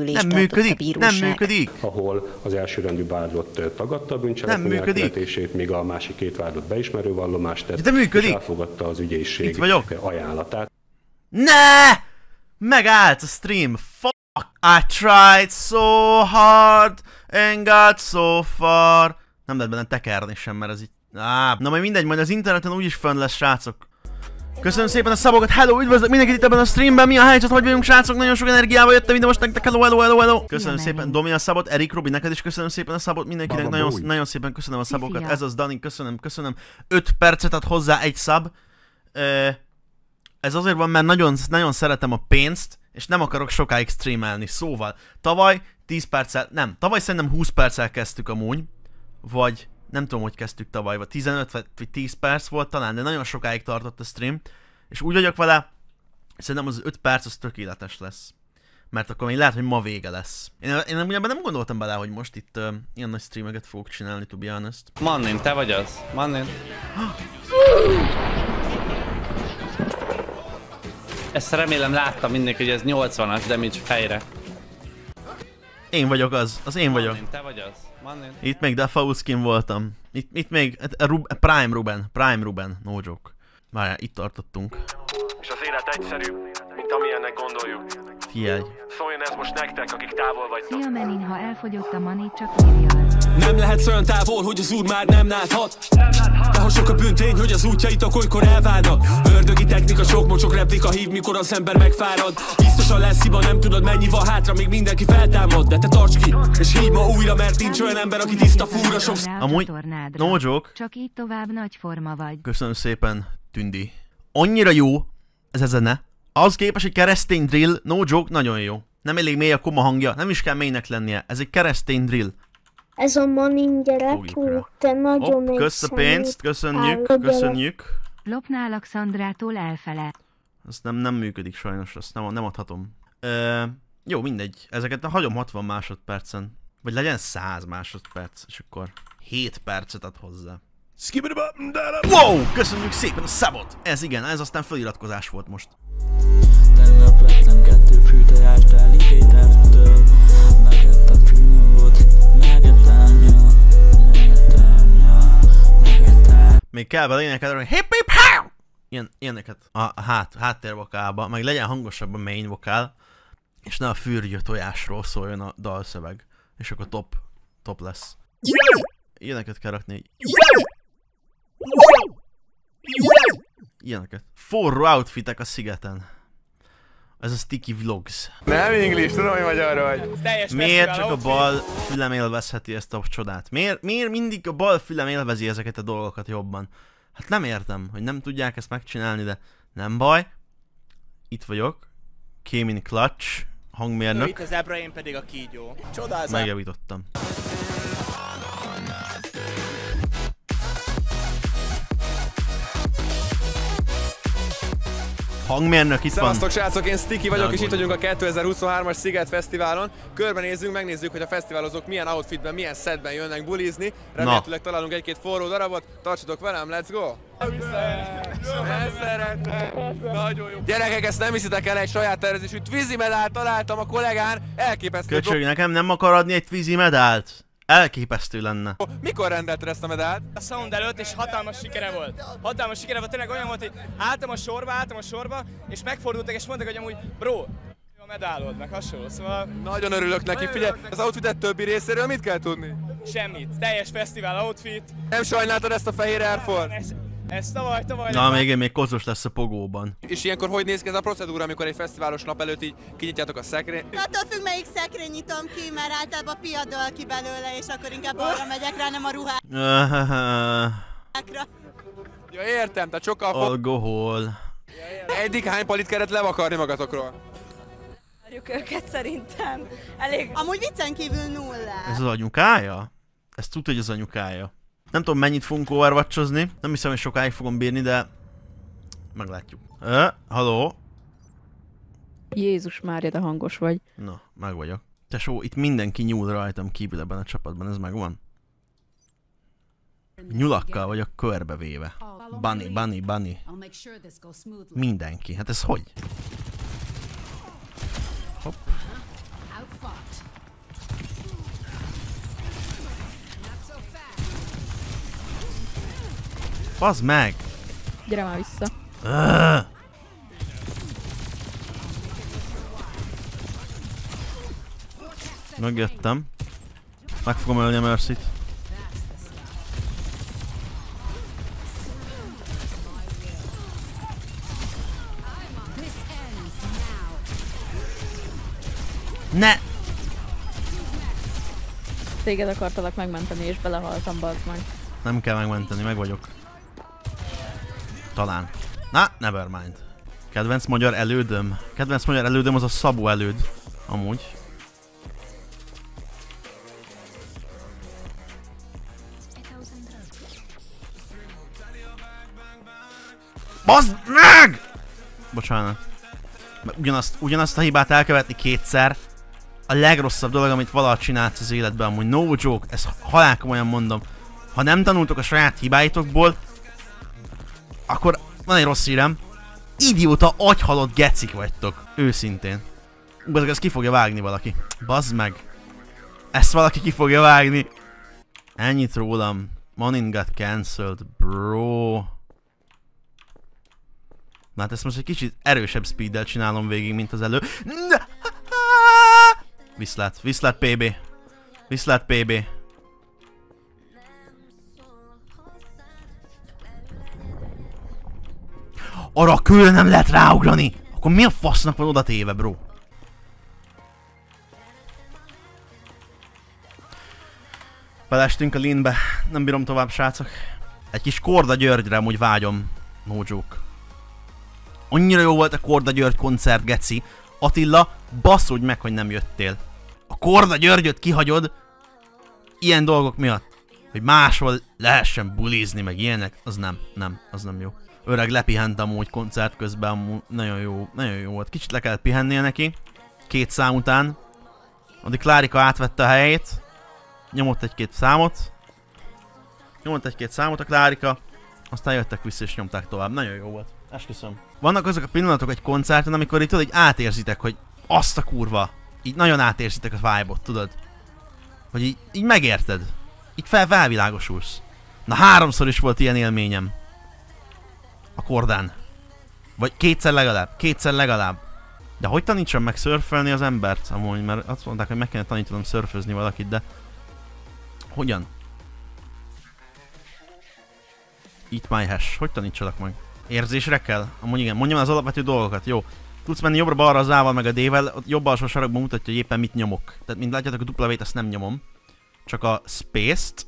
együttülést Nem működik, a bíróság. nem működik. ahol az elsőrendű vádlott tagadta a Nem bűncselekmény működik. elkövetését, míg a másik két vádlott beismerő vallomást tett, De működik. és elfogadta az ügyészség Itt vagyok. ajánlatát. Ne! Megállt a stream. Fuck. I tried so hard and got so far. Nem lehet benne tekerni sem, mert ez így... Á, na majd mindegy, majd az interneten úgyis fönn lesz, srácok. Köszönöm szépen a szabokat, hello, üdvözlök mindenkit itt ebben a streamben, mi a helyzet, hogy vagyunk srácok, nagyon sok energiával jöttem ide most nektek, hello, hello, hello, hello. Köszönöm szépen, Domi a szabot, Erik, Robi, neked is köszönöm szépen a szabot, mindenkinek. Nagyon, nagyon szépen köszönöm a szabokat, ez az Dani, köszönöm, köszönöm. 5 percet ad hozzá egy szab. Ez azért van, mert nagyon, nagyon szeretem a pénzt, és nem akarok sokáig streamelni. Szóval, tavaly 10 perccel, nem, tavaly szerintem 20 perccel kezdtük amúgy, vagy nem tudom, hogy kezdtük tavaly, vagy 15 vagy 10 perc volt talán, de nagyon sokáig tartott a stream, és úgy vagyok vele, szerintem az 5 perc az tökéletes lesz. Mert akkor még lehet, hogy ma vége lesz. Én, én nem, nem gondoltam bele, hogy most itt uh, ilyen nagy streameket fogok csinálni, to be honest. Mannin, te vagy az? Mannin? Ezt remélem látta mindenki, hogy ez 80-as damage fejre. Én vagyok az, az én vagyok. Mannin, te vagy az? Mannin? Itt még Default skin voltam. Itt, itt még hát, a Rub, Prime Ruben. Prime Ruben. No joke. Várjál, itt tartottunk. És az élet egyszerű, mint amilyennek gondoljuk. Figyelj. Szóljon ez most nektek, akik távol vagytok. Szia Melin, ha elfogyott a mani, csak írj az. Nem lehetsz olyan távol, hogy az úr már nem láthat De ha sok a bűntény, hogy az útjaitok olykor elválnak Ördögi technika, sok mocsok replika hív, mikor az ember megfárad Biztosan lesz hiba, nem tudod mennyi van hátra, még mindenki feltámad De te tarts ki, és hívd ma újra, mert nincs olyan ember, aki tiszta fúra sok a Amúgy, no joke. Csak így tovább nagy forma vagy. Köszönöm szépen, Tündi. Annyira jó ez a zene. Az képes, hogy keresztény drill, no joke, nagyon jó. Nem elég mély a koma hangja, nem is kell mélynek lennie. Ez egy keresztény drill. Ez a manin gyerek, Fogjuk rá. ú, te nagyon Hopp, kösz a pénzt, köszönjük, bele. köszönjük. Lopnálak Szandrától elfele. Ez nem, nem működik sajnos, azt nem, nem adhatom. Ö, jó, mindegy. Ezeket hagyom 60 másodpercen. Vagy legyen 100 másodperc, és akkor 7 percet ad hozzá. Wow! Köszönjük szépen a szabot! Ez igen, ez aztán feliratkozás volt most. Tegnap lettem kettő fűtejást eligétettől Megettem finomot, megettem, ja Megettem, ja Megettem Még kell bele énekelni, hogy hip hip how! Ilyen, ilyeneket a, hát, háttérvokálba, meg legyen hangosabb a main vokál, és ne a fűrjő tojásról szóljon a dalszöveg. És akkor top, top lesz. Ilyeneket kell rakni, hogy Ilyeneket. Forró outfitek a szigeten. Ez a Sticky Vlogs. Nem English, tudom, hogy magyar vagy. Miért csak a bal fülem élvezheti ezt a csodát? Miért, miért mindig a bal fülem élvezi ezeket a dolgokat jobban? Hát nem értem, hogy nem tudják ezt megcsinálni, de nem baj. Itt vagyok. Came in clutch. Hangmérnök. Itt az ebra, én pedig a kígyó. Csodál Megjavítottam. Hangmérnök itt van. Szevasztok srácok, én Sticky vagyok, és itt vagyunk a 2023-as Sziget Fesztiválon. Körbenézzünk, megnézzük, hogy a fesztiválozók milyen outfitben, milyen setben jönnek bulizni. Remélhetőleg találunk egy-két forró darabot. Tartsatok velem, let's go! Nagyon jó. Gyerekek, ezt nem hiszitek el, egy saját tervezésű twizy medált találtam a kollégán. Elképesztő Köcsög, nekem nem akar adni egy tvízi medált? Elképesztő lenne. Mikor rendelted ezt a medált? a sound előtt, és hatalmas sikere volt. Hatalmas sikere volt, tényleg olyan volt, hogy álltam a sorba, álltam a sorba, és megfordultak, és mondtak, hogy amúgy, bro, a medálod, meg hasonló, szóval Nagyon örülök neki. Figyelj, az outfitet többi részéről mit kell tudni? semmit. Teljes fesztivál outfit. Nem sajnáltad ezt a fehér Air Force? Ez, ez tavaly, tavaly Na, még, még kozos lesz a pogóban. És ilyenkor hogy néz ki ez a procedúra, amikor egy fesztiválos nap előtt így kinyitjátok a szekrényt? Attól függ, melyik szekrény nyitom ki, mert általában piadol ki belőle, és akkor inkább arra megyek rá, nem a ruhákra. Ja értem, tehát sokkal fog... Alkohol. Eddig hány palit kellett levakarni magatokról? Várjuk őket szerintem. Elég. Amúgy viccen kívül nulla. Ez az anyukája? Ezt tudja, hogy az anyukája. Nem tudom mennyit fogunk overwatchozni. Nem hiszem, hogy sokáig fogom bírni, de... Meglátjuk. Ö, haló? Jézus Mária, de hangos vagy. Na, meg vagyok. Tesó, itt mindenki nyúl rajtam kívül ebben a csapatban, ez megvan? Nyulakkal vagyok körbevéve. Bunny, bunny, bunny. Mindenki. Hát ez hogy? Hopp. Bazd meg! Gyere már vissza. Ugh. Megjöttem. Meg fogom ölni a Mercy-t. Ne! Téged akartalak megmenteni, és belehaltam, bazd meg. Nem kell megmenteni, meg vagyok. Talán. Na, nevermind. Kedvenc magyar elődöm? Kedvenc magyar elődöm az a Szabó előd. Amúgy. Bazd meg! Bocsánat. Mert Ugyanazt, ugyanazt a hibát elkövetni kétszer, a legrosszabb dolog, amit valaha csinálsz az életben, amúgy no joke, ezt halálkomolyan mondom. Ha nem tanultok a saját hibáitokból, akkor van egy rossz hírem. Idióta agyhalott gecik vagytok. Őszintén. Bazd, ezt ki fogja vágni valaki. Bazd meg. Ezt valaki ki fogja vágni. Ennyit rólam. Monin got cancelled, bro. Na hát ezt most egy kicsit erősebb speeddel csinálom végig, mint az elő. Viszlát, viszlát PB. Viszlát PB. Arra a nem lehet ráugrani! Akkor mi a fasznak van oda téve, bro? Belestünk a linbe. Nem bírom tovább, srácok. Egy kis Korda Györgyre amúgy vágyom. No joke. Annyira jó volt a Korda György koncert, geci. Attila, basszudj meg, hogy nem jöttél. A Korda Györgyöt kihagyod ilyen dolgok miatt. Hogy máshol lehessen bulizni, meg ilyenek, az nem, nem, az nem jó. Öreg lepihent amúgy koncert közben, nagyon jó, nagyon jó volt. Kicsit le kellett pihennie neki, két szám után. Addig Klárika átvette a helyét, nyomott egy-két számot, nyomott egy-két számot a Klárika, aztán jöttek vissza és nyomták tovább. Nagyon jó volt. Esküszöm. Vannak azok a pillanatok egy koncerten, amikor itt tudod, így átérzitek, hogy azt a kurva. Így nagyon átérzitek a vibe-ot, tudod? Hogy így, így megérted. Így fel, felvilágosulsz. Na háromszor is volt ilyen élményem. A kordán. Vagy kétszer legalább. Kétszer legalább. De hogy tanítsam meg szörfölni az embert? Amúgy, mert azt mondták, hogy meg kellene tanítanom szörfözni valakit, de... Hogyan? Eat my hash. Hogy tanítsalak meg? Érzésre kell? Amúgy igen, mondjam az alapvető dolgokat, jó. Tudsz menni jobbra-balra az A-val meg a D-vel, ott jobb alsó sarokban mutatja, hogy éppen mit nyomok. Tehát mint látjátok a W-t azt nem nyomom. Csak a space-t.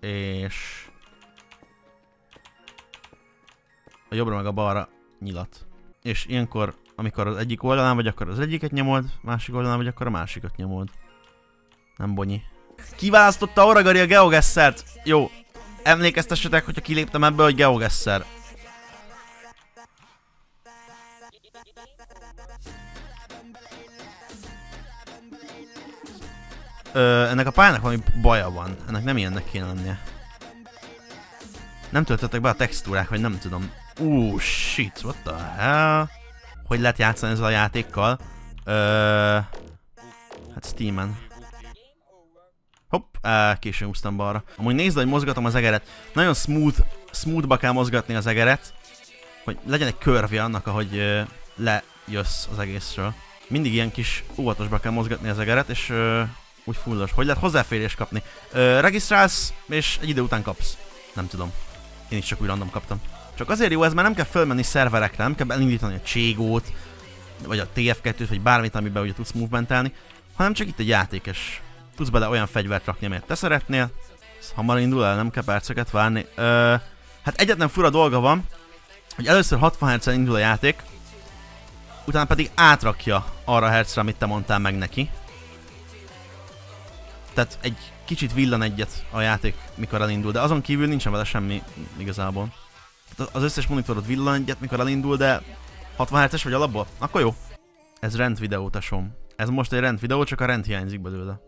És... A jobbra meg a balra nyilat. És ilyenkor, amikor az egyik oldalán vagy, akkor az egyiket nyomod, másik oldalán vagy, akkor a másikat nyomod. Nem bonyi. Kiválasztotta Oragari a Geogessert! Jó, emlékeztessetek, hogyha kiléptem ebből, hogy Geogesser. Ö, ennek a pályának valami baja van. Ennek nem ilyennek kéne lennie. Nem töltöttek be a textúrák, vagy nem tudom. Uh, shit, what the hell? Hogy lehet játszani ezzel a játékkal? Ö, hát Steam-en. Hopp, későn húztam balra. Amúgy nézd, hogy mozgatom az egeret. Nagyon smooth, smoothba kell mozgatni az egeret. Hogy legyen egy körvje annak, ahogy ö, lejössz az egészről. Mindig ilyen kis óvatosba kell mozgatni az egeret, és ö, úgy fullos. Hogy lehet hozzáférés kapni? Ö, regisztrálsz, és egy idő után kapsz. Nem tudom. Én is csak úgy random kaptam. Csak azért jó ez, mert nem kell fölmenni szerverekre, nem kell elindítani a Cségót, vagy a TF2-t, vagy bármit, amiben ugye tudsz movementelni, hanem csak itt egy játék, és tudsz bele olyan fegyvert rakni, amelyet te szeretnél. Ez hamar indul el, nem kell perceket várni. Ö, hát egyetlen fura dolga van, hogy először 60 hz indul a játék, utána pedig átrakja arra a hercre, amit te mondtál meg neki. Tehát egy kicsit villan egyet a játék, mikor elindul, de azon kívül nincsen vele semmi igazából. Az összes monitorod villan egyet, mikor elindul, de 60 Hz-es vagy alapból? Akkor jó. Ez rend videó, tesom. Ez most egy rend videó, csak a rend hiányzik belőle.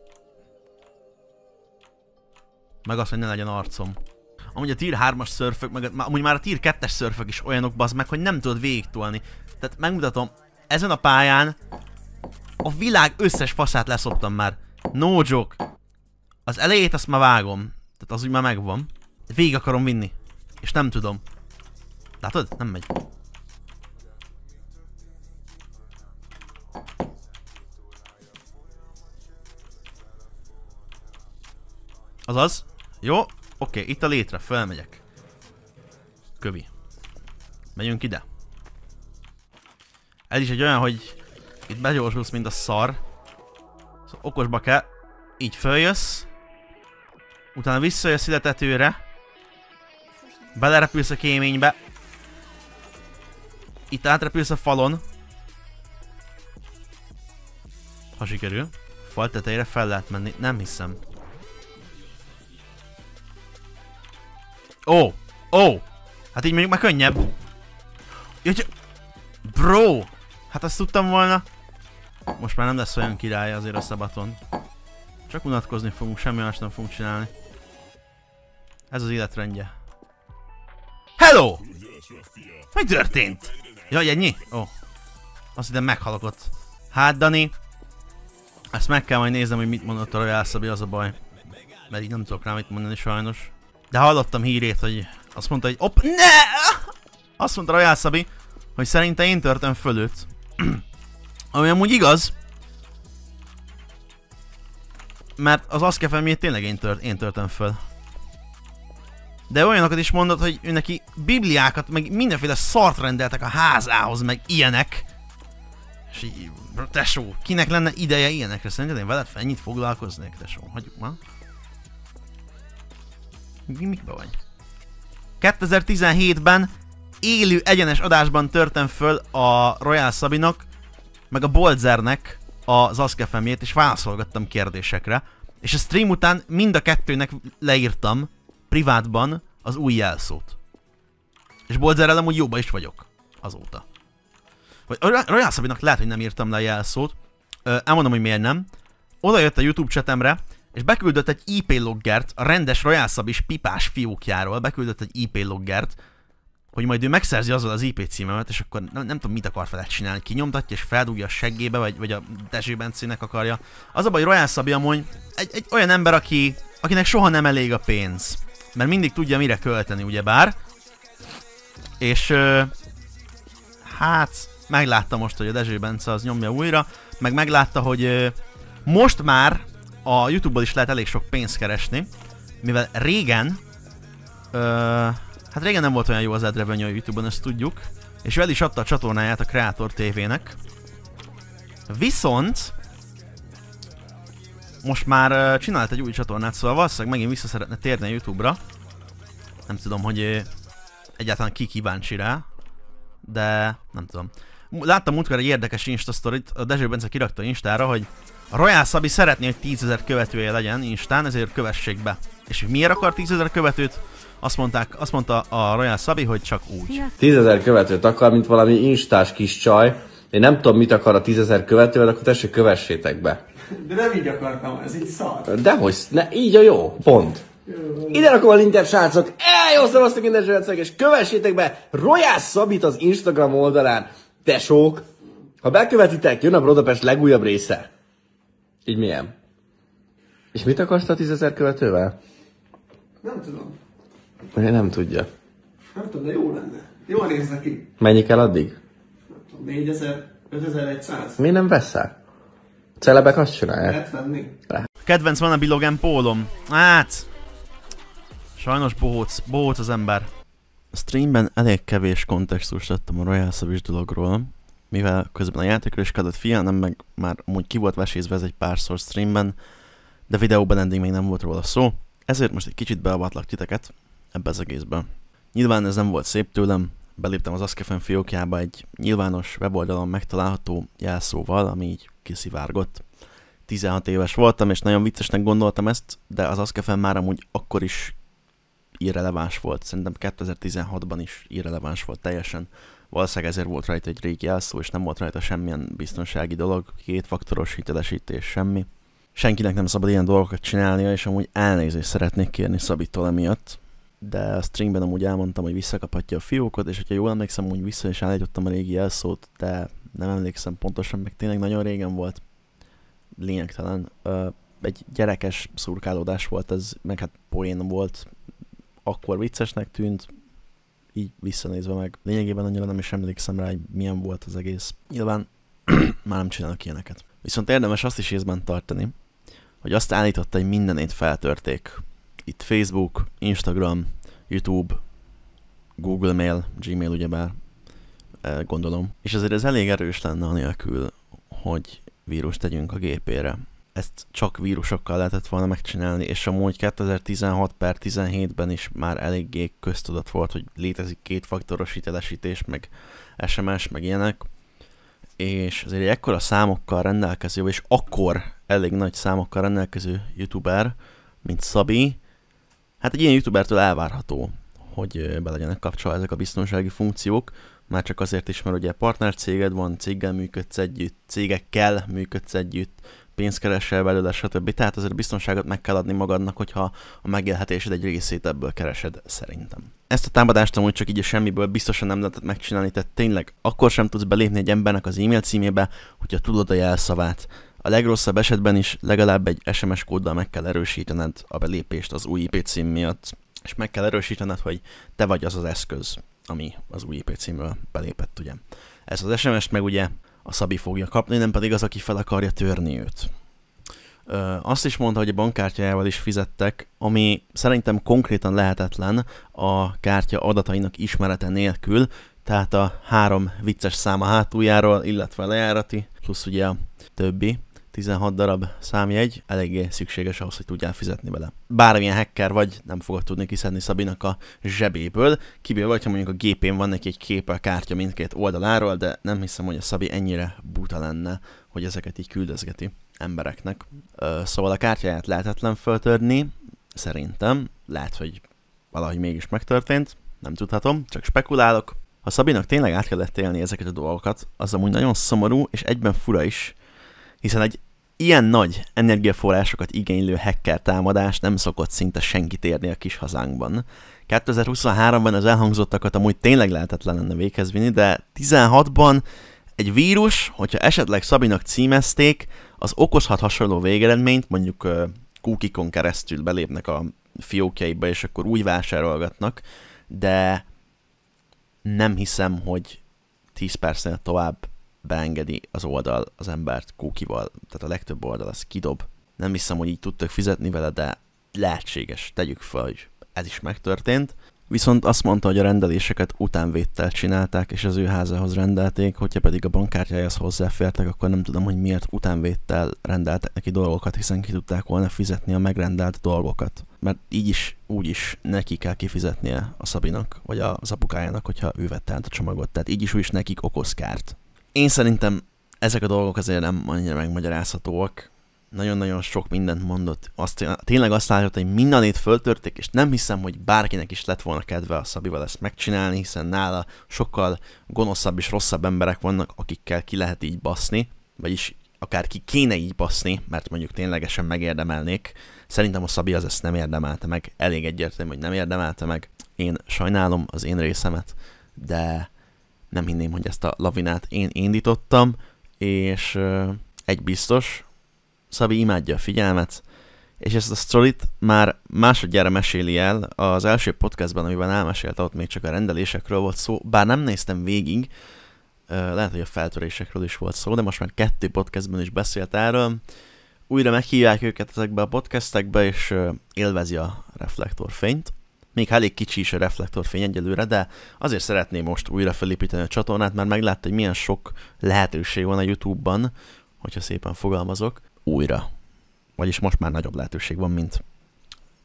Meg az, hogy ne legyen arcom. Amúgy a tier 3-as szörfök, meg amúgy már a tier 2-es szörfök is olyanok bazd meg, hogy nem tudod végigtolni. Tehát megmutatom, ezen a pályán a világ összes faszát leszoptam már. No joke. Az elejét azt már vágom. Tehát az úgy már megvan. Végig akarom vinni. És nem tudom. Látod? Nem megy. Azaz. Jó. Oké, itt a létre. Felmegyek. Kövi. Megyünk ide. Ez is egy olyan, hogy itt begyorsulsz, mint a szar. Szóval okosba kell. Így följössz. Utána visszajössz ide tetőre. Belerepülsz a kéménybe. Itt átrepülsz a falon. Ha sikerül. Fal tetejére fel lehet menni. Nem hiszem. Ó! Ó! Hát így mondjuk már könnyebb. Bro! Hát azt tudtam volna. Most már nem lesz olyan király azért a szabaton. Csak unatkozni fogunk, semmi más nem fogunk csinálni. Ez az életrendje. Hello! Mi történt? Jaj, ennyi? Ó. Oh. Azt hiszem meghalok Hát, Dani. Ezt meg kell majd néznem, hogy mit mondott a Royal Szabi, az a baj. Mert így nem tudok rá mit mondani sajnos. De hallottam hírét, hogy azt mondta, hogy op, ne! Azt mondta Royal Szabi, hogy szerinte én törtem fölött. Ami amúgy igaz. Mert az Askefemjét tényleg én, tört, én törtem föl. De olyanokat is mondott, hogy ő neki bibliákat, meg mindenféle szart rendeltek a házához, meg ilyenek. És így, tesó, kinek lenne ideje ilyenekre? Szerinted én veled ennyit foglalkoznék, tesó? Hagyjuk ma. Mi, mikbe vagy? 2017-ben élő egyenes adásban törtem föl a Royal Sabinak, meg a Bolzernek az Askefemjét, és válaszolgattam kérdésekre. És a stream után mind a kettőnek leírtam privátban az új jelszót. És Bolzerrel amúgy jóba is vagyok azóta. Vagy Royal lehet, hogy nem írtam le a jelszót. Ö, elmondom, hogy miért nem. Oda jött a YouTube chatemre, és beküldött egy IP loggert a rendes Royal Szabis pipás fiókjáról, beküldött egy IP loggert, hogy majd ő megszerzi azzal az IP címemet, és akkor nem, nem tudom, mit akar vele csinálni. Kinyomtatja és feldugja a seggébe, vagy, vagy a Dezső Bencének akarja. Az a baj, Royal Szabi amúgy egy, egy olyan ember, aki, akinek soha nem elég a pénz. Mert mindig tudja mire költeni, ugyebár. És ö, hát meglátta most, hogy a Dezső Bence az nyomja újra, meg meglátta, hogy ö, most már a Youtube-ból is lehet elég sok pénzt keresni, mivel régen ö, Hát régen nem volt olyan jó az ad a Youtube-on, ezt tudjuk. És ő el is adta a csatornáját a Creator TV-nek. Viszont... Most már uh, csinált egy új csatornát, szóval valószínűleg megint vissza szeretne térni a Youtube-ra. Nem tudom, hogy uh, egyáltalán ki kíváncsi rá. De nem tudom. Láttam múltkor egy érdekes Insta sztorit, a Dezső Bence kirakta Instára, hogy a Royal Szabi szeretné, hogy 10 000 követője legyen Instán, ezért kövessék be. És miért akar 10 000 követőt? Azt, mondták, azt mondta a Royal Szabi, hogy csak úgy. Tízezer követőt akar, mint valami instás kis csaj. Én nem tudom, mit akar a tízezer követővel, akkor tessék, kövessétek be. De nem így akartam, ez így szar. Dehogy, ne, így a jó, pont. Ide rakom a linket, srácok! Eljóztam minden srácok, és kövessétek be Royal Szabit az Instagram oldalán. Tesók, ha bekövetitek, jön a Brodapest legújabb része. Így milyen? És mit akarsz a tízezer követővel? Nem tudom. Én nem tudja. Nem tudom, de jó lenne. Jól néz neki. Mennyi kell addig? 4000, 5100. Mi nem veszel? Celebek azt csinálják. Lehet venni. Kedvenc van a Bilogen pólom. Hát... Sajnos bohóc, bohóc az ember. A streamben elég kevés kontextust adtam a Royal Szabis dologról, mivel közben a játékról is kellett figyelnem, meg már amúgy ki volt vesézve ez egy párszor streamben, de videóban eddig még nem volt róla szó, ezért most egy kicsit beavatlak titeket ebbe az egészbe. Nyilván ez nem volt szép tőlem, beléptem az Askefen fiókjába egy nyilvános weboldalon megtalálható jelszóval, ami így kiszivárgott. 16 éves voltam, és nagyon viccesnek gondoltam ezt, de az Askefen már amúgy akkor is irreleváns volt. Szerintem 2016-ban is irreleváns volt teljesen. Valószínűleg ezért volt rajta egy régi jelszó, és nem volt rajta semmilyen biztonsági dolog, kétfaktoros hitelesítés, semmi. Senkinek nem szabad ilyen dolgokat csinálnia, és amúgy elnézést szeretnék kérni Szabitól emiatt. De a stringben amúgy elmondtam, hogy visszakaphatja a fiókot, és hogyha jól emlékszem, úgy vissza is állítottam a régi jelszót, de nem emlékszem pontosan, meg tényleg nagyon régen volt. Lényegtelen. Egy gyerekes szurkálódás volt ez, meg hát poén volt. Akkor viccesnek tűnt, így visszanézve meg. Lényegében annyira nem is emlékszem rá, hogy milyen volt az egész. Nyilván már nem csinálok ilyeneket. Viszont érdemes azt is észben tartani, hogy azt állította, hogy mindenét feltörték. Itt Facebook, Instagram, YouTube, Google Mail, Gmail ugyebár, eh, gondolom. És azért ez elég erős lenne anélkül, hogy vírust tegyünk a gépére. Ezt csak vírusokkal lehetett volna megcsinálni, és amúgy 2016 per 17-ben is már eléggé köztudat volt, hogy létezik kétfaktoros hitelesítés, meg SMS, meg ilyenek, és azért ekkora számokkal rendelkező, és akkor elég nagy számokkal rendelkező youtuber, mint Szabi, hát egy ilyen youtubertől elvárható, hogy be legyenek kapcsolva ezek a biztonsági funkciók, már csak azért is, mert ugye partnercéged van, céggel működsz együtt, cégekkel működsz együtt, pénzt keresel belőle, stb. Tehát azért biztonságot meg kell adni magadnak, hogyha a megélhetésed egy részét ebből keresed, szerintem. Ezt a támadást amúgy csak így a semmiből biztosan nem lehetett megcsinálni, tehát tényleg akkor sem tudsz belépni egy embernek az e-mail címébe, hogyha tudod a jelszavát. A legrosszabb esetben is legalább egy SMS kóddal meg kell erősítened a belépést az új IP cím miatt, és meg kell erősítened, hogy te vagy az az eszköz, ami az új IP címről belépett, ugye. Ez az SMS-t meg ugye a Szabi fogja kapni, nem pedig az, aki fel akarja törni őt. Ö, azt is mondta, hogy a bankkártyájával is fizettek, ami szerintem konkrétan lehetetlen a kártya adatainak ismerete nélkül, tehát a három vicces száma hátuljáról, illetve a lejárati, plusz ugye a többi, 16 darab számjegy, eléggé szükséges ahhoz, hogy tudjál fizetni vele. Bármilyen hacker vagy, nem fogod tudni kiszedni Szabinak a zsebéből, kivéve vagy, ha mondjuk a gépén van neki egy képe a kártya mindkét oldaláról, de nem hiszem, hogy a Szabi ennyire buta lenne, hogy ezeket így küldözgeti embereknek. Szóval a kártyáját lehetetlen föltörni, szerintem. Lehet, hogy valahogy mégis megtörtént, nem tudhatom, csak spekulálok. Ha Szabinak tényleg át kellett élni ezeket a dolgokat, az amúgy nagyon szomorú és egyben fura is, hiszen egy ilyen nagy energiaforrásokat igénylő hacker támadás nem szokott szinte senkit érni a kis hazánkban. 2023-ban az elhangzottakat amúgy tényleg lehetetlen lenne véghez vinni, de 16-ban egy vírus, hogyha esetleg Szabinak címezték, az okozhat hasonló végeredményt, mondjuk kúkikon keresztül belépnek a fiókjaiba, és akkor úgy vásárolgatnak, de nem hiszem, hogy 10 percnél tovább beengedi az oldal az embert kókival, tehát a legtöbb oldal az kidob. Nem hiszem, hogy így tudtak fizetni vele, de lehetséges, tegyük fel, hogy ez is megtörtént. Viszont azt mondta, hogy a rendeléseket utánvéttel csinálták, és az ő házához rendelték, hogyha pedig a bankkártyájához hozzáfértek, akkor nem tudom, hogy miért utánvéttel rendeltek neki dolgokat, hiszen ki tudták volna fizetni a megrendelt dolgokat. Mert így is, úgy is neki kell kifizetnie a Szabinak, vagy az apukájának, hogyha ő vette át a csomagot. Tehát így is, úgy is nekik okoz kárt. Én szerintem ezek a dolgok azért nem annyira megmagyarázhatóak. Nagyon-nagyon sok mindent mondott. Azt, tényleg azt állította, hogy mindenét föltörték, és nem hiszem, hogy bárkinek is lett volna kedve a Szabival ezt megcsinálni, hiszen nála sokkal gonoszabb és rosszabb emberek vannak, akikkel ki lehet így baszni, vagyis akár ki kéne így baszni, mert mondjuk ténylegesen megérdemelnék. Szerintem a Szabi az ezt nem érdemelte meg, elég egyértelmű, hogy nem érdemelte meg. Én sajnálom az én részemet, de nem hinném, hogy ezt a lavinát én indítottam, és egy biztos, Szabi imádja a figyelmet, és ezt a sztorit már másodjára meséli el az első podcastban, amiben elmesélte, ott még csak a rendelésekről volt szó, bár nem néztem végig, lehet, hogy a feltörésekről is volt szó, de most már kettő podcastban is beszélt erről. Újra meghívják őket ezekbe a podcastekbe, és élvezi a reflektorfényt. Még elég kicsi is a reflektorfény egyelőre, de azért szeretném most újra felépíteni a csatornát, mert meglátta, hogy milyen sok lehetőség van a YouTube-ban, hogyha szépen fogalmazok, újra. Vagyis most már nagyobb lehetőség van, mint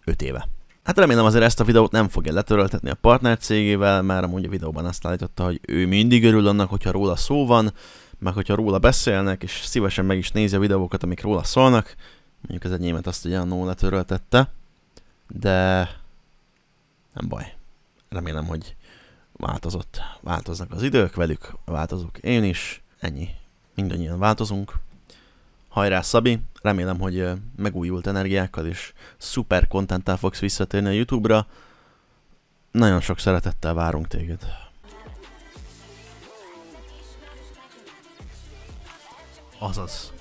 5 éve. Hát remélem azért ezt a videót nem fogja letöröltetni a partner cégével, mert amúgy a videóban azt állította, hogy ő mindig örül annak, hogyha róla szó van, meg hogyha róla beszélnek, és szívesen meg is nézi a videókat, amik róla szólnak. Mondjuk ez egy német azt ugye annó letöröltette, de nem baj. Remélem, hogy változott. Változnak az idők, velük változok én is. Ennyi. Mindannyian változunk. Hajrá Szabi, remélem, hogy megújult energiákkal és szuper kontenttel fogsz visszatérni a Youtube-ra. Nagyon sok szeretettel várunk téged. Azaz.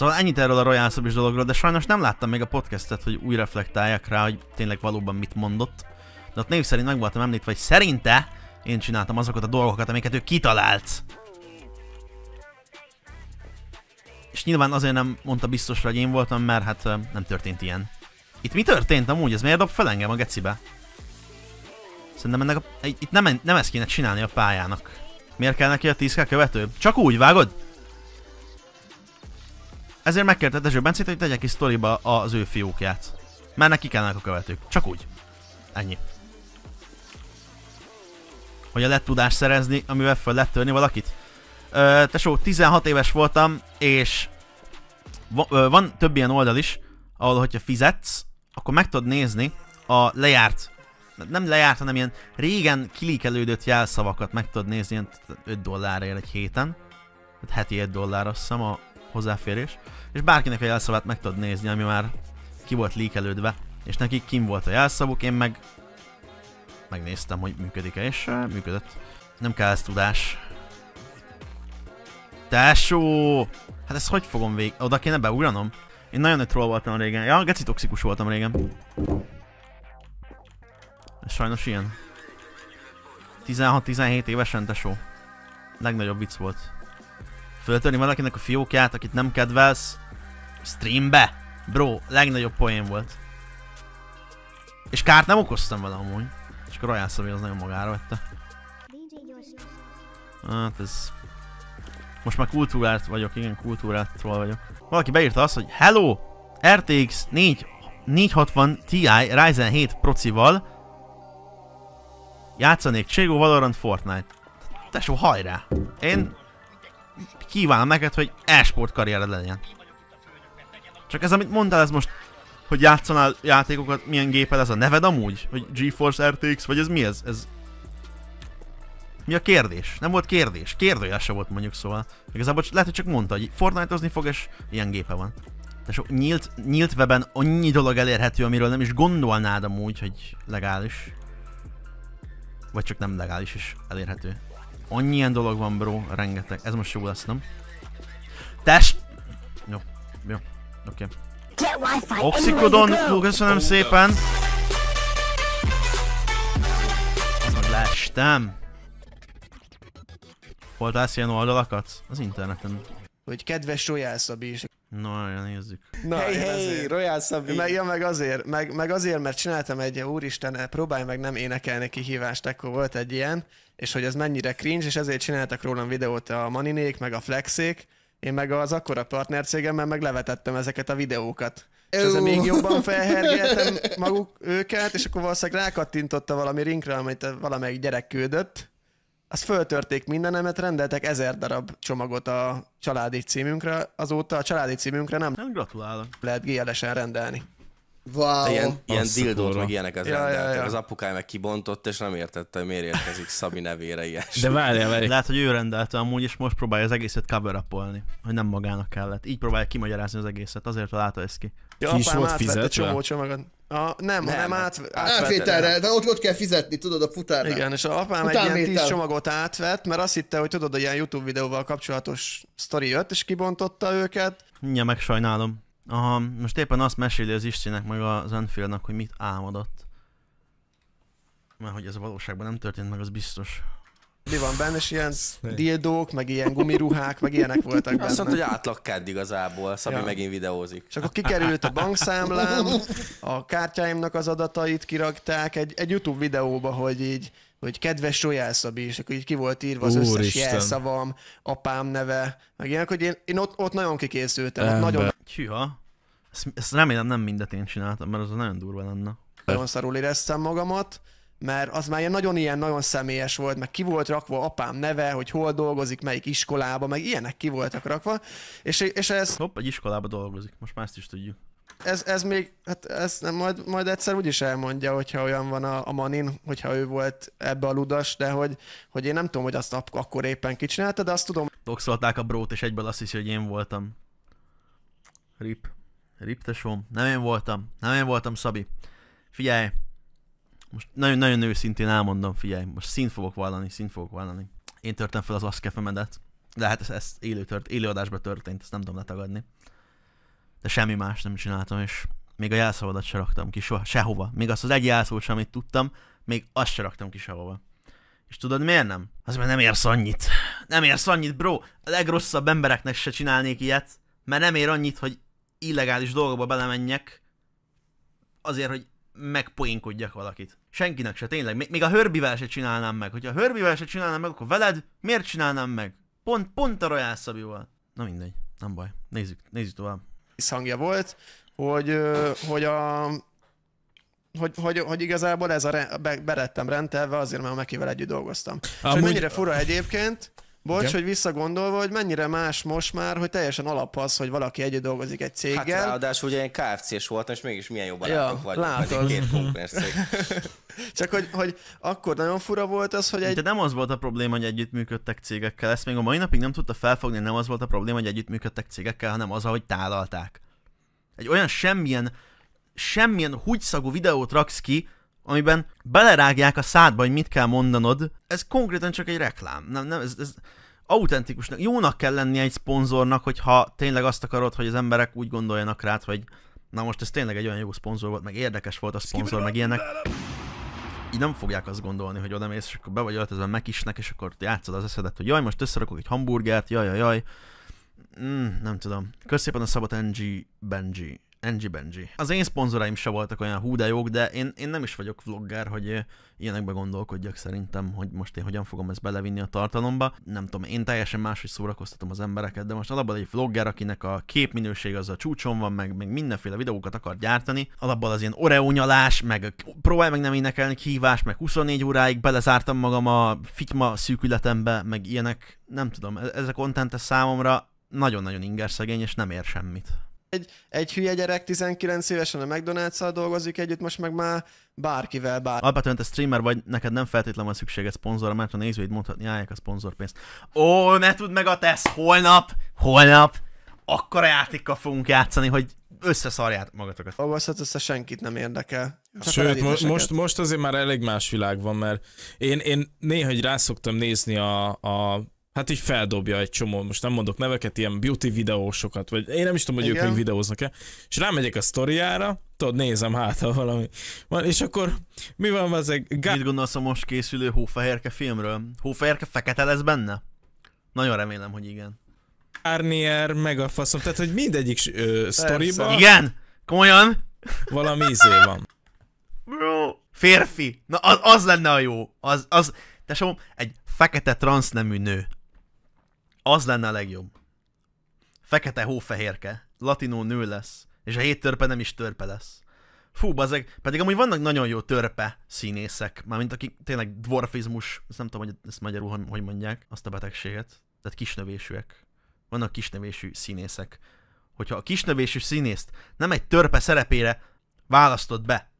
Szóval ennyit erről a Royal Szabis dologról, de sajnos nem láttam még a podcastet, hogy új reflektálják rá, hogy tényleg valóban mit mondott. De ott név szerint meg voltam említve, hogy szerinte én csináltam azokat a dolgokat, amiket ő kitalált. És nyilván azért nem mondta biztosra, hogy én voltam, mert hát nem történt ilyen. Itt mi történt amúgy? Ez miért dob fel engem a gecibe? Szerintem ennek a, itt nem, nem ezt kéne csinálni a pályának. Miért kell neki a 10k követő? Csak úgy, vágod? Ezért megkérte Dezső Bencét, hogy tegye ki sztoriba az ő fiókját. Mert neki kellnek a követők. Csak úgy. Ennyi. Hogy lehet tudást szerezni, amivel fel lehet törni valakit. Ö, tesó, 16 éves voltam, és van több ilyen oldal is, ahol hogyha fizetsz, akkor meg tudod nézni a lejárt, nem lejárt, hanem ilyen régen kilíkelődött jelszavakat meg tudod nézni, ilyen 5 dollárért egy héten. Tehát heti 1 dollár azt hiszem a hozzáférés. És bárkinek a jelszavát meg tudod nézni, ami már ki volt líkelődve. És nekik kim volt a jelszavuk, én meg megnéztem, hogy működik-e, és uh, működött. Nem kell ez tudás. Tesó! Hát ezt hogy fogom vég... Oda kéne beugranom? Én nagyon nagy troll voltam régen. Ja, geci toxikus voltam régen. Ez sajnos ilyen. 16-17 évesen, tesó. Legnagyobb vicc volt. Föltörni valakinek a fiókját, akit nem kedvelsz. Streambe. Bro, legnagyobb poén volt. És kárt nem okoztam vele amúgy. És akkor Royal Szabi az nagyon magára vette. Hát ez... Most már kultúrált vagyok, igen, kultúrált troll vagyok. Valaki beírta azt, hogy Hello! RTX 4, 460 Ti Ryzen 7 procival játszanék Cségó Valorant Fortnite. Tesó, hajrá! Én kívánom neked, hogy e-sport karriered legyen. Csak ez, amit mondtál, ez most, hogy játszanál játékokat, milyen géped, ez a neved amúgy? Hogy GeForce RTX, vagy ez mi ez? ez... Mi a kérdés? Nem volt kérdés. Kérdőjel se volt mondjuk szóval. Igazából lehet, hogy csak mondta, hogy Fortnite-ozni fog, és ilyen gépe van. De sok nyílt, nyílt weben annyi dolog elérhető, amiről nem is gondolnád amúgy, hogy legális. Vagy csak nem legális is elérhető. Annyi ilyen dolog van, bro, rengeteg. Ez most jó lesz, nem? Test! Jó, jó, oké. Okay. Oxycodon, hú, köszönöm szépen! Az meg leestem. Hol találsz ilyen oldalakat? Az interneten. Hogy kedves Royal Szabi is. Na, ja, nézzük. Na, Hey, hey, Royal Szabi. Meg, ja, meg azért, meg, meg azért, mert csináltam egy, úristen, próbálj meg nem énekelni kihívást, akkor volt egy ilyen, és hogy ez mennyire cringe, és ezért csináltak rólam videót a Maninék, meg a Flexék, én meg az akkora partnercégemmel meg levetettem ezeket a videókat. És ezzel még jobban felhergeltem maguk őket, és akkor valószínűleg rákattintotta valami linkre, amit valamelyik gyerek küldött, azt föltörték mindenemet, rendeltek ezer darab csomagot a családi címünkre, azóta a családi címünkre nem Hát gratulálok. lehet GLS-en rendelni. Wow. De ilyen, ilyen Azt dildót, kurva. meg ilyeneket Ja, ja, rendeltek. ja. Az apukája meg kibontott, és nem értette, hogy miért érkezik Szabi nevére ilyes. Lehet, hogy ő rendelte amúgy, és most próbálja az egészet cover upolni, hogy nem magának kellett. Így próbálja kimagyarázni az egészet, azért találta ezt ki. Ja, apám átvette csomó csomagot. A, nem, nem, hanem át, Átvételre, de ott, ott kell fizetni, tudod, a futárnál. Igen, és a apám egy ilyen tíz csomagot átvett, mert azt hitte, hogy tudod, hogy ilyen YouTube videóval kapcsolatos sztori jött, és kibontotta őket. Ja, meg sajnálom. Aha, most éppen azt meséli az Istinek, meg az Enfieldnek, hogy mit álmodott. Mert hogy ez a valóságban nem történt meg, az biztos. Mi van benne, és ilyen dildók, meg ilyen gumiruhák, meg ilyenek voltak benne. Azt mondta, hogy átlagkád igazából, Szabi Ja. megint videózik. És akkor kikerült a bankszámlám, a kártyáimnak az adatait kirakták egy, egy YouTube videóba, hogy így, hogy kedves Royal Szabi, és akkor így ki volt írva az összes Úristen. jelszavam, apám neve, meg ilyenek, hogy én, én ott, ott nagyon kikészültem, ott nagyon, Hűha. Ezt, ezt remélem nem mindet én csináltam, mert az nagyon durva lenne. nagyon szarul éreztem magamat, mert az már ilyen nagyon ilyen, nagyon személyes volt, meg ki volt rakva apám neve, hogy hol dolgozik, melyik iskolába, meg ilyenek ki voltak rakva, és, és ez... Hopp, egy iskolába dolgozik, most már ezt is tudjuk. Ez, ez még, hát ez nem, majd, majd egyszer úgyis elmondja, hogyha olyan van a, a Manin, hogyha ő volt ebbe a ludas, de hogy, hogy én nem tudom, hogy azt ak- akkor éppen kicsinálta, de azt tudom, Doxolták a brót, és egyből azt hiszi, hogy én voltam. Rip. Rip tesóm. Nem én voltam. Nem én voltam, Szabi. Figyelj. Most nagyon-nagyon őszintén elmondom, figyelj. Most szint fogok vallani, szint fogok vallani. Én törtem fel az aszkefemedet. De hát ez, ez élő, tört, élő történt, ezt nem tudom letagadni. de semmi más nem csináltam, és még a jelszavadat se raktam ki soha, sehova. Még azt az egy jelszót sem, amit tudtam, még azt se raktam ki sehova. És tudod miért nem? Az mert nem érsz annyit. Nem érsz annyit, bro. A legrosszabb embereknek se csinálnék ilyet, mert nem ér annyit, hogy illegális dolgokba belemenjek, azért, hogy megpoénkodjak valakit. Senkinek se, tényleg. Még- Még a Hörbivel se csinálnám meg. Hogyha a Hörbivel se csinálnám meg, akkor veled miért csinálnám meg? Pont, pont a Royal Szabival. Na mindegy, nem baj. Nézzük, nézzük tovább. hangja volt, hogy, hogy a hogy, hogy, hogy igazából ez a re, be, berettem rendelve azért, mert a Mekivel együtt dolgoztam. Amúgy... És hogy mennyire fura egyébként, bocs, Igen. hogy visszagondolva, hogy mennyire más most már, hogy teljesen alap az, hogy valaki együtt dolgozik egy Hát céggel. ráadásul ugye én KFC-s voltam, és mégis milyen jó Ja, barátok vagyunk, látod. két cég. Csak hogy, hogy akkor nagyon fura volt az, hogy egy... De nem az volt a probléma, hogy együttműködtek cégekkel. Ezt még a mai napig nem tudta felfogni, nem az volt a probléma, hogy együttműködtek cégekkel, hanem az, ahogy tálalták. Egy olyan semmilyen, semmilyen húgyszagú videót raksz ki, amiben belerágják a szádba, hogy mit kell mondanod, ez konkrétan csak egy reklám. Nem, nem, ez, ez autentikusnak, jónak kell lennie egy szponzornak, hogyha tényleg azt akarod, hogy az emberek úgy gondoljanak rád, hogy na most ez tényleg egy olyan jó szponzor volt, meg érdekes volt a szponzor, meg ilyenek így nem fogják azt gondolni, hogy oda mész, és akkor be vagy öltözve megkisnek, és akkor játszod az eszedet, hogy jaj, most összerakok egy hamburgert, jaj, jaj, jaj. Mm, nem tudom. Köszönöm szépen a szabot NG Benji. NG Benji. Az én szponzoraim se voltak olyan hú de jók, de én, én nem is vagyok vlogger, hogy eh, ilyenekbe gondolkodjak szerintem, hogy most én hogyan fogom ezt belevinni a tartalomba. Nem tudom, én teljesen máshogy szórakoztatom az embereket, de most alapból egy vlogger, akinek a képminőség az a csúcson van, meg, meg mindenféle videókat akar gyártani, alapból az ilyen Oreo nyalás, meg próbálj meg nem énekelni hívás, meg 24 óráig belezártam magam a fityma szűkületembe, meg ilyenek, nem tudom, e- ez a content ez számomra nagyon-nagyon ingerszegény, és nem ér semmit. Egy, egy hülye gyerek 19 évesen a mcdonalds dolgozik együtt, most meg már bárkivel, bár... Alapvetően te streamer vagy, neked nem feltétlenül van szükséged szponzorra, mert a nézőid mondhatni, állják a szponzorpénzt. Ó, ne tudd meg a tesz, holnap, holnap, akkora játékkal fogunk játszani, hogy összeszarjátok magatokat. Dolgozhat, össze senkit nem érdekel. Csak a Sőt, mo- most, most azért már elég más világ van, mert én, én néha rászoktam nézni a, a hát így feldobja egy csomó, most nem mondok neveket, ilyen beauty videósokat, vagy én nem is tudom, hogy Igen. ők még videóznak-e, és rámegyek a sztoriára, tudod, nézem hát, ha valami van, és akkor mi van ezek? Gá- Mit gondolsz a most készülő Hófehérke filmről? Hófehérke fekete lesz benne? Nagyon remélem, hogy igen. Garnier, meg a faszom, tehát hogy mindegyik ö, sztoriban Igen? Komolyan? valami izé van. Bro. Férfi. Na az, az lenne a jó. Az, az, tesóm, egy fekete transznemű nő. Az lenne a legjobb. Fekete hófehérke. Latinó nő lesz. És a hét törpe nem is törpe lesz. Fú, bazeg, pedig amúgy vannak nagyon jó törpe színészek, mármint akik tényleg dwarfizmus, ezt nem tudom, hogy ezt magyarul hogy- mondják, azt a betegséget. Tehát kisnövésűek. Vannak kisnövésű színészek. Hogyha a kisnövésű színészt nem egy törpe szerepére választod be,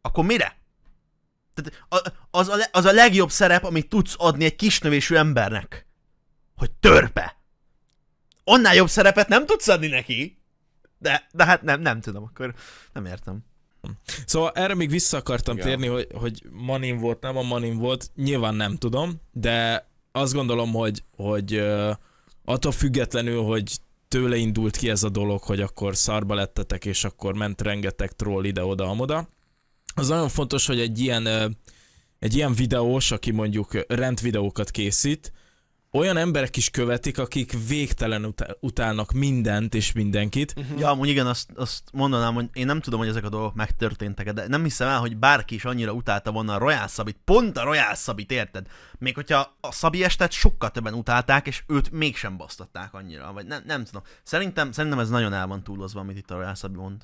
akkor mire? Tehát az a, az a legjobb szerep, amit tudsz adni egy kisnövésű embernek. Hogy törpe. Annál jobb szerepet nem tudsz adni neki. De, de hát nem, nem tudom, akkor nem értem. Szóval erre még vissza akartam Igen. térni, hogy, hogy Manin volt, nem a Manin volt, nyilván nem tudom, de azt gondolom, hogy, hogy uh, attól függetlenül, hogy tőle indult ki ez a dolog, hogy akkor szarba lettetek, és akkor ment rengeteg troll ide-oda, amoda. Az nagyon fontos, hogy egy ilyen, egy ilyen videós, aki mondjuk rendvideókat készít, olyan emberek is követik, akik végtelen utá- utálnak mindent és mindenkit. Ja, amúgy igen, azt, azt mondanám, hogy én nem tudom, hogy ezek a dolgok megtörténtek, de nem hiszem el, hogy bárki is annyira utálta volna a Royal Szabit, pont a Royal Szabit, érted? Még hogyha a Szabi estet sokkal többen utálták, és őt mégsem basztatták annyira, vagy nem, nem tudom. Szerintem, szerintem ez nagyon el van túlozva, amit itt a Royal Szabi mond.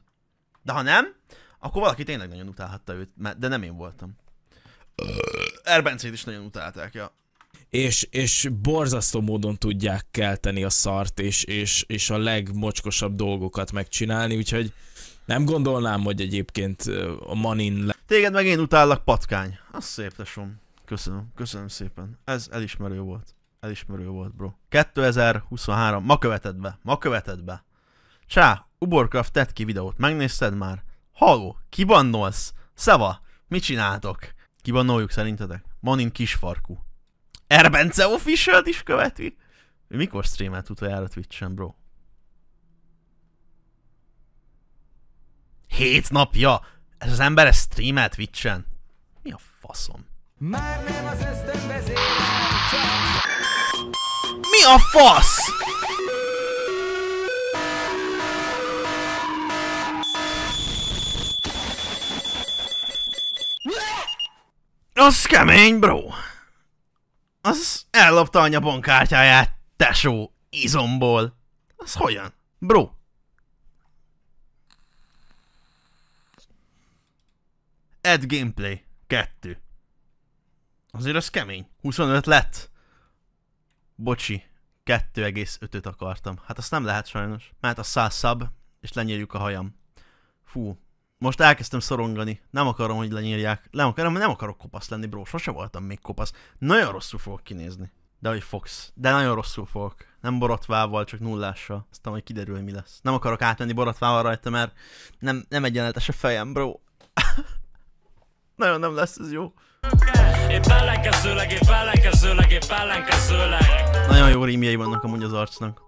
De ha nem, akkor valaki tényleg nagyon utálhatta őt, de nem én voltam. Erbencét is nagyon utálták, ja. És, és borzasztó módon tudják kelteni a szart, és, és, és a legmocskosabb dolgokat megcsinálni, úgyhogy nem gondolnám, hogy egyébként a Manin le- Téged meg én utállak, patkány. Az szép, tesom. Köszönöm, köszönöm szépen. Ez elismerő volt. Elismerő volt, bro. 2023. Ma követed be. Ma követed be. Csá, Uborcraft tett ki videót. Megnézted már? Haló, kibannolsz? Szeva, mit csináltok? Kibannoljuk szerintetek? Manin kisfarkú. Erbence official is követi? Mikor streamelt utoljára Twitch-en, bro? Hét napja? Ez az ember ezt streamelt Twitch-en? Mi a faszom? Már nem az csak Mi a fasz? Az kemény, bro. Az ellopta anya bankkártyáját, tesó, izomból. Az hogyan? Bro. Ed Gameplay 2. Azért az kemény. 25 lett. Bocsi. 2,5-öt akartam. Hát azt nem lehet sajnos. Mert a 100 sub, és lenyírjuk a hajam. Fú. Most elkezdtem szorongani. Nem akarom, hogy lenyírják. Nem akarom, nem akarok kopasz lenni, bro. Sose voltam még kopasz. Nagyon rosszul fogok kinézni. De hogy fogsz. De nagyon rosszul fogok. Nem borotvával, csak nullással. Aztán majd kiderül, hogy mi lesz. Nem akarok átmenni borotvával rajta, mert nem, nem egyenletes a fejem, bro. nagyon nem lesz ez jó. Épp ellenkezőleg, épp ellenkezőleg, épp ellenkezőleg Nagyon jó rímjei vannak amúgy az arcnak.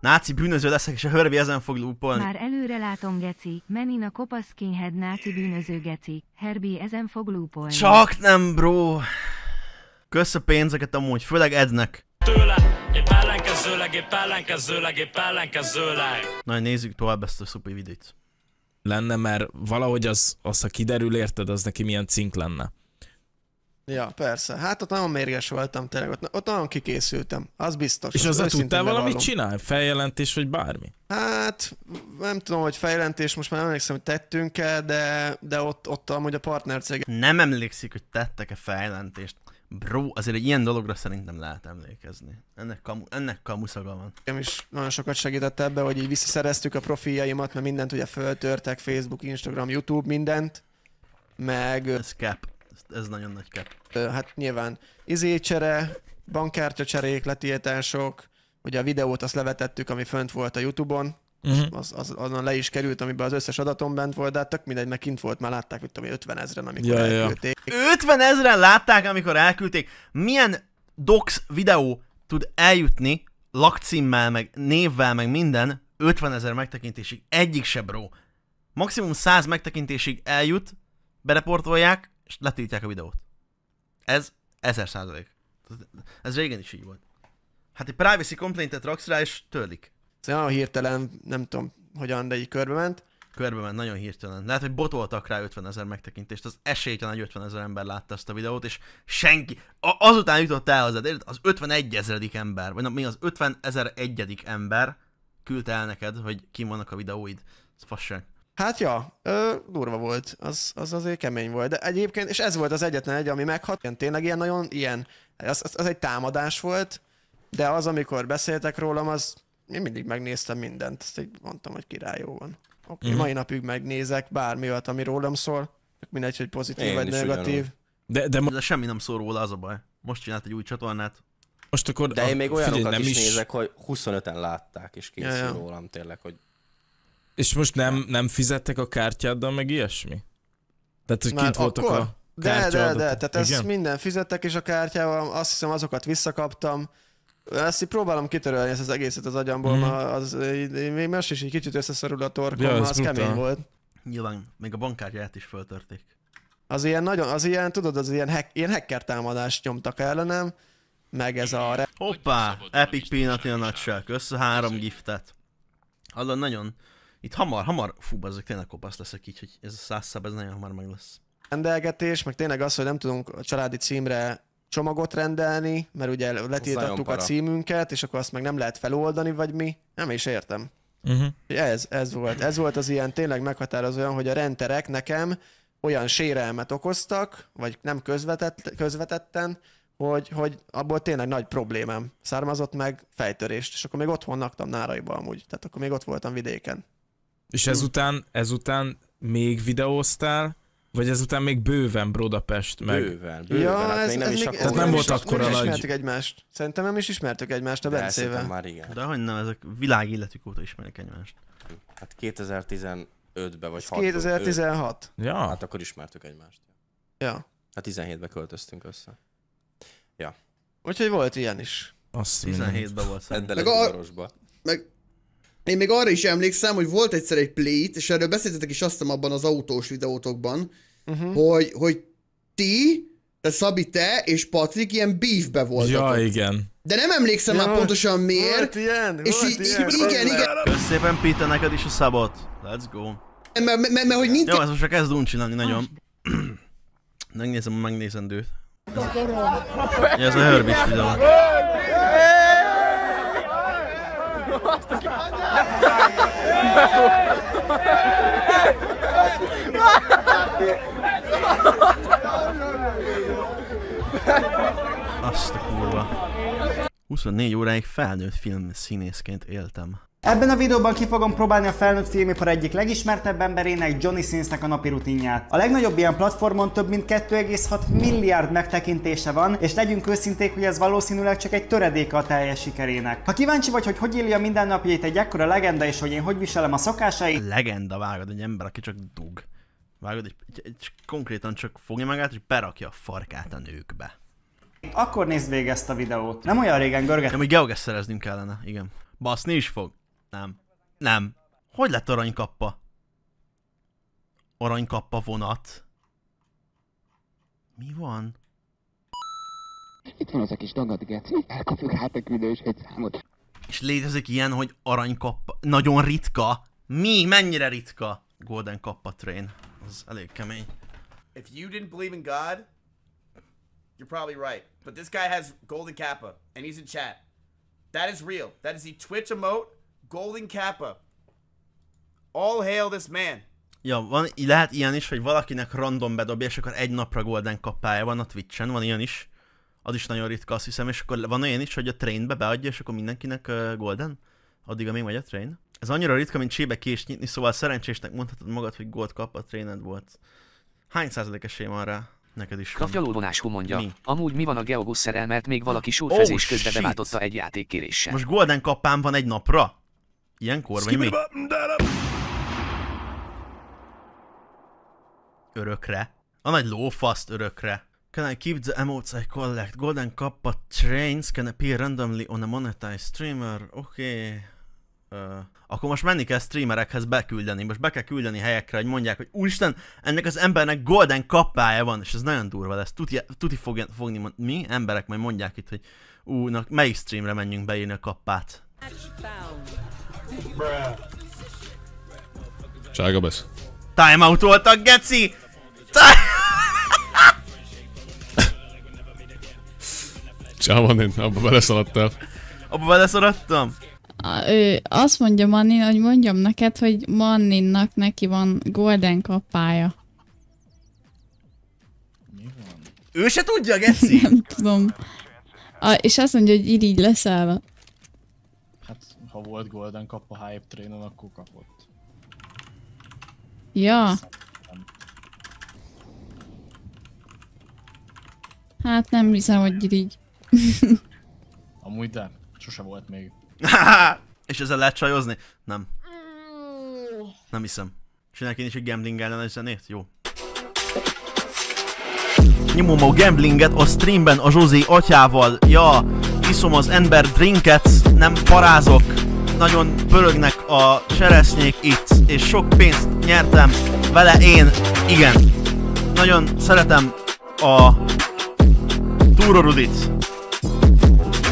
Náci bűnöző leszek, és a Hörbi ezen fog lúpolni. Már előre látom, geci. Menin a kopasz skinhead náci bűnöző geci. Herbie ezen fog lúpolni. Csak nem, bro. Kösz a pénzeket amúgy, főleg Ednek. Tőle, épp ellenkezőleg, épp ellenkezőleg, épp ellenkezőleg Na, nézzük tovább ezt a szupi videót. Lenne, mert valahogy az, az, ha kiderül, érted, az neki milyen cink lenne. Ja, persze. Hát ott nagyon mérges voltam tényleg, ott, ott nagyon kikészültem, az biztos. És azt azzal tudtál valamit bevallom. csinálni? Feljelentés vagy bármi? Hát nem tudom, hogy fejlentés, most már nem emlékszem, hogy tettünk-e, de, de ott, ott amúgy a partnercég Nem emlékszik, hogy tettek-e fejlentést. Bro, azért egy ilyen dologra szerintem lehet emlékezni. Ennek, kamu, ennek kamuszaga van. nekem is nagyon sokat segített ebbe, hogy így visszaszereztük a profiljaimat, mert mindent ugye föltörtek, Facebook, Instagram, YouTube, mindent. Meg Ez cap. Ez, nagyon nagy ö, hát nyilván izécsere, bankkártya cserék, letiltások, ugye a videót azt levetettük, ami fönt volt a Youtube-on, Mhm. az, az, azon le is került, amiben az összes adatom bent volt, de hát tök mindegy, meg kint volt, már látták, hogy tudom, én, 50 ezeren, amikor Ja, ja, ja. elküldték. 50 ezeren látták, amikor elküldték. Milyen docs videó tud eljutni lakcímmel, meg névvel, meg minden 50 ezer megtekintésig? Egyik se, bro. Maximum 100 megtekintésig eljut, bereportolják, és letiltják a videót. Ez 1000 százalék. Ez régen is így volt. Hát egy privacy complaintet raksz rá, és törlik. Ez olyan hirtelen, nem tudom, hogyan, de így körbe ment. Körbe ment, nagyon hirtelen. Lehet, hogy botoltak rá 50 ezer megtekintést, az esélytelen, hogy 50 ezer ember látta ezt a videót, és senki, a- azután jutott el érted? az 51 ezeredik ember, vagy na, mi az 50 ezer egyedik ember küldte el neked, hogy kim vannak a videóid. Ez fasság. Hát ja, ö, durva volt, az, az azért kemény volt, de egyébként, és ez volt az egyetlen egy, ami meghat, ilyen, tényleg ilyen nagyon ilyen, az, az, az egy támadás volt, de az, amikor beszéltek rólam, az én mindig megnéztem mindent, ezt így mondtam, hogy király jó van. Oké, okay, Mhm. mai napig megnézek bármi olyat, ami rólam szól, mindegy, hogy pozitív Én vagy negatív. ugyanúgy. De, de, De semmi nem szól róla, az a baj. Most csinált egy új csatornát. most akkor... De én még figyelj, olyanokat nem is, is nézek, hogy 25-en látták, és készül Ja, ja. rólam tényleg, hogy És most nem, nem fizettek a kártyáddal, meg ilyesmi? Tehát, hogy Már kint voltak akkor? a De, de, de, tehát ezt Igen? minden fizettek is a kártyával, azt hiszem azokat visszakaptam. Ezt így próbálom kitörölni ezt az egészet az agyamból, mm. az, még most is így kicsit összeszorul a torkom, Ja, az brutál. kemény volt. Nyilván, még a bankkártyáját is föltörték. Az ilyen nagyon, az ilyen, tudod, az ilyen, hack, ilyen hacker támadást nyomtak ellenem, meg ez a re- Hoppá! Epic Peanut a nutshell. Össze három giftet. Hallod, nagyon... Itt hamar, hamar... Fú, bazzak, tényleg kopasz leszek így, hogy ez a száz szab, ez nagyon hamar meg lesz. rendelgetés, meg tényleg az, hogy nem tudunk a családi címre csomagot rendelni, mert ugye letiltottuk a címünket, és akkor azt meg nem lehet feloldani, vagy mi. Nem is értem. Uh-huh. Ez, ez volt. Ez volt az ilyen tényleg meghatározóan, hogy a renterek nekem olyan sérelmet okoztak, vagy nem közvetett, közvetetten, hogy, hogy abból tényleg nagy problémám származott meg fejtörést, és akkor még otthon laktam Náraiba amúgy, tehát akkor még ott voltam vidéken. És ezután, ezután még videóztál, vagy ezután még bőven Budapest meg... bőven, bőven, hát még nem is Tehát nem volt akkora nem is nagy... ismertük egymást. Szerintem nem is ismertük egymást a De Bencével. szerintem már igen. De hogy nem, ezek világéletük óta ismerik egymást. Hát 2015-ben vagy 6 2016. Ja. Hát akkor ismertük egymást. Ja. Hát 17-ben költöztünk össze. Ja. Úgyhogy volt ilyen is. Azt 17-ben volt Eddel Meg a-. Meg Én még arra is emlékszem, hogy volt egyszer egy play és erről beszéltetek is azt abban az autós videótokban, Mhm. hogy, hogy ti, te Szabi, te és Patrik ilyen beefbe voltatok. Ja, igen. De nem emlékszem már Ja, pontosan miért. volt ilyen, és volt így, ilyen. igen, igen, Kösz szépen Peter neked is a szabot. Let's go. mert, mert, mert, hogy mindkettő... Jó, ez most csak kezd uncsi lenni nagyon. Megnézem a megnézendőt. Ja, ez a Herbis videó. Azt a kurva. 24 óráig felnőtt film színészként éltem. Ebben a videóban ki fogom próbálni a felnőtt filmipar egyik legismertebb emberének, Johnny Sinsnek a napi rutinját. A legnagyobb ilyen platformon több mint 2,6 milliárd megtekintése van, és legyünk őszinték, hogy ez valószínűleg csak egy töredéke a teljes sikerének. Ha kíváncsi vagy, hogy hogy éli a mindennapjait egy ekkora legenda, és hogy én hogy viselem a szokásait, Legenda vágod egy ember, aki csak dug. Vágod, egy, egy, egy, konkrétan csak fogja magát, és berakja a farkát a nőkbe. akkor nézd végig ezt a videót. Nem olyan régen görget De még geoges szereznünk kellene, igen. Baszni is fog? Nem. Nem. Hogy lett aranykappa? Aranykappa vonat. Mi van? Itt van az a kis dagad geci, elkapjuk hát a küldős egy számot. És létezik ilyen, hogy aranykappa. Nagyon ritka. Mi? Mennyire ritka? Golden Kappa Train. Az elég kemény. If you didn't believe in God, you're probably right. But this guy has Golden Kappa, and he's in chat. That is real. That is the Twitch emote, Golden Kappa. All hail this man. Ja, van, lehet ilyen is, hogy valakinek random bedobja, és akkor egy napra golden kappája van a Twitchen, van ilyen is. Az is nagyon ritka, azt hiszem, és akkor van olyan is, hogy a trainbe beadja, és akkor mindenkinek uh, golden, addig, amíg megy a train. Ez annyira ritka, mint csébe kés nyitni, szóval szerencsésnek mondhatod magad, hogy gold kap a trained volt. Hány százalék esély van rá? Neked is van. Kraftyalóvonás mondja. Mi? Amúgy mi van a geogusszerrel, mert még valaki Oh, sótfezés közben shit. beváltotta egy játékkéréssel. Most golden kappám van egy napra? Ilyenkor, vagy mi? Örökre. A nagy lófaszt örökre. Can I keep the emotes I collect? Golden Kappa trains can appear randomly on a monetized streamer. Oké. Okay. Uh, akkor most menni kell streamerekhez beküldeni. Most be kell küldeni helyekre, hogy mondják, hogy úristen, ennek az embernek golden kappája van, és ez nagyon durva lesz. Tuti, tuti fogja, fogni mi, emberek majd mondják itt, hogy ú, na, melyik streamre menjünk beírni a kappát. Sárga besz. Timeout voltak, geci! Csában én abba beleszaladtál. Abba beleszaradtam? A, ő azt mondja Mannin, hogy mondjam neked, hogy Manninnak neki van golden kappája. Ő se tudja, geci? Nem tudom. A, és azt mondja, hogy irigy leszel. Ha volt Golden Cup a Hype Trainen, akkor kapott. Ja. Hát nem hiszem, hogy irigy. Amúgy de, sose volt még. És ezzel lehet csajozni? Nem. Nem hiszem. Csinálják én is egy gambling ellenes zenét? Jó. Nyomom a gamblinget a streamben a Zsózé atyával. Ja, iszom az ember drinket, nem parázok. Nagyon pörögnek a cseresznyék itt, és sok pénzt nyertem vele én. Igen. Nagyon szeretem a túrorudit.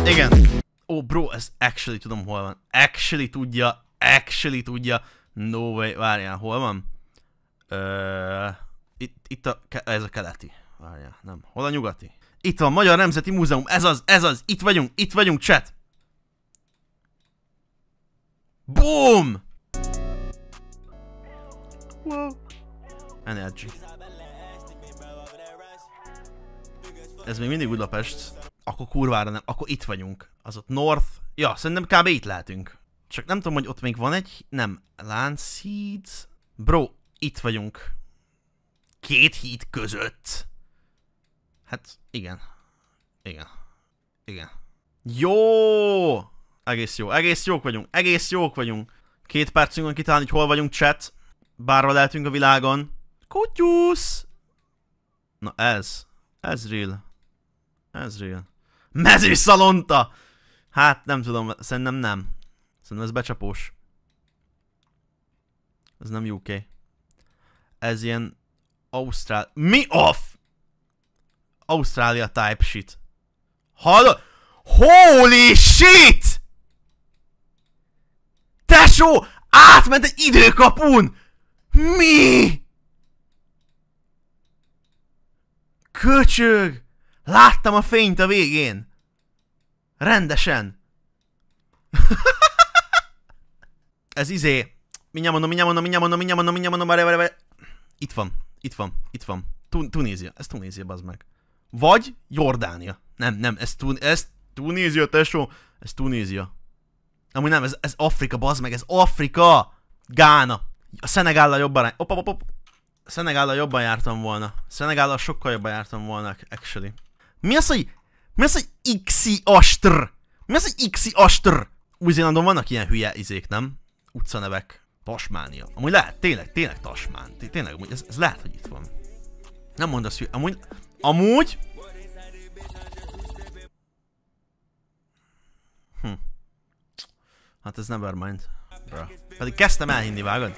Igen. Ó, oh, bro, ez actually tudom hol van. Actually tudja, actually tudja. No way, várjál, hol van? Ö, itt, itt a, ez a keleti. Várjál, nem. Hol a nyugati? Itt van, Magyar Nemzeti Múzeum, ez az, ez az, itt vagyunk, itt vagyunk, chat! Boom! Wow. Energy. Ez még mindig Budapest. Akkor kurvára nem, akkor itt vagyunk. Az ott North. Ja, szerintem kb. itt lehetünk. Csak nem tudom, hogy ott még van egy... Nem. Lánchíd? Bro, itt vagyunk. Két híd között. Hát, igen. Igen. Igen. Jó! Egész jó. Egész jók vagyunk. Egész jók vagyunk. Két percünk van kitalálni, hogy hol vagyunk, chat. Bárhol lehetünk a világon. Kutyusz! Na ez. Ez real. Ez real. Mezőszalonta! Hát nem tudom, szerintem nem. Szerintem ez becsapós. Ez nem UK. Ez ilyen Ausztrál... Mi off? Ausztrália type shit. Hallod? Holy shit! Tesó! Átment egy időkapun! Mi? Köcsög! Láttam a fényt a végén! Rendesen! Ez izé... Mindjárt mondom, mindjárt mondom, mindjárt mondom, mindjárt mondom, mindjárt mondom, várj. Itt van, itt van, itt van. Tu- Tunézia, ez Tunézia, bazd meg. Vagy Jordánia. Nem, nem, ez, Tun- ez Tunézia, tesó. Ez Tunézia. Amúgy nem, ez, ez Afrika, bazd meg, ez Afrika! Gána. A Szenegállal jobban... Op, op, op, op. Szenegállal jobban jártam volna. Szenegállal sokkal jobban jártam volna, actually. Mi az, hogy... Mi az, hogy Ixi Astr? Mi az, hogy Ixi Astr? Új-Zélandon vannak ilyen hülye izék, nem? Utcanevek. Tasmánia. Amúgy lehet, tényleg, tényleg Tasmán. Té- Tényleg, amúgy ez, ez lehet, hogy itt van. Nem mondasz hülye. Amúgy... Amúgy... Hát ez nevermind. Bra. Pedig kezdtem elhinni, vágod?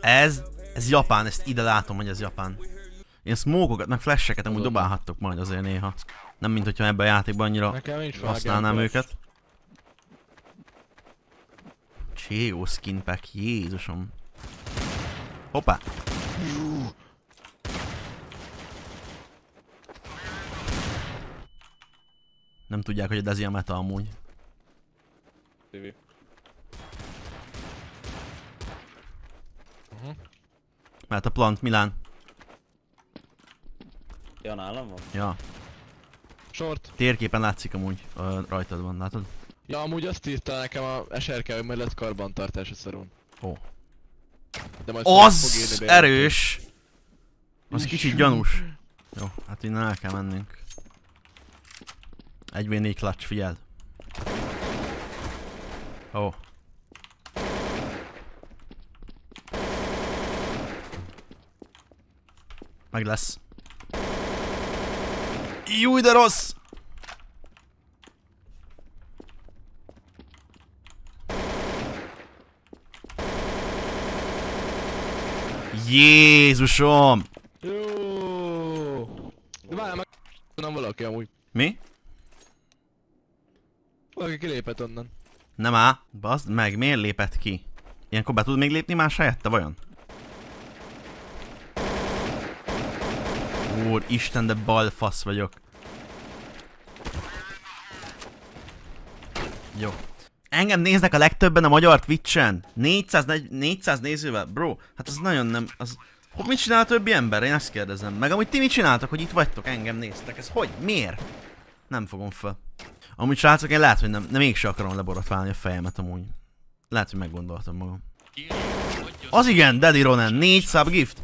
Ez, ez Japán, ezt ide látom, hogy ez Japán. Ilyen smokokat, meg flasheket amúgy dobálhattok majd azért néha. Nem mint hogyha ebben a játékban annyira használnám őket. Cségó skin pack, Jézusom. Hoppá! Nem tudják, hogy ez ilyen meta amúgy. TV. Mert a plant Milán. Ja, nálam van? Ja. Short. Térképen látszik amúgy, ö, rajtad van, látod? Ja, amúgy azt írta nekem a SRK, hogy majd lesz karbantartás a szarón. Ó. De majd fog Az bejelentést. erős! Az kicsit gyanús. Jó, hát innen el kell mennünk. Egy v clutch, figyeld. Ó. Meg lesz. Júj, de rossz! Jézusom! Jó. Várjál meg, nem valaki amúgy. Mi? Valaki kilépett onnan. Nem á, bazd meg, miért lépett ki? Ilyenkor be tud még lépni más helyette, vajon? Úr, Isten, de balfasz vagyok. Jó. Engem néznek a legtöbben a magyar Twitch-en. 400, negy- 400 nézővel. Bro, hát az nagyon nem... Az... Hogy mit csinál a többi ember? Én ezt kérdezem. Meg amúgy ti mit csináltak, hogy itt vagytok, engem néztek? Ez hogy? Miért? Nem fogom fel. Amúgy srácok, én lehet, hogy nem, nem mégse akarom leborotválni a fejemet amúgy. Lehet, hogy meggondoltam magam. Az igen, Daddy Ronan, 4 sub gift.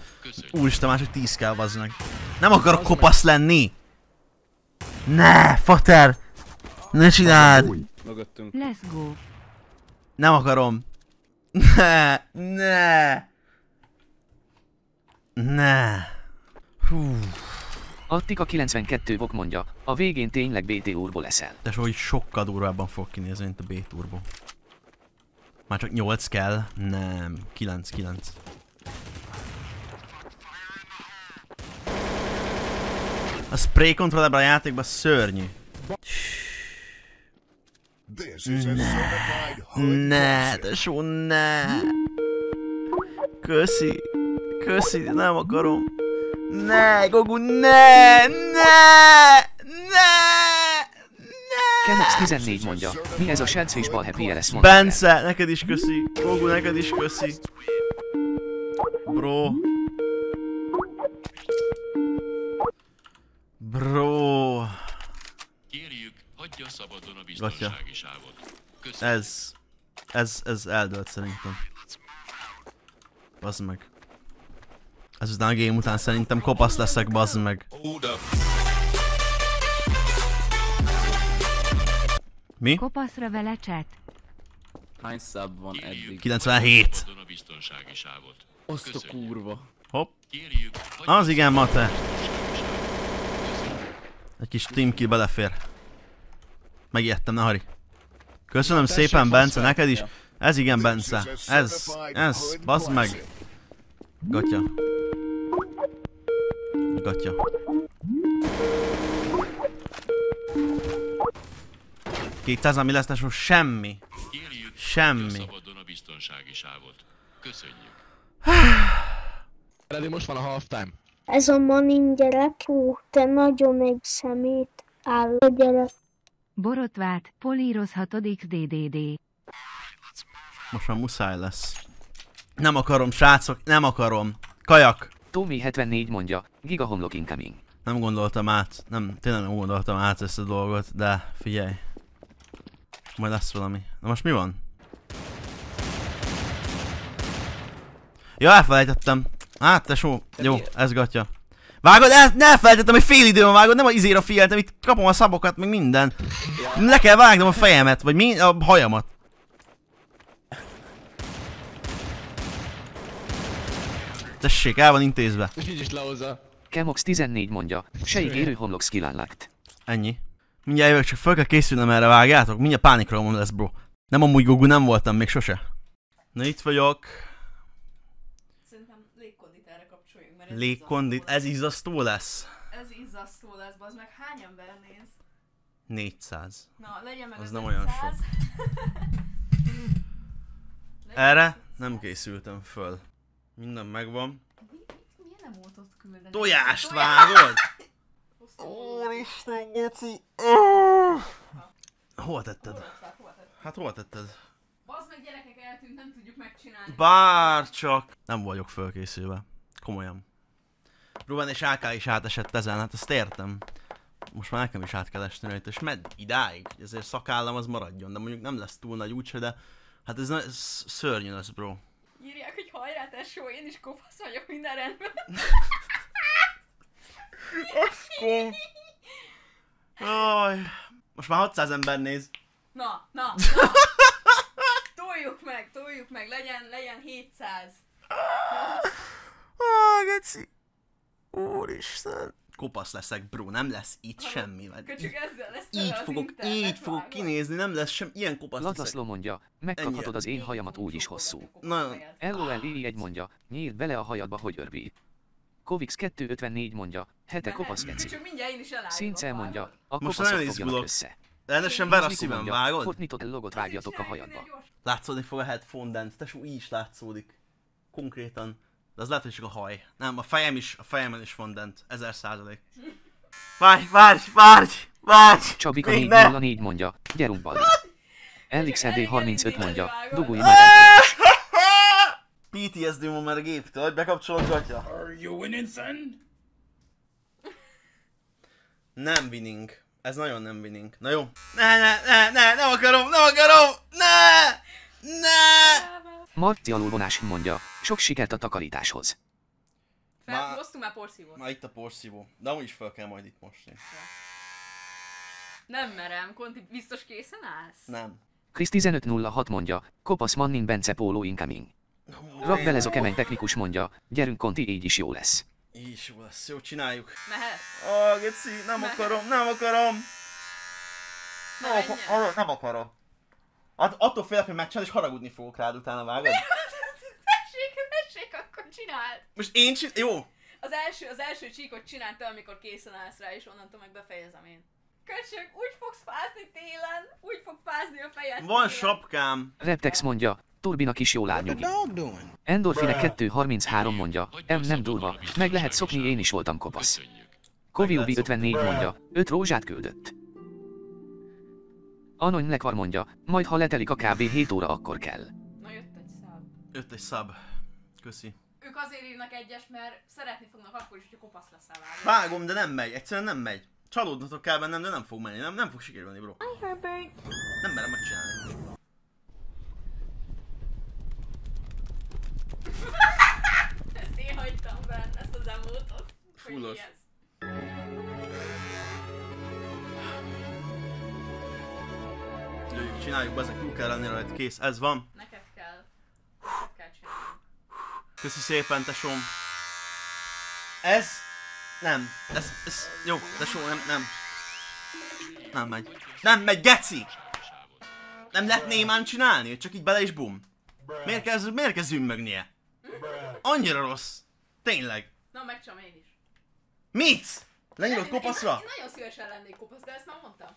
Úristen, máshogy 10 kell meg. Nem akarok kopasz lenni. Ne, fater! Ne csináld! Mögöttünk. Let's go. Nem akarom. Ne, ne. Ne. Hú. Attika 92 vok mondja, a végén tényleg BT úrból leszel. De hogy sokkal durvábban fog kinézni, mint a B-turbo. Már csak 8 kell? Nem. 9, 9. A spray controllerben a játékban szörnyű. Ne, ne, tesó, ne. Köszi. Köszi, nem akarom. Ne, Gogu, ne, ne, ne. Kenex 14 mondja, mi ez a Shadfish bal happy LS mondta. Bence, neked is köszi. Gogu, neked is köszi. Bro. Bro. Kérjük, hagyja szabadon a biztonsági sávot. Köszönöm. Ez, ez, ez eldölt szerintem. Bazd meg. Ezután a game után szerintem kopasz leszek, bazd meg. Mi? Kopaszra vele chat. Hány szab van eddig? 97. Szabadon a biztonsági sávot. Azt a kurva. Hopp. Az igen, Mate. Egy kis team kill belefér. Megijedtem, ne hari. Köszönöm szépen, Bence, neked is. Ez igen, Bence. Ez, ez, bazd meg. Gatya. Gatya. Kétszáz, ami lesz, tesó, semmi. Semmi. Szabadon a biztonsági sávot. Köszönjük. Ready, most van a halftime. Ez a manin gyerek, ú, te nagyon egy szemét áll a gyerek. Borotvát, polírozhatod XDDD. Most már muszáj lesz. Nem akarom, srácok, nem akarom. Kajak. Tommy 74 mondja, Giga homlok incoming. Nem gondoltam át, nem, tényleg nem gondoltam át ezt a dolgot, de figyelj. Majd lesz valami. Na most mi van? Ja, elfelejtettem. Hát, tesó, jó, ez gatya. Vágod, el, ne elfelejtettem, hogy fél időn vágod, nem a izéra figyeltem, itt kapom a szabokat, meg minden. Le kell vágnom a fejemet, vagy mi, a hajamat. Tessék, el van intézve. Így is lehozza. Kemox 14 mondja, se ígérő homlok skill unlocked. Ennyi. Mindjárt jövök, csak fel kell készülnem erre, vágjátok? Mindjárt pánikromom lesz, bro. Nem amúgy Gogu, nem voltam még sose. Na itt vagyok. Szerintem légkondit erre kapcsoljunk, mert ez Légkondit, ez izzasztó lesz. Ez izzasztó lesz, az meg hány ember néz? 400. Na, legyen meg Az az nem olyan 500. sok. Erre nem készültem föl. Minden megvan. Milyen nem volt ott küldeni? Tojást Tojás! vágod? Úristen, geci! Hol tetted? Hát hol tetted? Bazd meg gyerekek eltűnt, nem tudjuk megcsinálni. Bár csak nem vagyok fölkészülve. Komolyan. Ruben és AK is átesett ezen, hát ezt értem. Most már nekem is át kell esni rajta, és med idáig, hogy ezért szakállam az maradjon, de mondjuk nem lesz túl nagy úgyse, de hát ez, ez szörnyű lesz, bro. Írják, hogy hajrá tesó, én is kopasz vagyok, minden rendben. Aszkom. Jaj. Most már 600 ember néz. Na, na, na. Toljuk meg, toljuk meg, legyen, legyen 700. Ah, geci. Úristen. Kopasz leszek, bro, nem lesz itt semmi. Vagy Köcsög ezzel lesz így fogok, így fogok vágod? kinézni, nem lesz sem ilyen kopasz leszek. Lataszló mondja, megkaphatod az én hajamat úgy is hosszú. Na, LOL egy mondja, nyíld bele a hajadba, hogy örbi. Kovix 254 mondja, hete kopasz geci. Köcsög mindjárt én is. Szincel mondja, a Most kopaszok fogjanak össze. Rendesen ver a szívem, vágod? Fortnite logot vágjatok a hajadba. Látszódni fog a headphone dent, tesó, így is látszódik. Konkrétan. De az lehet, hogy csak a haj. Nem, a fejem is, a fejemen is van dent. Ezer százalék. Várj, várj, várj, várj! Csabika Még 404 mondja, gyerünk Baldi. LXRD 35 mondja, dugulj már. PTSD van már a géptől, hogy bekapcsolod gatya. Are you winning, son? Nem winning. Ez nagyon nem winning. Na jó. Ne, ne, ne, ne, nem akarom, nem akarom! Ne! Ne! Marci alulvonás mondja, sok sikert a takarításhoz. Fel, hoztunk már porszívót. Na itt a porszívó. De amúgy is fel kell majd itt mosni. Nem merem, Konti, biztos készen állsz? Nem. Krisz 1506 mondja, kopasz Mannin Bence póló incoming. Rak bele ez a kemény technikus mondja, gyerünk Konti így is jó lesz. Így is jó lesz, jó, csináljuk. Mehetsz? Ó, oh, geci, nem akarom, nem akarom. Nem, akar, arra nem akarom. At, attól félek, hogy megcsinálod, és haragudni fogok rád utána, vágod? tessék, tessék, akkor csináld! Most én csin... Jó. Az első, az első csíkot csináld te, amikor készen állsz rá, és onnantól meg befejezem én. Köcsög, úgy fogsz fázni télen, úgy fog fázni a fejed Van télen. sapkám. Reptex mondja, Turbinak is jól áll nyugi. Endorfine 233 mondja, em nem durva, meg lehet szokni én is voltam kopasz. Koviubi 54 mondja, 5 rózsát küldött. Anony Lekvar mondja, majd ha letelik a kb 7 óra akkor kell. Na jött egy szám. Jött egy szab. Köszi. Ők azért írnak egyes, mert szeretni fognak akkor is, hogyha kopasz leszel vágod. Vágom, de nem megy. Egyszerűen nem megy. Csalódnatok kell bennem, de nem fog menni. Nem, nem fog sikerülni, bro. Nem merem megcsinálni. Ezt én hagytam benne, ezt az emótot. hogy Fullos. Jöjjük, csináljuk, ezek túl kell lenni rajta, kész, ez van. Neked kell. Neked kell csinálni. Köszi szépen, tesóm. Ez... Nem. Ez, ez... Jó, tesó, nem, nem. Nem megy. Nem megy, geci! Nem lehet némán csinálni? Csak így bele és bum. Miért kell, miért kell zümmögnie? Annyira rossz. Tényleg. Na, megcsom én is. Mit? Lenyírod Én- kopaszra? Én, én nagyon szívesen lennék kopasz, de ezt már mondtam.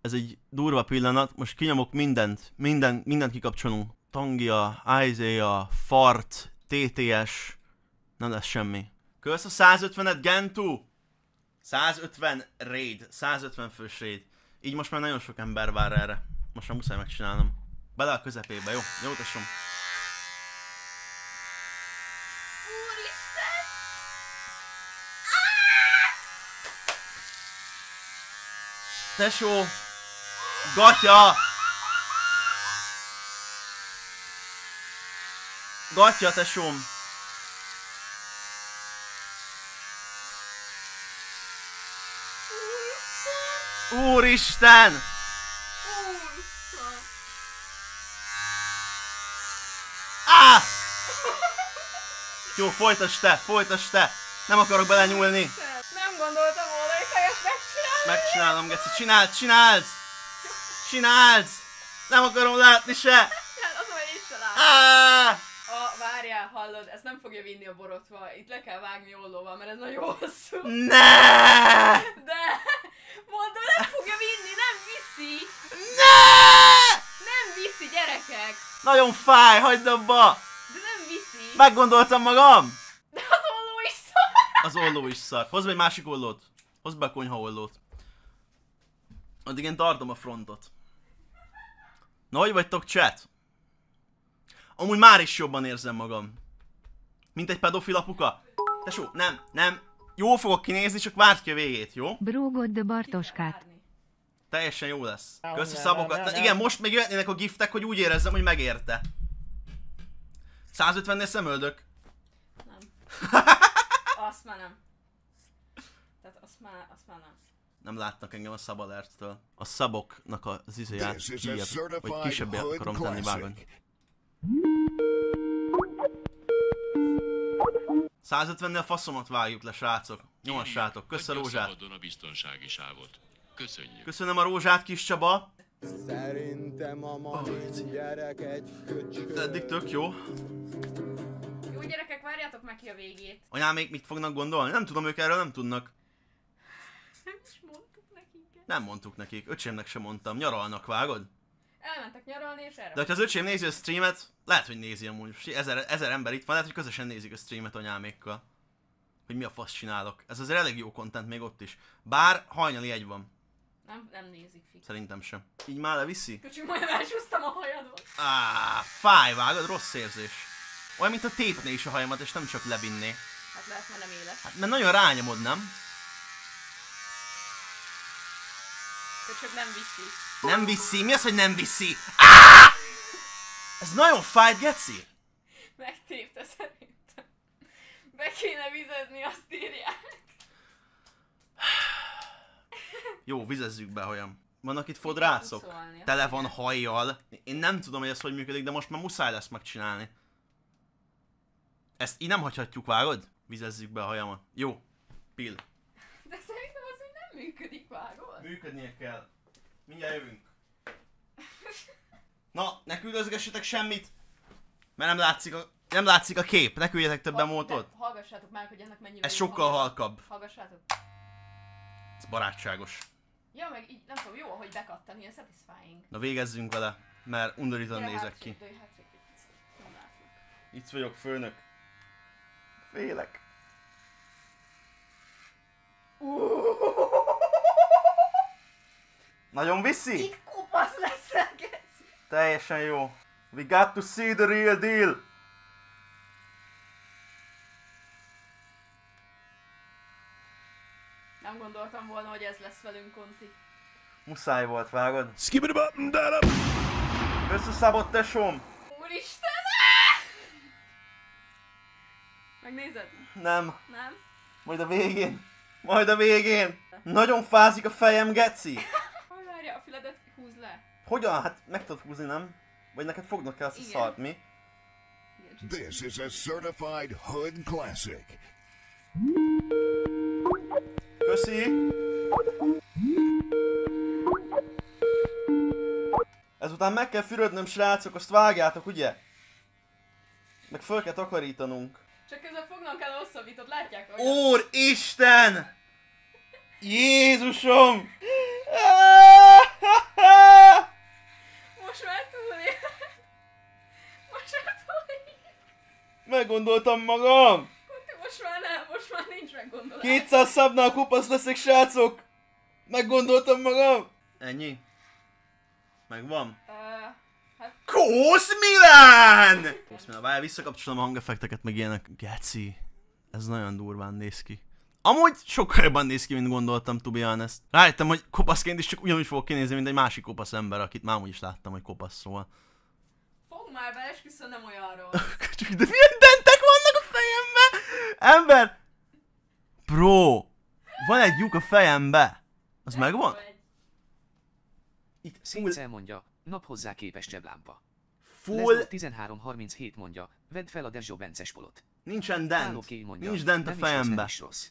Ez egy durva pillanat, most kinyomok mindent, minden, mindent kikapcsolunk. Tangia, Isaiah, Fart, TTS, nem lesz semmi. Kösz a 150-et, Gentu! 150 raid, 150 fős raid. Így most már nagyon sok ember vár erre. Most már muszáj megcsinálnom. Bele a közepébe, jó? Jó, tesóm. Tesó! Gatya! Gatya, tesóm! Úristen! Á! Jó, folytasd te, folytasd te! Nem akarok belenyúlni! Nem gondoltam volna, hogy ezt megcsinálod. Megcsinálom, Geci. Csináld, csináld! Csináld! Nem akarom látni se! Hát, az, hogy is se látom. Á! A, várjál, hallod, ez nem fogja vinni a borotva. Itt le kell vágni ollóval, mert ez nagyon hosszú. Ne! De! Mondom, nem fogja vinni, nem viszi! Ne! Nem viszi, gyerekek! Nagyon fáj, hagyd abba! De nem viszi! Meggondoltam magam! De az olló is szar! Az olló is szar. Hozd be egy másik ollót. Hozd be a konyha ollót. Addig én tartom a frontot. Na, hogy vagytok, chat? Amúgy már is jobban érzem magam. Mint egy pedofil apuka. Tesó, nem, nem. Jól fogok kinézni, csak várj ki a végét, jó? Brógod de Bartoskát. Teljesen jó lesz. Köszi szabokat. Na, igen, most még jöhetnének a giftek, hogy úgy érezzem, hogy megérte. 150-nél szemöldök. Azt már nem. Tehát azt már, azt már nem. Nem látnak engem a szabalertől. A szaboknak az izéját kijebb, vagy kisebbé akarom tenni. 150-nél a faszomat vágjuk le, srácok. Nyomassátok. Köszönöm a rózsát. a biztonsági sávot. Köszönjük. Köszönöm a rózsát, kis Csaba. Szerintem a mamin gyerek egy köcsög. Eddig tök jó. Jó gyerekek, várjátok meg ki a végét. Anyámék mit fognak gondolni? Nem tudom, ők erről nem tudnak. Nem mondtuk nekik. Öcsémnek sem mondtam. Nyaralnak, vágod? Elmentek nyaralni, és erre. De ha az öcsém nézi a streamet, lehet, hogy nézi amúgy. Ezer, ezer ember itt van, lehet, hogy közösen nézik a streamet anyámékkal. Hogy mi a fasz csinálok. Ez azért elég jó content még ott is. Bár hajnali egy van. Nem, nem nézik fix. Szerintem sem. Így már leviszi? Köcsög, majdnem elsúsztam a hajadon. Á, fáj, vágod, rossz érzés. Olyan, mint a tépné is a hajamat, és nem csak levinné. Hát lehet, mert nem éles. Hát, mert nagyon rányomod, nem? Köcsög nem viszi. Nem viszi? Mi az, hogy nem viszi? Á! Ez nagyon fájt, geci? Megtépte szerintem. Be kéne vizezni, azt írják. Jó, vizezzük be, hajam. Vannak itt fodrászok? Tele van hajjal. Én nem tudom, hogy ez hogy működik, de most már muszáj lesz megcsinálni. Ezt így nem hagyhatjuk, vágod? Vizezzük be a hajamat. Jó. Pill. De szerintem az, hogy nem működik, vágod? Működnie kell. Mindjárt jövünk. Na, ne küldözgessetek semmit! Mert nem látszik a, nem látszik a kép. Ne küldjetek több emótot. De Hallgassátok meg, hogy ennek mennyire Ez sokkal halkabb. Hallgassátok. Ez barátságos. Ja, meg így, nem tudom, jó, ahogy bekattan, ilyen satisfying. Na végezzünk vele, mert undorítóan Gyere nézek hátrébb, ki. dőj. Nem látlak. Itt vagyok, főnök. Félek. Nagyon viszi? Itt kopasz leszel, geci. Teljesen jó. We got to see the real deal. Nem gondoltam volna, hogy ez lesz velünk, Konti. Muszáj volt, vágod? Összeszabott tesóm! Úristen! Megnézed? Nem. Nem? Majd a végén. Majd a végén. Nagyon fázik a fejem, geci. Várja, a füledet húz le. Hogyan? Hát meg tudod húzni, nem? Vagy neked fognak kell azt a szart, mi? This is a certified hood classic. Köszi! Ezután meg kell fürödnöm, srácok, azt vágjátok, ugye? Meg föl kell takarítanunk. Csak ezzel fognom kell a hosszabbítót, látják? Hogy Úristen! Jézusom! Most már túlél. Most már túlél. Meggondoltam magam! Most már nem, most már nincs meggondolás. 200 szabnál kupasz leszek, srácok! Meggondoltam magam! Ennyi? Megvan? Uh, hát... Kósz Milán! Kósz Milán, várj, visszakapcsolom a hangeffekteket, meg ilyenek. Geci, ez nagyon durván néz ki. Amúgy sokkal jobban néz ki, mint gondoltam, to be honest. Rájöttem, hogy kopaszként is csak ugyanúgy fogok kinézni, mint egy másik kopasz ember, akit már amúgy is láttam, hogy kopasz, szóval. Fogd már be, esküszöm nem olyanról. De milyen dentek vannak a fejembe? Ember! Bro! Van egy lyuk a fejembe! Az megvan? Szénszel mondja, nap hozzá képes zseblámpa. Full- Lesbo 1337 mondja, vedd fel a Dezsó Bences polot. Nincsen dent. Állóké mondja, Nincs dent a nem is rossz, nem fejembe. is rossz.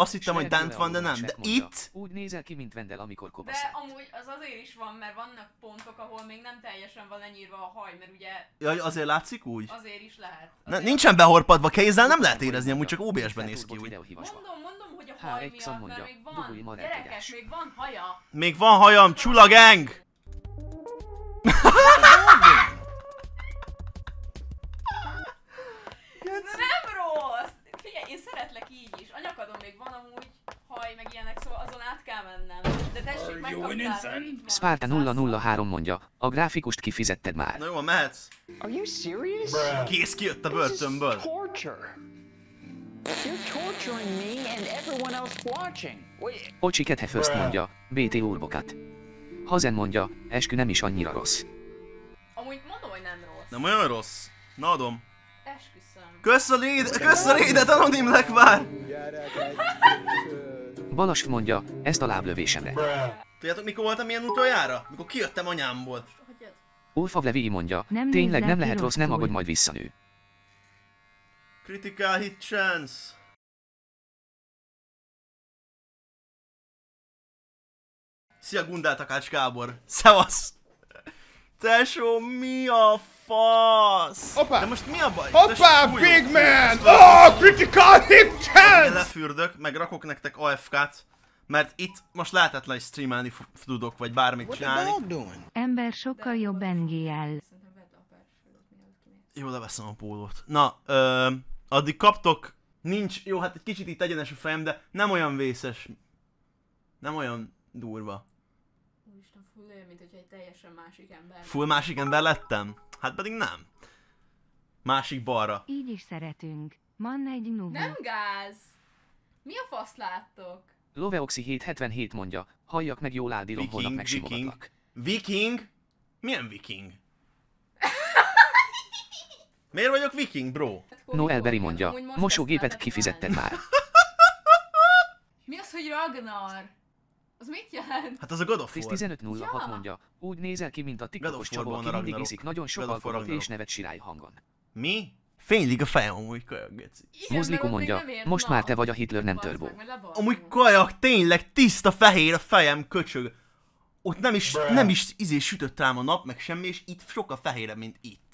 Azt hittem, hogy dent van, de nem. De itt? Úgy nézel ki, mint Vendel, amikor kopasz. De amúgy az azért is van, mert vannak pontok, ahol még nem teljesen van lenyírva a haj, mert ugye Jaj, azért látszik úgy? azért is lehet. Ne, nincsen behorpadva kézzel, nem lehet érezni, amúgy csak OBS-ben néz ki úgy. Mondom, mondom, hogy a haj H1 miatt, mert még van, gyerekek, még van haja. Még van hajam, csula gang! én szeretlek így is. A nyakadon még van amúgy haj, meg ilyenek, szóval azon át kell mennem. De tessék, megkaptál. Sparta 003 mondja, a gráfikust kifizetted már. Na jó, mehetsz. Are you serious? Kész kijött a börtönből. Ocsi Kethe First mondja, BT Urbokat. Hazen mondja, eskü nem is annyira rossz. Amúgy mondom, hogy nem rossz. Nem olyan rossz. Na adom. Kösz a léd, kösz a lédet, anonim lekvár! Balas mondja, ezt a láblövésemre. Tudjátok, mikor voltam ilyen utoljára? Mikor kijöttem anyámból. Ulfav Levi mondja, Nem tényleg nem lehet rossz, nem aggódj majd visszanő. Critical hit chance. Szia Gundál Takács Gábor. Szevasz! Tesó, mi a fasz? Hoppá! De most mi a baj? Hoppá, big man! Oh, critical hit chance! Lefürdök, meg rakok nektek AFK-t, mert itt most lehetetlen, hogy streamelni tudok, vagy bármit csinálni. Ember sokkal jobb NGL. Jó, leveszem a pólót. Na, ö, addig kaptok, nincs, jó, hát egy kicsit itt egyenes a fejem, de nem olyan vészes. Nem olyan durva. Úristen, full olyan, mint hogyha egy teljesen másik ember. Full másik ember lettem? Hát pedig nem. Másik balra. Így is szeretünk. Man egy nubu. Nem gáz! Mi a fasz láttok? Loveoxi 777 mondja, halljak meg jól holnap Viking, viking. megsimogatlak. Viking? Milyen viking? Miért vagyok viking, bro? Noel Berry mondja, mosógépet kifizetted már. Mi az, hogy Ragnar? Az mit jelent? Hát az a God of War. 1506 Ja. mondja, úgy nézel ki, mint a csavó, War-ban aki mindig Ragnarok. iszik nagyon sok alkoholt és nevet sirály hangon. Mi? Fénylik a fejem, amúgy kajak, geci. Muzliku mondja, most már te vagy a Hitler nem turbo. Amúgy kajak, tényleg tiszta fehér a fejem, köcsög. Ott nem is, nem is izé sütött rám a nap, meg semmi, és itt sokkal fehérebb, mint itt.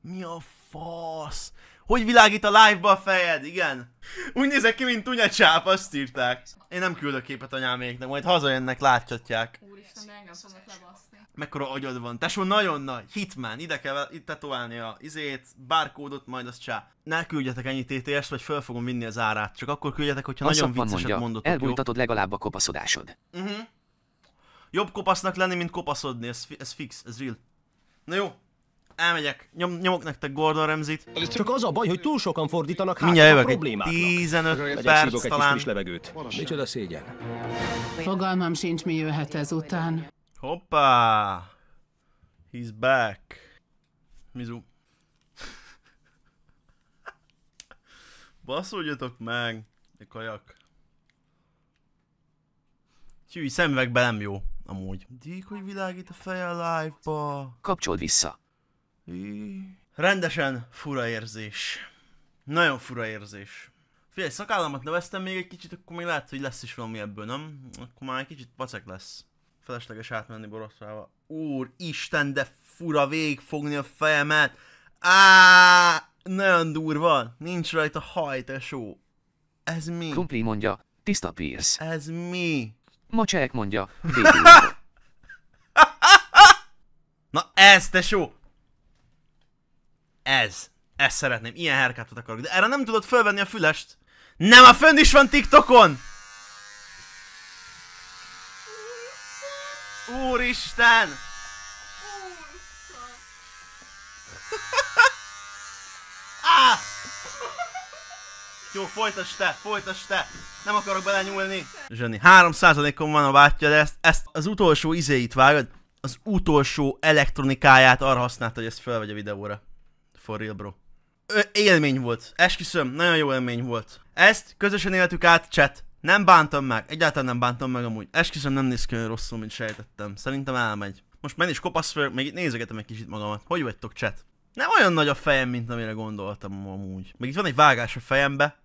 Mi a fasz? Hogy világít a live-ba a fejed? Igen. Úgy nézek ki, mint tunyacsáp, azt írták. Én nem küldök képet anyáméknek, majd hazajönnek, láthatják. Úristen, de engem fognak lebaszni. Mekkora agyad van. Tesó, nagyon nagy. Hitman. Ide kell itt tetoválni a izét, barkódot, majd azt csá. Ne küldjetek ennyi TTS-t, vagy föl fogom vinni az árát. Csak akkor küldjetek, hogyha nagyon Asszappan vicceset mondja, mondotok, jó? elbújtatod legalább a kopaszodásod. Uh-huh. Jobb kopasznak lenni, mint kopaszodni, ez, fi- ez fix, ez real. Na jó, elmegyek, Nyom, nyomok nektek Gordon Ramsay-t. Csak az a baj, hogy túl sokan fordítanak hát Mindjárt a jövök, egy problémáknak. 15 Megyek, perc szívok egy kis talán. friss levegőt. Micsoda szégyen. Fogalmam sincs, mi jöhet ezután. Hoppá! He's back. Mizu. Baszódjatok meg, de kajak. Hű, szemüvegben nem jó, amúgy. Dík, hogy világít a feje a live-ba. Kapcsold vissza. Rendesen fura érzés. Nagyon fura érzés. Figyelj, szakállamat növeztem még egy kicsit, akkor még lehet, hogy lesz is valami ebből, nem? Akkor már egy kicsit pacek lesz. Felesleges átmenni boroszvába. Úr, Isten, de fura végigfogni a fejemet. Á, nagyon durva. Nincs rajta haj, tesó. Ez mi? Krumpli mondja, tiszta Pierce. Ez mi? Macsek mondja, Na ez, tesó! Ez. Ezt szeretném. Ilyen herkátot akarok. De erre nem tudod fölvenni a fülest. Nem, a fönn is van TikTokon! Úristen! Á! Jó, folytasd te, folytasd te! Nem akarok belenyúlni. Zseni, 3%-on van a bátyja, de ezt, ezt az utolsó izéit vágod, az utolsó elektronikáját arra használta, hogy ezt felvegye videóra. For real, bro. Ö, élmény volt. Esküszöm, nagyon jó élmény volt. Ezt közösen éltük át, chat. Nem bántam meg, egyáltalán nem bántam meg amúgy. Esküszöm nem néz ki olyan rosszul, mint sejtettem. Szerintem elmegy. Most menj is kopasz fel, még nézegetem egy kicsit magamat. Hogy vagytok, chat? Nem olyan nagy a fejem, mint amire gondoltam amúgy. Meg itt van egy vágás a fejembe,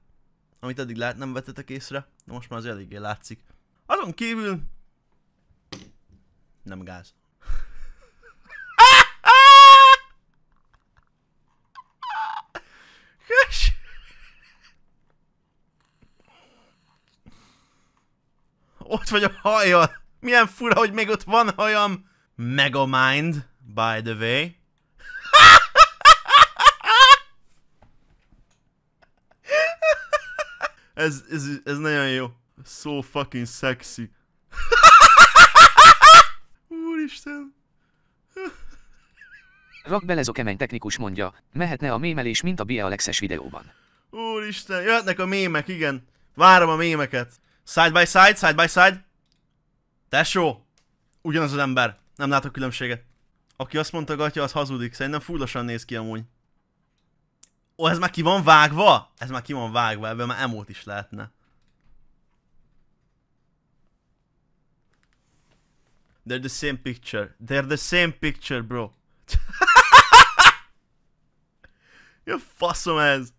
amit eddig lát, nem vettetek észre, de most már az eléggé látszik. Azon kívül... Nem gáz. Kös! Ott vagy a hajjal! Milyen fura, hogy még ott van hajam! Megamind, by the way. ez, ez, ez nagyon jó. So fucking sexy. Úristen. Rak bele kemény technikus mondja, mehetne a mémelés, mint a Bia Alexes videóban. Úristen, jöhetnek a mémek, igen. Várom a mémeket. Side by side, side by side. Tesó! Ugyanaz az ember. Nem látok különbséget. Aki azt mondta, Gatya, az hazudik. Szerintem fullosan néz ki amúgy. Ó, ez már ki van vágva? Ez már ki van vágva, ebből már emót is lehetne. They're the same picture. They're the same picture, bro. Ja faszom ez!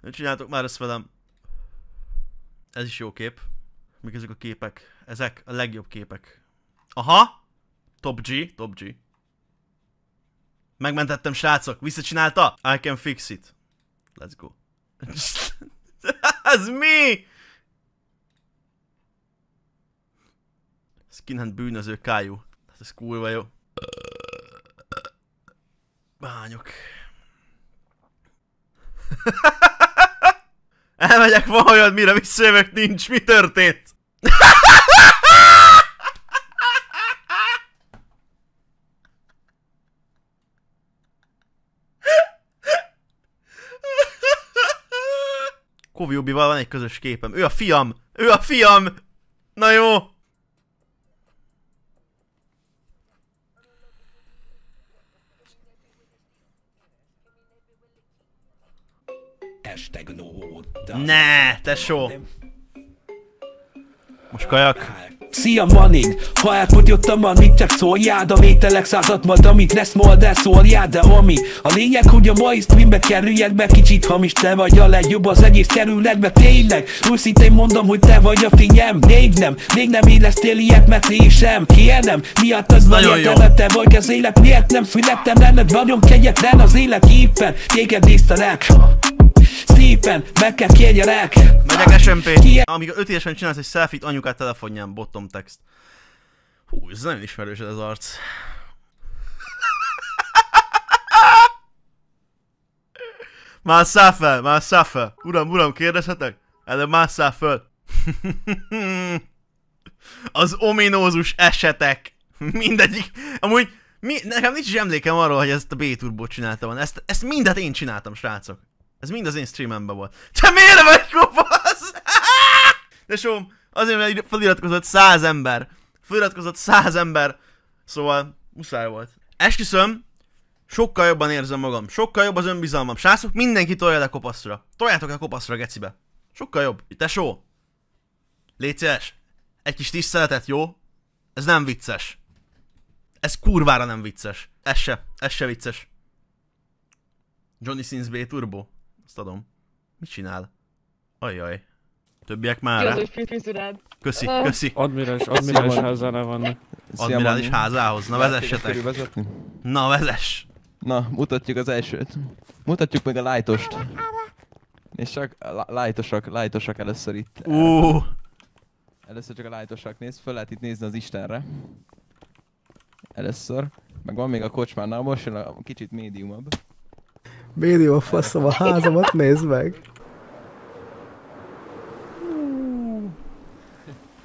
Ne csináltok már ezt velem. Ez is jó kép. Mik ezek a képek? Ezek a legjobb képek. Aha! Top G, Top G. Megmentettem srácok, visszacsinálta? I can fix it. Let's go. Ez mi? Skinhead bűnöző kájú. Ez kurva jó. Bányok. Elmegyek vajon, mire visszajövök, nincs, mi történt? Kovi Ubival van egy közös képem. Ő a fiam! Ő a fiam! Na jó! Hashtag no Ne, tesó! Most kajak. Szia Manning, ha elfogyott a manning, csak szóljál, a vételek százat majd, amit lesz majd, de szóljál, de ami. A lényeg, hogy a mai streambe kerüljed be, kicsit hamis, te vagy a legjobb az egész kerületbe, tényleg. Őszintén mondom, hogy te vagy a figyem, még nem, még nem élesztél ilyet, mert én sem. Kienem, miatt az van értelme, te vagy az élet, miért nem születtem lenned, nagyon kegyetlen az élet éppen, téged néztelek Szépen, meg kell kérjelek Megyek SMP. Amíg 5 évesen csinálsz egy selfie-t anyukát telefonján, bottom text. Hú, ez nagyon ismerős ez az arc. Másszál fel, másszál fel. Uram, uram, kérdezhetek? Előbb másszál fel. az ominózus esetek. Mindegyik. Amúgy mi, nekem nincs is emlékem arról, hogy ezt a B-turbót csináltam. Ezt, ezt mindet én csináltam, srácok. Ez mind az én streamemben volt. Te miért vagy kopasz? De sóm, azért mert feliratkozott száz ember. feliratkozott 100 ember, szóval muszáj volt. Esküszöm, sokkal jobban érzem magam, sokkal jobb az önbizalmam. Srácok, mindenki tolja le kopaszra. Toljátok le kopaszra, gecibe. Sokkal jobb. Tesó, légy szíves. Egy kis tiszteletet, jó? Ez nem vicces. Ez kurvára nem vicces. Ez se, ez se vicces. Johnny Sins B Turbo. Azt adom. Mit csinál? Ajjaj. Többiek már. Köszi, köszi. Admirális, admirális házánál vannak. Admirális házához. Na vezessetek. Na vezess. Na, mutatjuk az elsőt. Mutatjuk meg a lightost. És csak a lightosak, lightosak először itt. Ú. Először csak a lightosak néz, föl lehet itt nézni az Istenre. Először. Meg van még a kocsmánál, most jön a kicsit médiumabb. Médium a faszom a házamat, nézd meg!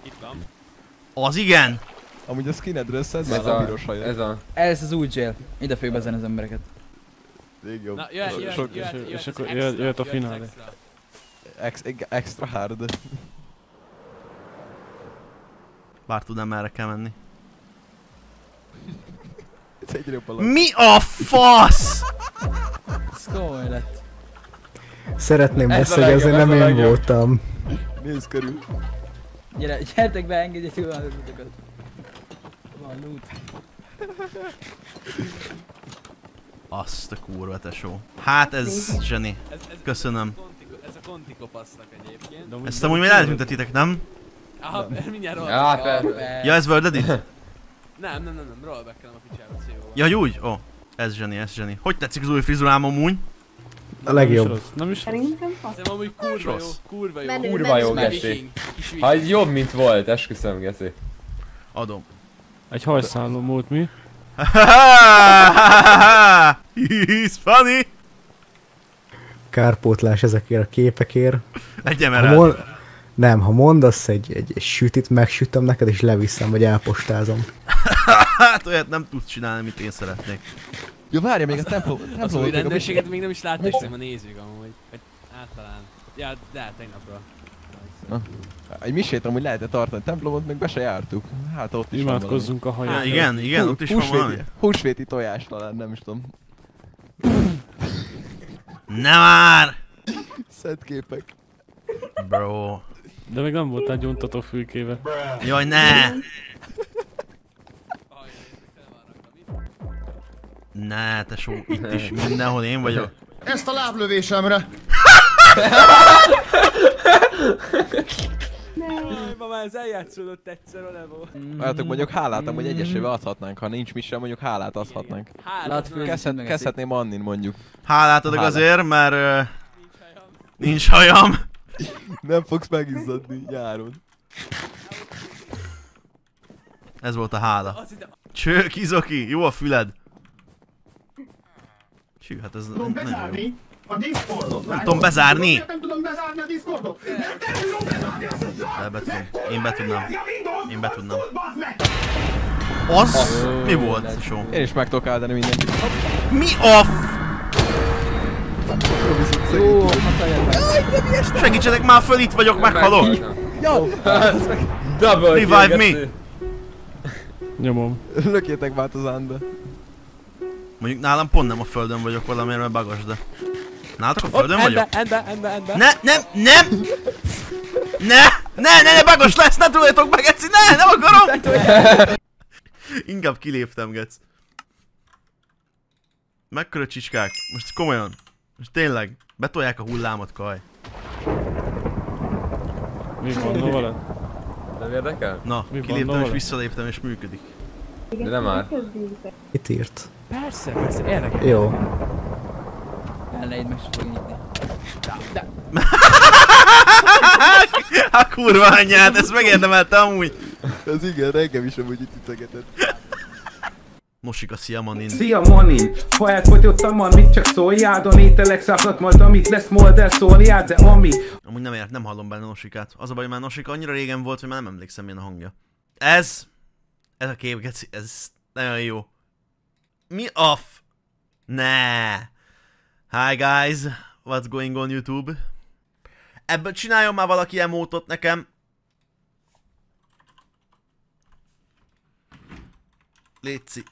Itt van. Az igen. Amúgy a skinedről szed Ez a piros hajat. ez a... Ez az új jail. Ide fogjuk bezenni az embereket. Még jobb. Na, jöhet, jöhet, Sok- jöhet, és- jöhet és akkor jöhet- jöhet a finálé. extra. Ex, extra hard. Bár tudnám merre kell menni. Mi a fasz? Szeretném Ez a legjobb, nem ez a én legjobb. voltam. Nézd körül. Gyere, gyertek be, engedjétek be az utakat. Van loot. Azt a kurva tesó. Hát ez zseni. Köszönöm. Ez a konti kopasznak egyébként. Ezt amúgy még eltüntetitek, nem? Ah, mindjárt rollback. Ja, persze. Ja, ez World Edit? Nem, nem, nem, nem, rollbackelem a picsába CO-val. Ja, úgy? Ó, ez zseni, ez zseni. Hogy tetszik az új frizurám amúgy? A legjobb. Nem is Szerintem fasz. Szerintem amúgy kurva jó, Rossz. kurva jó. Menő, Kurva jó. Geci. Ha ez jobb, mint volt, esküszöm, Geci. Adom. Egy hajszálló múlt mi? He's funny! Kárpótlás ezekért a képekért. Egy mond... Nem, ha mondasz egy, egy, egy sütit, megsütöm neked és leviszem, vagy elpostázom. Hát olyat nem tudsz csinálni, amit én szeretnék. Ja, várja még a templom. Az templomot új rendőrséget még nem is láttam, és nem a nézzük amúgy. Vagy általán. Ja, de tegnapra. Na. Egy misét amúgy lehetett tartani, templomot meg be se jártuk. Hát ott is van Imádkozzunk a. Ja, igen, igen, Hú- ott is van húsvéti- valami. Húsvéti tojás talán, nem is tudom. Nem már! Szent képek. Bro. De még nem voltál gyuntató fülkéve. Jaj, ne! Ne, tesó, itt is mindenhol én vagyok. Ezt a láblövésemre! Jaj, ma már ez eljátszódott egyszer a levo. Várjátok, mondjuk hálát, amúgy egyesével adhatnánk, ha nincs mi sem, mondjuk hálát adhatnánk. Hálát meg kezdhetném Annin mondjuk. Hálát adok Hálát. azért, mert... ö, Nincs hajam. Nem fogsz megizzadni nyáron. Ez volt a hála. Cső, kizoki, jó a füled. Csű, hát ez Tudom bezárni a Discordot. Nem tudom bezárni. Nem tudom bezárni a Discordot. Nem tudom bezárni a Discordot. Én be tudnám. Én be tudnám. Az? Mi volt, tesó? Én is meg tudok áldani mindenkit. Mi a f... Jó, hát Segítsetek már föl, itt vagyok, meghalok! Double Revive me! Nyomom. Lökjétek már az ánbe. Mondjuk nálam pont nem a földön vagyok valamiért, mert bagos, de... Nálatok a földön vagyok? Ember, ember, ember. Ne, nem, nem! Ne! Ne, ne, ne, bagos lesz, ne tudjátok meg, Geci, ne, nem akarom! Inkább kiléptem, Gec. Mekkora csicskák? Most komolyan. Most tényleg. Betolják a hullámot, kaj. Mi van, no veled? Nem érdekel? Na, Mi van, kiléptem és Nolan? visszaléptem és működik. De nem már. Mit írt? Persze, persze, érdekel. Jó. Elleid meg se fog nyitni. De. A kurva anyját, ezt megérdemelte amúgy. Ez igen, engem is amúgy itt ütegetett. Nosik a szia, manin. Szia Moni! Ha elfogyottam, mit csak szóljál, donételek szakad majd, amit lesz molder szóljál, de ami... Amúgy nem ért, nem hallom benne Nosikát. Az a baj, már Nosika annyira régen volt, hogy már nem emlékszem milyen a hangja. Ez... Ez a kép, geci, ez nagyon jó. Mi a f... Ne. Hi guys, what's going on YouTube? Ebből csináljon már valaki emótot nekem. Léci.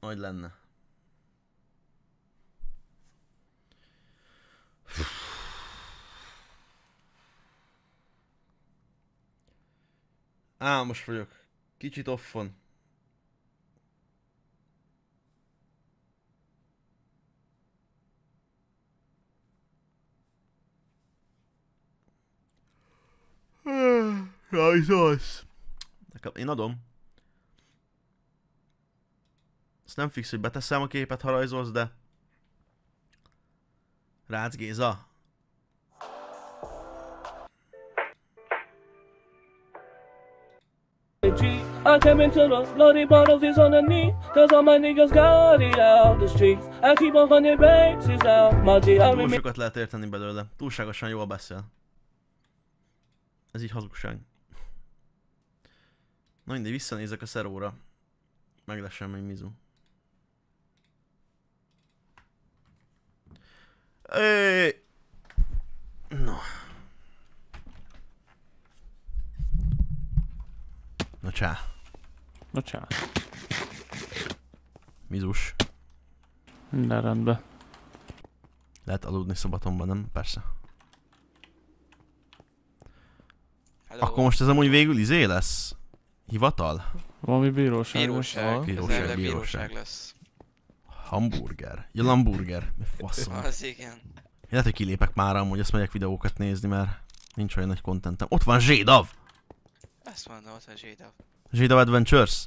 Nagy lenne. Álmos vagyok. Kicsit offon. Rajzolsz. Nekem, én adom. Ezt nem fix, hogy beteszem a képet, ha rajzolsz, de... Rácz Géza. I came into the bloody bottles is on the knee Cause all my niggas got it out the streets I keep on hundred bases out My G, I Túl sokat lehet érteni belőle. Túlságosan jól beszél. Ez így hazugság. Na mindegy, visszanézek a szeróra. Meg Mizu. Éj! No. Na csá. Na csá. Mizus. Minden rendben. Lehet aludni szobatomban, nem? Persze. Hello. Akkor most ez amúgy végül izé lesz? Hivatal? Valami bíróság. Bíróság. Bíróság, Közelebb bíróság. bíróság lesz. Hamburger. Ja, Lamburger. Mi faszom. Az igen. Lehet, hogy kilépek már amúgy, ezt megyek videókat nézni, mert nincs olyan nagy kontentem. Ott van Zsédav! Ezt mondom, ott a J-Dub. Zsédav Adventures?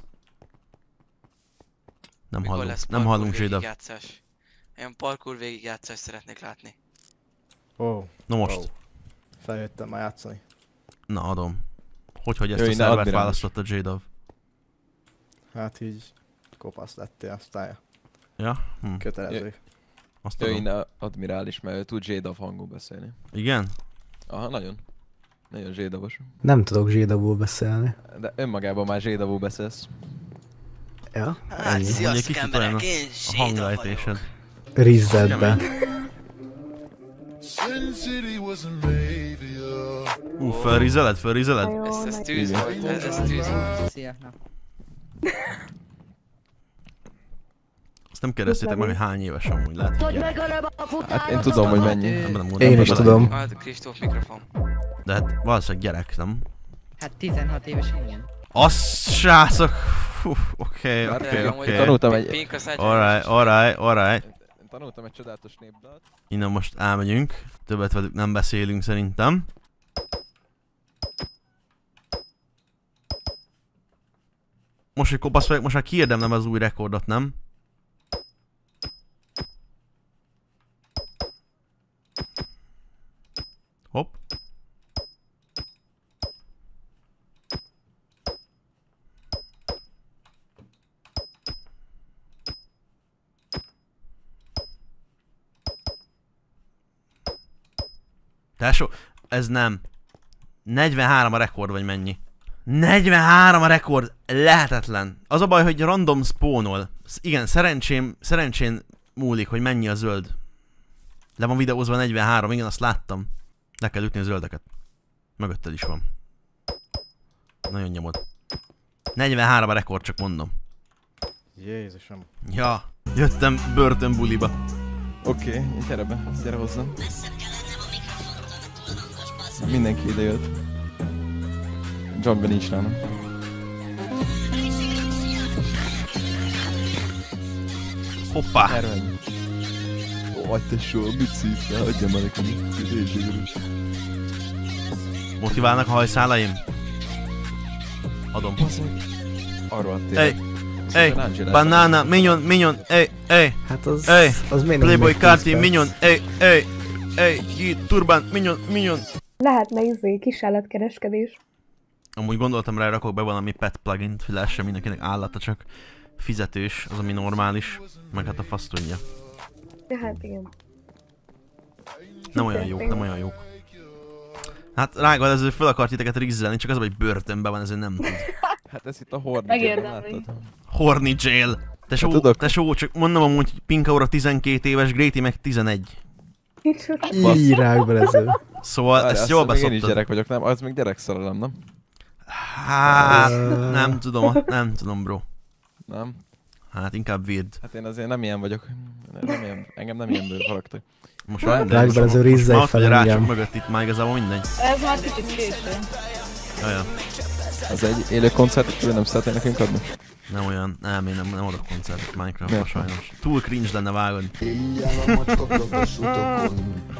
Nem Mikor hallunk, lesz nem hallunk Zsédav. végigjátszás? Én parkour végigjátszást szeretnék látni. Ó. Na most. Ó. Feljöttem már játszani. Na adom. Hogy, hogy ezt Jöjj, a szervert választotta Jadav? Hát így kopasz lettél, aztán Ja? Hm. kötelező. Azt innen admirális, mert ő tud J-Dav hangú beszélni. Igen? Aha, nagyon. Nagyon J-Davos. Nem tudok zsédavul beszélni. De önmagában már J-Davul beszélsz. Ja? Hát, sziasztok, emberek, olyan a, én a hanglejtésed. Rizzetbe. Ú, felrizeled, felrizeled? Ez, ez tűz volt, ez, ez tűz volt. Szia. Azt nem kérdeztétek meg, hogy hány éves amúgy lehet. Hát én tudom, hogy mennyi. Én is tudom. Hát, Kristóf mikrofon. De hát valószínűleg gyerek, nem? Hát 16 éves igen. Azt srácok! Oké, oké, oké. tanultam egy- Alright, alright, alright. Én tanultam egy csodálatos népdalt. Innen most elmegyünk. Többet velük nem beszélünk szerintem. Most, hogy kopasz vagyok, most már kiérdemlem az új rekordot, nem? Hopp. Tesó, ez nem. 43 a rekord, vagy mennyi? 43 a rekord, lehetetlen. Az a baj, hogy random spawnol. Igen, szerencsém, szerencsén múlik, hogy mennyi a zöld. Le van videózva 43, igen, azt láttam. Le kell ütni a zöldeket. Mögötted is van. Nagyon nyomod. 43 a rekord, csak mondom. Jézusom. Ja, jöttem börtönbuliba. Oké, okay, gyere be, gyere hozzám. Mindenki ide jött. Johnben nincs nálam. Hoppá! Erőny. Ó, hagyd tesó, a bicit, ne hagyjam már nekem. Idézségül. Motiválnak a hajszálaim? Adom. Arról a Ey, ey, banana, minion, minion, ey, ey. Hát az- ey, az miért Playboy Carti, 10 perc? minion, ey, ey, ey, G, turban, minion, minion. Lehetne izé kisállatkereskedés. Amúgy gondoltam rá, rakok be valami pet plugin-t, hogy lehessen mindenkinek állata, csak fizetős, az ami normális, meg hát a fasz tudja. Ja, hát igen. Nem olyan jók, nem olyan jók. Hát rágad, ezzel fel akart titeket rizzelni, csak az, hogy börtönben van, ezért nem tud. Hát ez itt a Horny látod? Horny jail. Tesó, Hát tesó, csak mondom amúgy, hogy Pinka óra 12 éves, Grady meg 11. Így rákbelező. Szóval Várj, ezt jól még Én is beszoptad. gyerek vagyok, nem? Az még gyerek szerelem, nem? Hát, nem tudom, nem tudom, bro. Nem? Hát inkább weird. Hát én azért nem ilyen vagyok. Nem, nem ilyen, engem nem ilyen karakter. Most már Rákbelező most- most rizzei már ott vagy a rácsok mögött itt már igazából mindegy. Ez már kicsit késő. Jaja. Az egy élő koncertet külön nem szeretnél nekünk adni? Nem olyan, nem, én nem, nem adok koncertet Minecraftba sajnos. Túl cringe lenne vágod.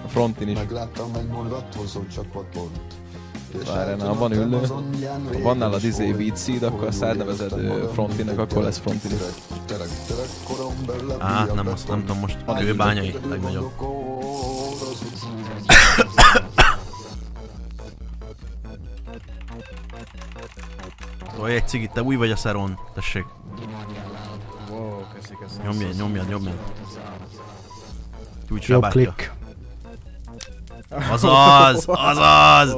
A frontin is. Megláttam egy mondatozó csapatot. Várjál, ha van ülő, ha van nálad izé Beat Seed, akkor azt elnevezed ö, frontinek, akkor lesz frontin is. Á, nem, azt nem tudom most. Kőbányai, legnagyobb. Tolj egy cigit, te új vagy a szeron. Tessék. Wow, köszi, köszi. Nyomjad, nyomjad, nyomjad. Úgy Jobb klik. Azaz, azaz!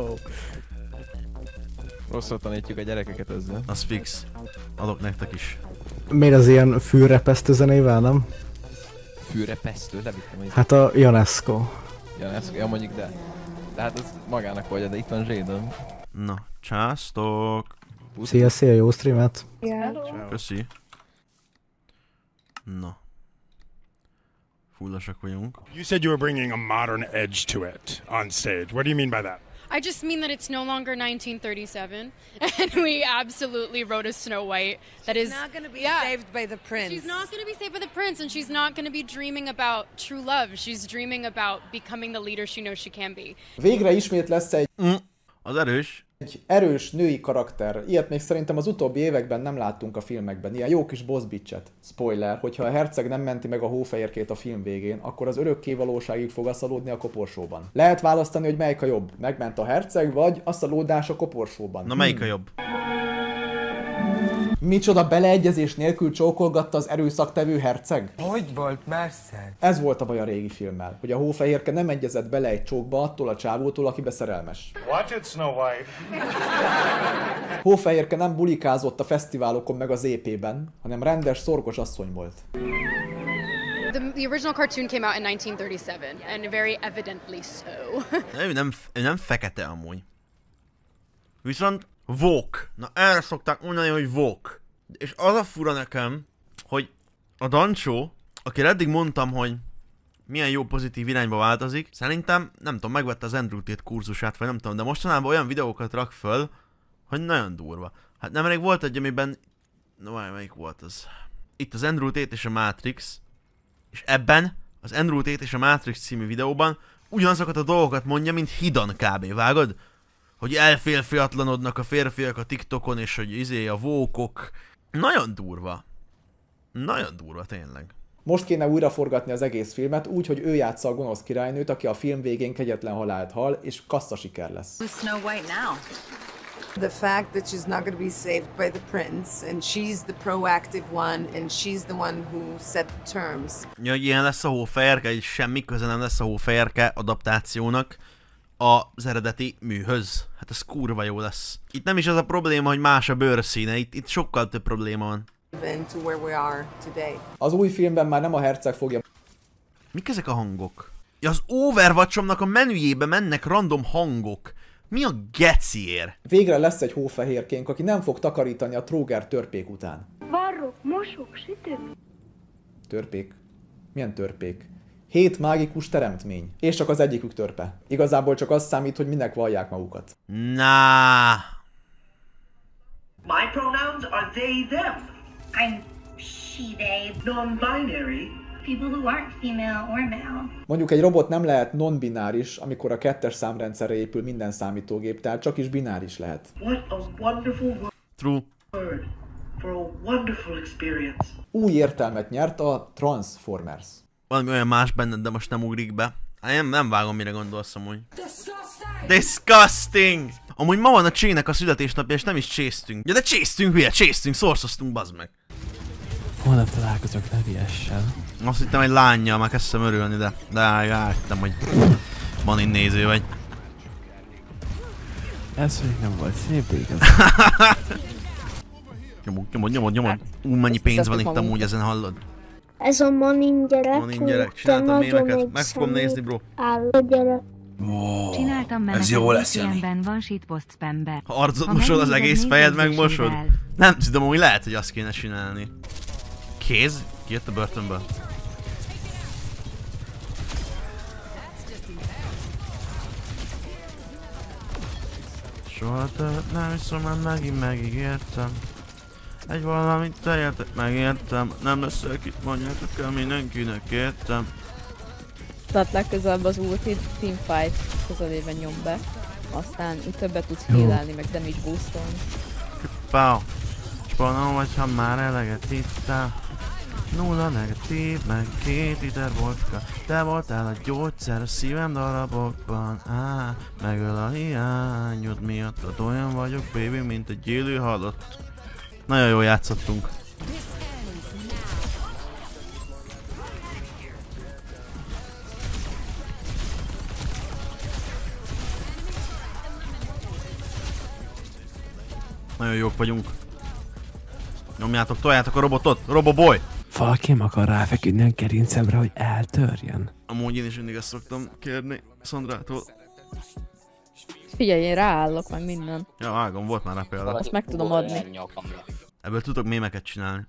Rosszul tanítjuk a gyerekeket ezzel. Az fix. Adok nektek is. Miért az ilyen fűrepesztő zenével, nem? Fűrepesztő, levittem egy... Hát a Ionesco. Ja, ez, ja, mondjuk de. De hát ez magának vagy, de itt van Zsédon. Na, császtok. Szia, szia, jó streamet. Köszi. Na. Fullasak vagyunk. You said you were bringing a modern edge to it on stage. What do you mean by that? I just mean that it's no longer 1937, and we absolutely wrote a Snow White that is not gonna be yeah. saved by the prince. She's not going to be saved by the prince, and she's not going to be dreaming about true love. She's dreaming about becoming the leader she knows she can be. Végre ismét lesz egy, mm. Az erős. Egy erős női karakter. Ilyet még szerintem az utóbbi években nem láttunk a filmekben. Ilyen jó kis boss bitchet. Spoiler, hogyha a herceg nem menti meg a hófehérkét a film végén, akkor az örökké valóságig fog asszalódni a koporsóban. Lehet választani, hogy melyik a jobb. Megment a herceg, vagy asszalódás a koporsóban. Na melyik a Hmm. Micsoda beleegyezés nélkül csókolgatta az erőszaktevő herceg? Hogy volt messze? Ez volt a baj a régi filmmel, hogy a hófehérke nem egyezett bele egy csókba attól a csávótól, aki beszerelmes. Watch it, Snow White. Hófehérke nem bulikázott a fesztiválokon meg az EP-ben, hanem rendes, szorgos asszony volt. The, the original cartoon came out in 1937, and very evidently so. Ő nem, ő nem fekete amúgy. Viszont vok. Na erre szokták mondani, hogy vok. És az a fura nekem, hogy a Dancsó, akire eddig mondtam, hogy milyen jó pozitív irányba változik, szerintem, nem tudom, megvette az Andrew Tate kurzusát, vagy nem tudom, de mostanában olyan videókat rak föl, hogy nagyon durva. Hát nemrég volt egy, amiben... Na várj, melyik volt az? Itt az Andrew Tate és a Matrix, és ebben, az Andrew Tate és a Matrix című videóban ugyanazokat a dolgokat mondja, mint Hidan kb. Vágod? Hogy elfélfiatlanodnak a férfiak a TikTokon, és hogy izé a vókok. Nagyon durva. Nagyon durva, tényleg. Most kéne újraforgatni az egész filmet úgy, hogy ő játsza a gonosz királynőt, aki a film végén kegyetlen halált hal, és kassza siker lesz. Snow White now? The fact that she's not going to be saved by the prince, and she's the proactive one, and she's the one who set the terms. Ja, ilyen lesz a hófehérke, és semmi köze nem lesz a hófehérke adaptációnak az eredeti műhöz. Hát ez kurva jó lesz. Itt nem is az a probléma, hogy más a bőrszíne, itt, itt sokkal több probléma van. Even to where we are today. Az új filmben már nem a herceg fogja Mik ezek a hangok? Ja, az Overwatchomnak a menüjébe mennek random hangok. Mi a geciér? Végre lesz egy hófehérkénk, aki nem fog takarítani a tróger törpék után. Varrok, mosok, sütök. Törpék? Milyen törpék? Hét mágikus teremtmény, és csak az egyikük törpe. Igazából csak az számít, hogy minek vallják magukat. Na. My pronouns are they, them. I'm she, they. Non-binary. People who aren't female or male. Mondjuk egy robot nem lehet non-bináris, amikor a kettes számrendszerre épül minden számítógép, tehát csak is bináris lehet. What a wonderful True. word for a wonderful experience. Új értelmet nyert a Transformers. Valami olyan más benned, de most nem ugrik be. Hát én nem vágom, mire gondolsz amúgy. Disgusting! Amúgy ma van a csének a születésnapja, és nem is csésztünk. Ja, de csésztünk, hülye, csésztünk, szorszoztunk, bazd meg. Holnap találkozok Leviessel. Azt hittem, egy lányjal már kezdtem örülni, de, de álltam, hogy Manin néző vagy. Ez még nem volt szép, igaz. Nyomod, nyomod, nyomod, nyomod. Ú, mennyi pénz van itt amúgy ezen, hallod? Ez a Manin gyerek. Manin gyerek, csináltam mémeket, meg fogom nézni, bro. Álló gyerek. Wow, Csináltam ez jó lesz, Jani. Van shitpost spambe. Ha arcot mosod, az egész fejed megmosod. Nem tudom, hogy lehet, hogy azt kéne csinálni. Kéz? Ki jött a börtönből? Soha többet nem hiszem, már megint megígértem. Egy valamit teljetek, megértem. Nem leszek itt, mondjátok el mindenkinek értem. Tehát legközelebb az ulti teamfight közelében nyom be. Aztán úgy többet tudsz Jó. healelni, meg damage boostolni. Pau. Spanom vagy, ha már eleget ittál. Nulla negatív, meg két liter vodka Te voltál a gyógyszer a szívem darabokban Á, megöl a hiányod miattad Olyan vagyok, baby, mint egy élő halott Nagyon jól játszottunk Nagyon jók vagyunk Nyomjátok, toljátok a robotot, roboboy! Valaki nem akar ráfeküdni a gerincemre, hogy eltörjön. Amúgy én is mindig ezt szoktam kérni Szondrától. Figyelj, én ráállok meg minden. Ja, vágom, volt már rá példa. Azt meg tudom adni. Ebből tudok mémeket csinálni.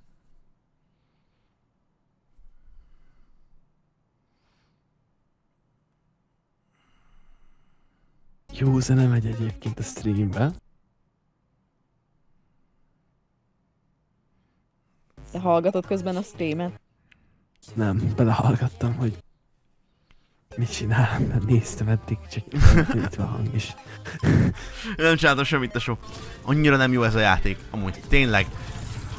Jó zene megy egyébként a streambe. Te hallgatod közben a streamet? Nem, belehallgattam, hogy mit csinál, mert néztem eddig, csak itt van a hang is. nem csináltam semmit, tesó. Annyira nem jó ez a játék, amúgy, tényleg.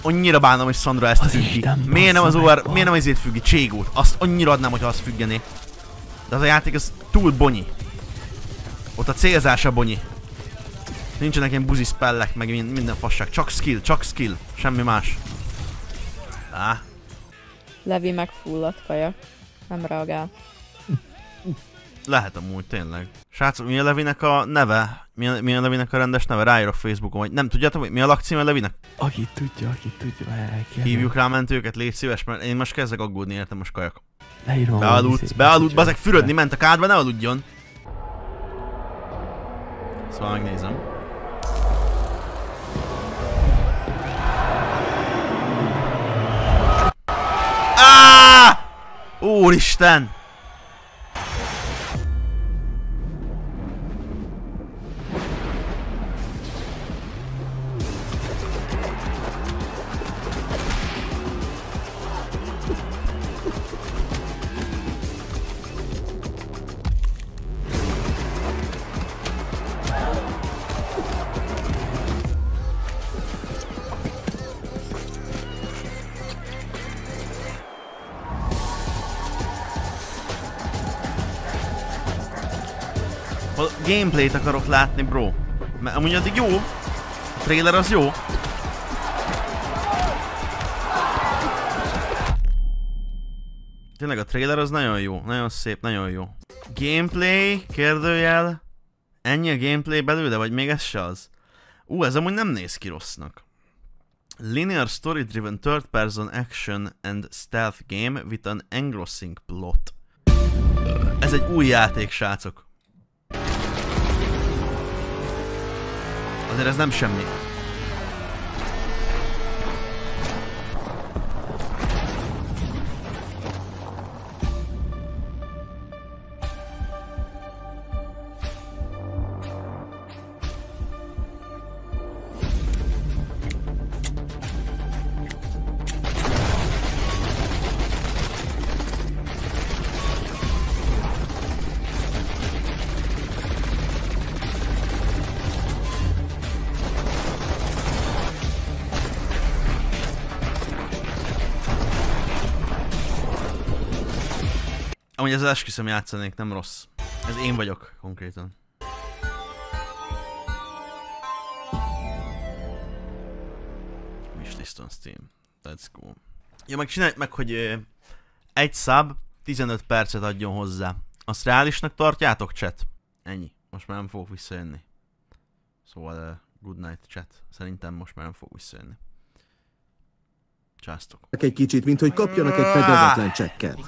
Annyira bánom, hogy Sandra ezt függi. Miért nem az OR, miért nem ezért függi? Cségót. Azt annyira adnám, hogyha az függené. De az a játék az túl bonyi. Ott a célzása bonyi. Nincsenek ilyen buzi spellek, meg min- minden fasság. Csak skill, csak skill. Semmi más. Á, Levi megfulladt kaja. Nem reagál. Lehet amúgy, tényleg. Srácok, mi a Levinek a neve? Mi a, mi a Levinek a rendes neve? Ráírok Facebookon, vagy nem tudjátok, hogy mi a lakcíme Levinek? Aki tudja, aki tudja, elkérem. Hívjuk rá mentőket, légy szíves, mert én most kezdek aggódni, értem most kajak. Leírom Bealudt, bealudt, message-et. bazeg, fürödni ment a kádba, ne aludjon. Szóval megnézem. Úristen! Gameplayt akarok látni, bro. Mert amúgy addig jó. A trailer az jó. Tényleg a trailer az nagyon jó, nagyon szép, nagyon jó. Gameplay, kérdőjel. Ennyi a gameplay belőle, vagy még ez se az? Ú, ez amúgy nem néz ki rossznak. Linear story-driven third-person action and stealth game with an engrossing plot. Ez egy új játék, srácok. Azért ez nem semmi. Amúgy ezzel esküszöm játszanék, nem rossz. Ez én vagyok konkrétan. Wishliston Steam. Let's go. Ja, meg csinálj meg, hogy egy sub 15 percet adjon hozzá. Azt reálisnak tartjátok, chat? Ennyi. Most már nem fogok visszajönni. Szóval uh, good night, chat. Szerintem most már nem fog visszajönni. Császtok. egy kicsit, mint hogy kapjanak egy fedezetlen csekket.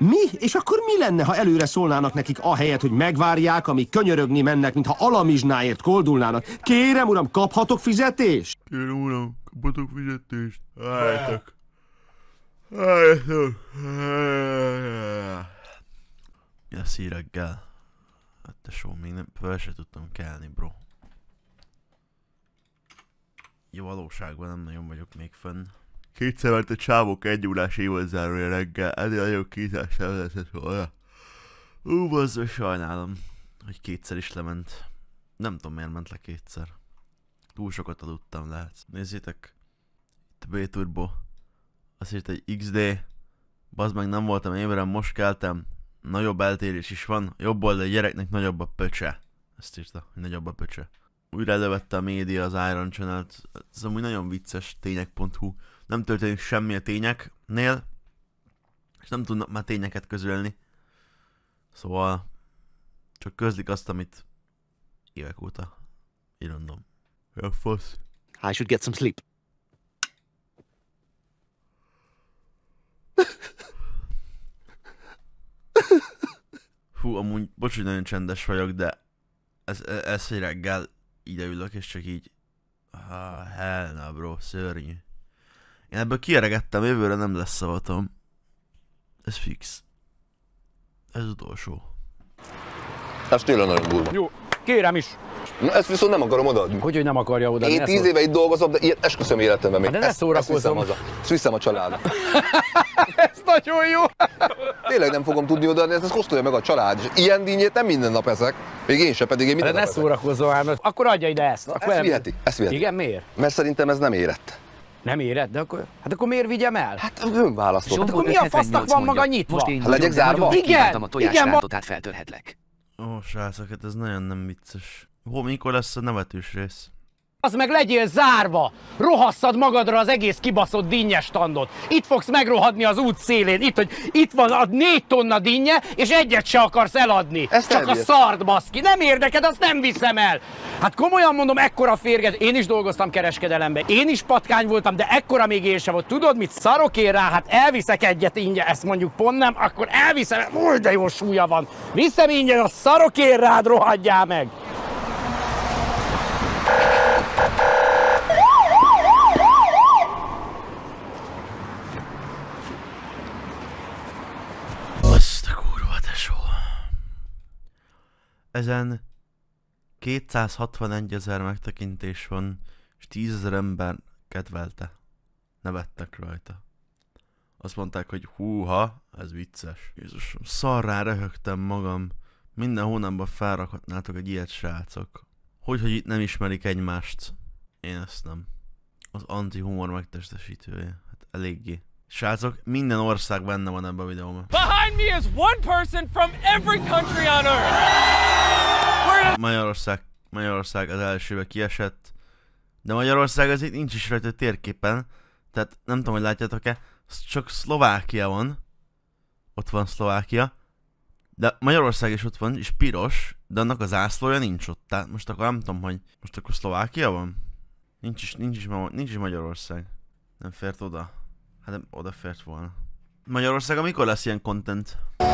Mi? És akkor mi lenne, ha előre szólnának nekik ahelyett, hogy megvárják, amíg könyörögni mennek, mintha alamizsnáért koldulnának? Kérem, uram, kaphatok fizetést? Kérem uram, kapatok fizetést. Álljatok. Álljatok. Jaszi reggel. Hát te só, még nem, fel se tudtam kelni, bro. Jó valóságban nem nagyon vagyok még fönn. Kétszer ment a csávok egy órás évadzárója reggel, ennél nagyon kízás nem lehetett volna. Ú, bazzó, sajnálom, hogy kétszer is lement. Nem tudom miért ment le kétszer. Túl sokat aludtam lehet. Nézzétek, itt a B-turbo. Azt írta, hogy XD. Bazd meg nem voltam ébren, most keltem. Nagyobb eltérés is van. Jobb oldali gyereknek nagyobb a pöcse. Ezt írta, hogy nagyobb a pöcse. Újra elővette a média az Iron channel Ez amúgy nagyon vicces, tények.hu. Nem történik semmi a tényeknél. És nem tudnak már tényeket közölni. Szóval csak közlik azt, amit évek óta írandom. Ja, fasz. I should get some sleep. Fú, amúgy, bocs, hogy nagyon csendes vagyok, de ez, ez hogy reggel ide ülök, és csak így... Ah, hell no, bro, szörnyű. Én ebből kieregettem, jövőre nem lesz szavatom. Ez fix. Ez utolsó. Ez tényleg nagyon durva. Jó, kérem is. Na, ezt viszont nem akarom odaadni. Hogy, hogy nem akarja odaadni? Én tíz éve itt dolgozom, de ilyet esküszöm életemben még. De ne ezt, ezt viszem haza. Ezt viszem a családra. Ez nagyon jó. Tényleg nem fogom tudni odaadni, ezt, kóstolja meg a család. És ilyen dinnyét nem minden nap ezek. Még én se, pedig én De minden ne nap ezek. szórakozzon ám, akkor adja ide ezt. Na, akkor ezt viheti, ezt viheti. Igen, miért? Mert szerintem ez nem érett. Nem éred, de akkor, hát akkor miért vigyem el? Hát ön választott. Hát akkor mi a fasznak van maga nyitva? Ha legyek zárva? Igen, igen, ma... feltörhetlek. Ó, srácok, hát ez nagyon nem vicces. Hol, mikor lesz a nevetős rész? Az meg legyél zárva! Rohasszad magadra az egész kibaszott dinnyes standot. Itt fogsz megrohadni az út szélén. Itt, hogy itt van a négy tonna dinnye, és egyet se akarsz eladni. Ezt Csak a elvihet. szart, baszki. Nem érdeked, azt nem viszem el. Hát komolyan mondom, ekkora férged. Én is dolgoztam kereskedelembe. Én is patkány voltam, de ekkora még én sem volt. Tudod mit? Szarok én rá, hát elviszek egyet ingyen, ezt mondjuk pont nem, akkor elviszem. Új, de jó súlya van. Viszem ingyen, a szarok én rád, rohadjál meg. Ezen 261 ezer megtekintés van, és 10 ezer ember kedvelte. Nevettek rajta. Azt mondták, hogy húha, ez vicces. Jézusom, szarrá röhögtem magam. Minden hónapban felrakhatnátok egy ilyet, srácok. Hogy, hogy itt nem ismerik egymást. Én ezt nem. Az anti-humor megtestesítője. Hát eléggé. Srácok, minden ország benne van ebben a videóban. Behind me is one person from every country on earth. Magyarország, Magyarország az elsőbe kiesett, de Magyarország az itt nincs is rajta térképen, tehát nem tudom, hogy látjátok-e, csak Szlovákia van, ott van Szlovákia, de Magyarország is ott van, és piros, de annak az zászlója nincs ott, tehát most akkor nem tudom, hogy most akkor Szlovákia van? Nincs is, nincs is, nincs is Magyarország. Nem fért oda. Hát nem, oda fért volna. Magyarország, amikor lesz ilyen content? Oh,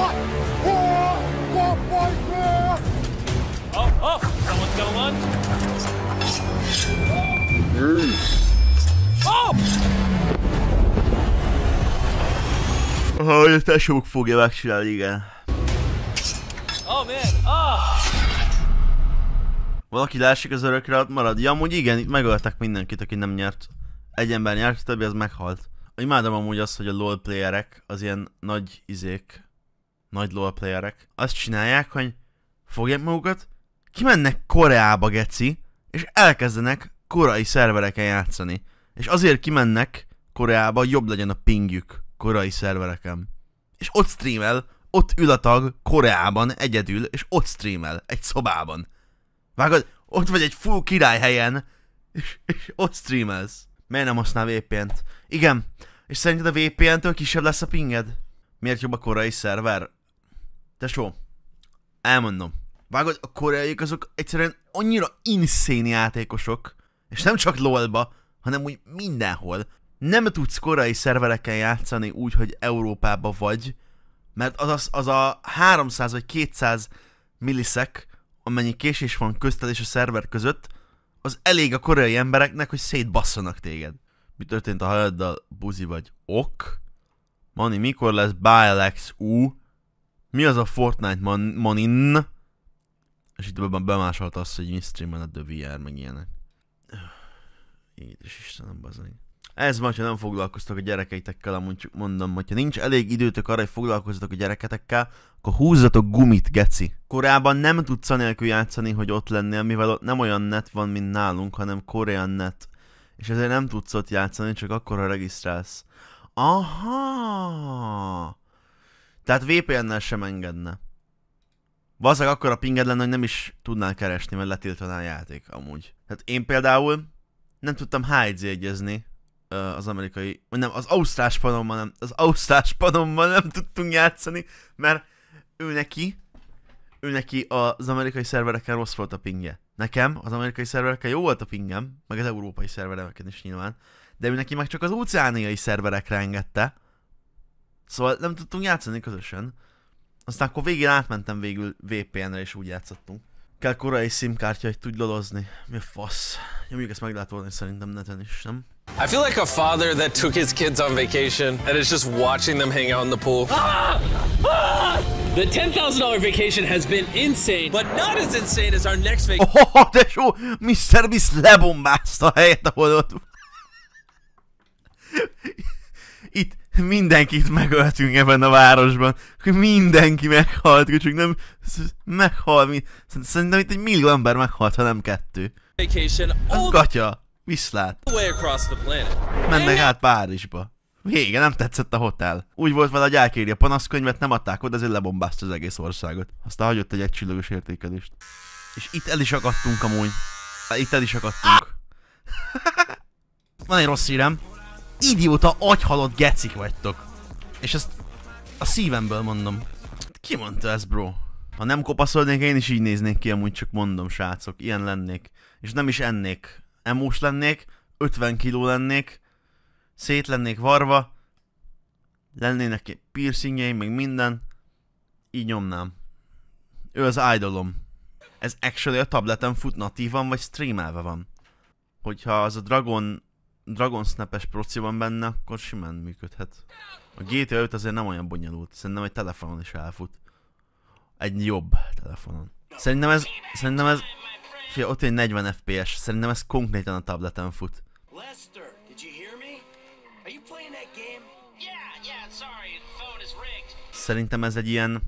oh, someone's gonna lunge. Oh! Ahogy a tesók fogja megcsinálni, igen. Oh man, oh! Valaki leesik az örökre, marad. Ja, amúgy igen, itt megöltek mindenkit, aki nem nyert. Egy ember nyert, többi az meghalt. Imádom amúgy azt, hogy a LoL playerek, az ilyen nagy izék, nagy LoL playerek, azt csinálják, hogy fogják magukat, kimennek Koreába, geci, és elkezdenek korai szervereken játszani. És azért kimennek Koreába, hogy jobb legyen a pingjük korai szervereken. És ott streamel, ott ül a tag Koreában egyedül, és ott streamel, egy szobában. Vágod, ott vagy egy full királyhelyen, és, és ott streamelsz. Miért nem használ VPN-t? Igen, és szerinted a VPN-től kisebb lesz a pinged? Miért jobb a koreai szerver? Tesó, elmondom. Vágod, a koreaiak azok egyszerűen annyira insane játékosok, és nem csak LOL-ba, hanem úgy mindenhol. nem tudsz korai szervereken játszani úgy, hogy Európába vagy, mert az, az, az a 300 vagy 200 milliszek, amennyi késés van közted és a szerver között, az elég a koreai embereknek, hogy szétbasszanak téged. Mi történt a hajaddal, buzi vagy? Ok? Mani, mikor lesz Bilex U? Mi az a Fortnite man Manin? És itt be- bemásolta azt, hogy streamen a The VR, meg ilyenek. Édes Istenem, bazony. Ez van, ha nem foglalkoztok a gyerekeitekkel, amúgy csak mondom, hogyha nincs elég időtök arra, hogy foglalkozzatok a gyereketekkel, akkor húzzatok gumit, geci. Koreában nem tudsz anélkül játszani, hogy ott lennél, mivel ott nem olyan net van, mint nálunk, hanem korean net. És ezért nem tudsz ott játszani, csak akkor, ha regisztrálsz. Aha! Tehát VPN-nel sem engedne. Valószínűleg akkor a pinged lenne, hogy nem is tudnál keresni, mert letiltaná a játék amúgy. Tehát én például nem tudtam HZ egyezni az amerikai, vagy nem, az ausztrál spanommal nem, az ausztrál spanommal nem tudtunk játszani, mert ő neki, ő neki az amerikai szervereken rossz volt a pingje. Nekem az amerikai szervereken jó volt a pingem, meg az európai szervereken is nyilván, de ő neki meg csak az óceániai szerverekre engedte. Szóval nem tudtunk játszani közösen. Aztán akkor végén átmentem végül VPN-re és úgy játszottunk. Kell korai simkártya, hogy tudj lolozni. Mi a fasz? Nyomjuk ezt meg lehet volna szerintem neten is, nem? I feel like a father that took his kids on vacation and is just watching them hang out in the pool. The $10,000 vacation has been insane, but not as insane as our next vacation. Oh, de jó! Mr. Beast lebombázta a helyet, ahol ott... Itt mindenkit megöltünk ebben a városban. Mindenki meghalt, csak nem... Meghal, mi... Szerintem itt egy millió ember meghalt, ha nem kettő. Vacation all Gatya, viszlát. Mennek át Párizsba. Vége, nem tetszett a hotel. Úgy volt vele, hogy elkéri a panaszkönyvet, nem adták oda, ezért lebombázta az egész országot. Aztán hagyott egy egycsillagos értékelést. És itt el is akadtunk amúgy. Itt el is akadtunk. Van egy rossz hírem. Idióta agyhalott gecik vagytok. És ezt a szívemből mondom. Ki mondta ezt, bro? Ha nem kopaszolnék, én is így néznék ki, amúgy csak mondom, srácok. Ilyen lennék. És nem is ennék. Emós lennék, 50 kiló lennék, szét lennék varva, lennének piercingjeim, meg minden, így nyomnám. Ő az idolom. Ez actually a tableten fut natívan, vagy streamelve van. Hogyha az a Dragon, Dragon Snap-es proci van benne, akkor simán működhet. A GTA 5 azért nem olyan bonyolult, szerintem egy telefonon is elfut. Egy jobb telefonon. Szerintem ez, szerintem ez, fia, ott egy 40 FPS, szerintem ez konkrétan a tableten fut. Lester, Szerintem ez egy ilyen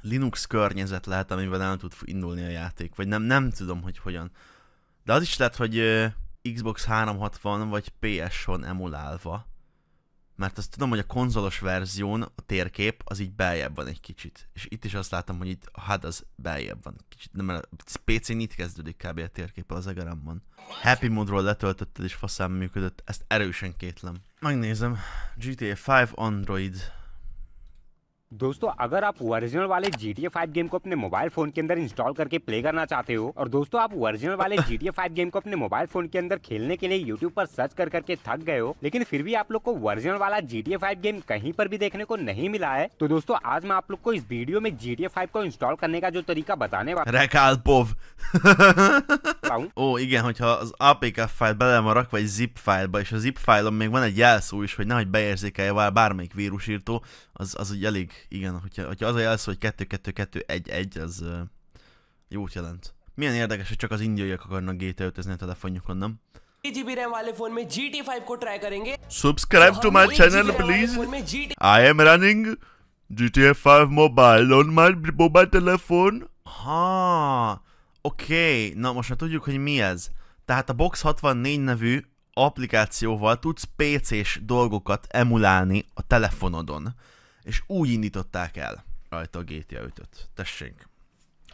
Linux környezet lehet, amivel el tud indulni a játék, vagy nem, nem tudom, hogy hogyan. De az is lehet, hogy Xbox 360 vagy PS van emulálva, mert azt tudom, hogy a konzolos verzión a térkép az így beljebb van egy kicsit. És itt is azt látom, hogy itt a HUD az beljebb van kicsit, nem, mert a PC-n itt kezdődik kb. a térképpel az egeremben. Happy Mode-ról letöltötted és faszán működött, ezt erősen kétlem. Megnézem, GTA 5 Android, दोस्तों अगर आप ओरिजिनल वाले G T 5 गेम को अपने mobile phone के अंदर इंस्टॉल करके प्ले करना चाहते हो और दोस्तों आप ओरिजिनल वाले जी टी 5 गेम को अपने मोबाइल फ़ोन के अंदर खेलने के लिए यूट्यूब पर सर्च कर करके थक गए हो लेकिन फिर भी आप लोग को ओरिजिनल वाला जी टी 5 गेम कहीं पर भी देखने को नहीं मिला है तो दोस्तों आज मैं आप लोग को इस वीडियो में जी टी 5 को इंस्टॉल करने का जो तरीका बताने वाला Ó, igen, hogyha az APK fájl bele van rakva egy zip fájlba, és a zip fájlon még van egy jelszó is, hogy nehogy beérzékelje bármelyik vírusírtó, az, az úgy elég, igen, hogyha, hogyha az a jelszó, hogy 22211, az uh, jót jelent. Milyen érdekes, hogy csak az indiaiak akarnak GTA 5 a telefonjukon, nem? GB RAM वाले phone में G T five को try करेंगे Subscribe to my channel, please. I am running GTA 5 mobile on my mobile telephone. Ha, oké, okay. na most már tudjuk, hogy mi ez. Tehát a Box 64 nevű applikációval tudsz PC-s dolgokat emulálni a telefonodon. És úgy indították el rajta a GTA 5-öt. Tessék,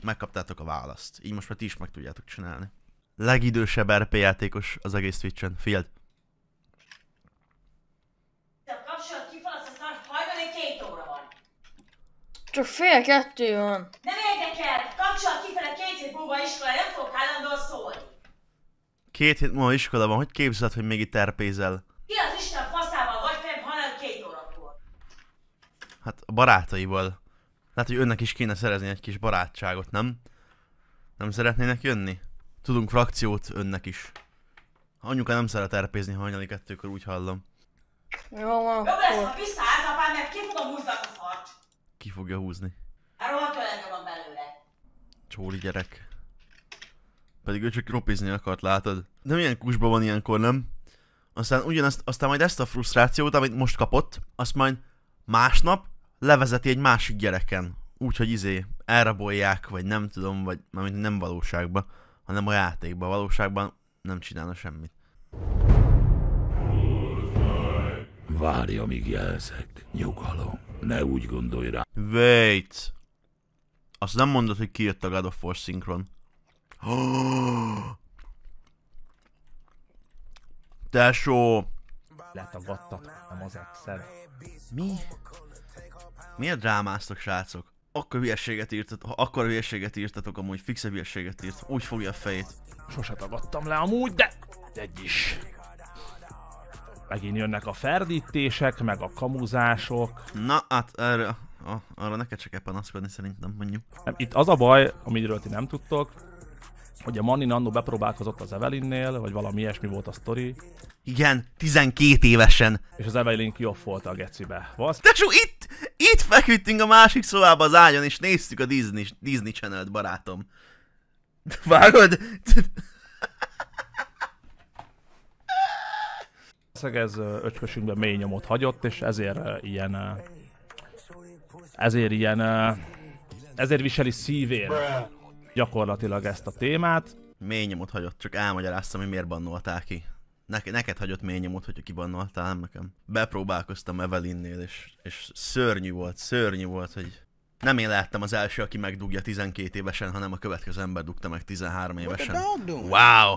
megkaptátok a választ. Így most már ti is meg tudjátok csinálni. Legidősebb RP játékos az egész Twitch-en. Field. Kapcsolat kifalaszt, már hajnali két óra van. Csak fél kettő van. Nem érdekel! Kapcsolat kifele két hét múlva iskola, nem fogok állandóan szólni. Két hét múlva iskola van, hogy képzeled, hogy még itt RP-zel? Ki az a barátaival. Lehet, hogy önnek is kéne szerezni egy kis barátságot, nem? Nem szeretnének jönni? Tudunk frakciót önnek is. Anyuka nem szeret erpézni hajnali kettőkor, úgy hallom. Jó van, Jobb lesz, ha visszaállsz apám, mert ki fogom húzni a szart. Ki fogja húzni? Hát rohadt van belőle. Csóli gyerek. Pedig ő csak ropizni akart, látod? De milyen kusba van ilyenkor, nem? Aztán ugyanezt, aztán majd ezt a frusztrációt, amit most kapott, azt majd másnap levezeti egy másik gyereken. Úgyhogy izé, elrabolják, vagy nem tudom, vagy mármint nem valóságban, hanem a játékban. Valóságban nem csinálna semmit. Várj, amíg jelzek. Nyugalom. Ne úgy gondolj rá. Wait! Azt nem mondod, hogy kijött a God of War szinkron. Tesó! Nem az exed. Mi? Miért drámáztok, srácok? Akkor hülyeséget írtatok, akkor hülyeséget írtatok, amúgy fixe hülyeséget írt. Úgy fogja a fejét. Sose tagadtam le amúgy, de egy is. Megint jönnek a ferdítések, meg a kamuzások. Na, hát erre, arra neked se kell panaszkodni szerintem, mondjuk. Nem, Itt az a baj, amiről ti nem tudtok, hogy a Manni annó bepróbálkozott az Evelynnél, vagy valami ilyesmi volt a sztori, Igen, 12 évesen. és az Evelyn kioffolta a gecibe. Vasz? Tesó, itt, itt feküdtünk a másik szobába az ágyon, és néztük a Disney, Disney Channel-t, barátom. Vágod? ez öcskösünkben mély nyomot hagyott, és ezért ilyen... Ezért ilyen... Ezért viseli szívén gyakorlatilag ezt a témát. Mély nyomot hagyott, csak elmagyaráztam, hogy miért bannoltál ki. Nek- neked hagyott mély nyomot, hogyha kibannoltál, nem nekem. Bepróbálkoztam Evelynnél, és, és szörnyű volt, szörnyű volt, hogy nem én lehettem az első, aki megdugja 12 évesen, hanem a következő ember dugta meg 13 évesen. Wow!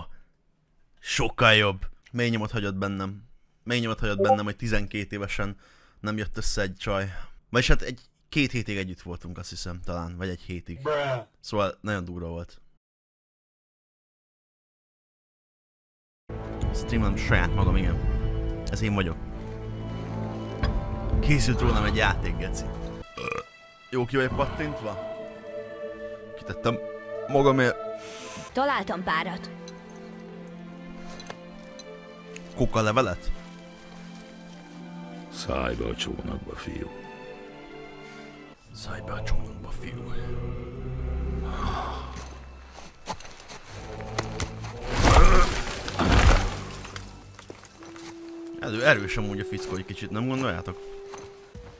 Sokkal jobb. Mély nyomot hagyott bennem. Mély nyomot hagyott bennem, hogy 12 évesen nem jött össze egy csaj. Vagyis hát egy két hétig együtt voltunk, azt hiszem, talán, vagy egy hétig. Szóval nagyon durva volt. Streamem saját magam, igen. Ez én vagyok. Készült rólam egy játék, geci. Jó ki vagy pattintva? Kitettem magamért Találtam párat. koka levelet? Szállj be a csónakba, fiú. Szállj be a csónakba, fiú. Elő, erős amúgy a fickó egy kicsit, nem gondoljátok?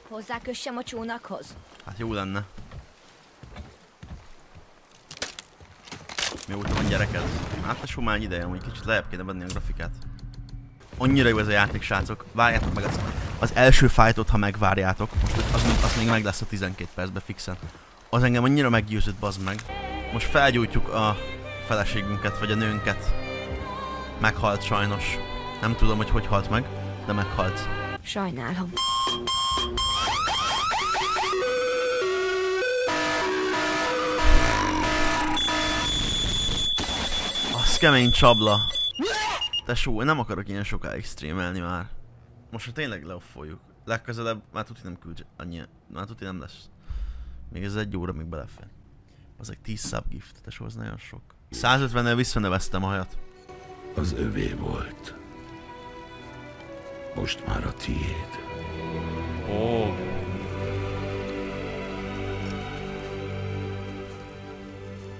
Hozzákössem a csónakhoz. Hát jó lenne. Mióta van gyereked? Hát a somány ideje, amúgy kicsit lejjebb kéne venni a grafikát. Annyira jó ez a játék, srácok. Várjátok meg az, az első fightot, ha megvárjátok. Most az, még- az még meg lesz a 12 percben fixen. Az engem annyira meggyőzött, bazd meg. Most felgyújtjuk a feleségünket, vagy a nőnket. Meghalt sajnos. Nem tudom, hogy hogy halt meg, de meghalt. Sajnálom. Az kemény csabla. Tesó, én nem akarok ilyen sokáig streamelni már. Most ha tényleg leoffoljuk. Legközelebb már tuti nem küld annyi, már tuti nem lesz. Még ez egy óra még belefér. Az egy 10 subgift, tesó, az nagyon sok. 150-nel visszaneveztem a hajat. Az övé volt. Most már a tiéd. Ó.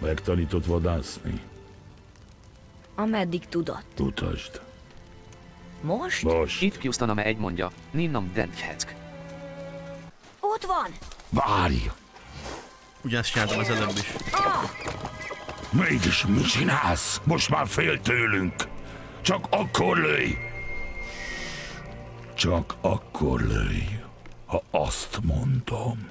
Megtanított vadászni? Ameddig tudott. Utasd. Most? Most. Itt Houston egy mondja, Ninnom Denthetsk. Ott van! Várj! Ugyanezt csináltam az előbb is. Mégis mit csinálsz? Most már fél tőlünk. Csak akkor lőj! Csak akkor lőj, ha azt mondom.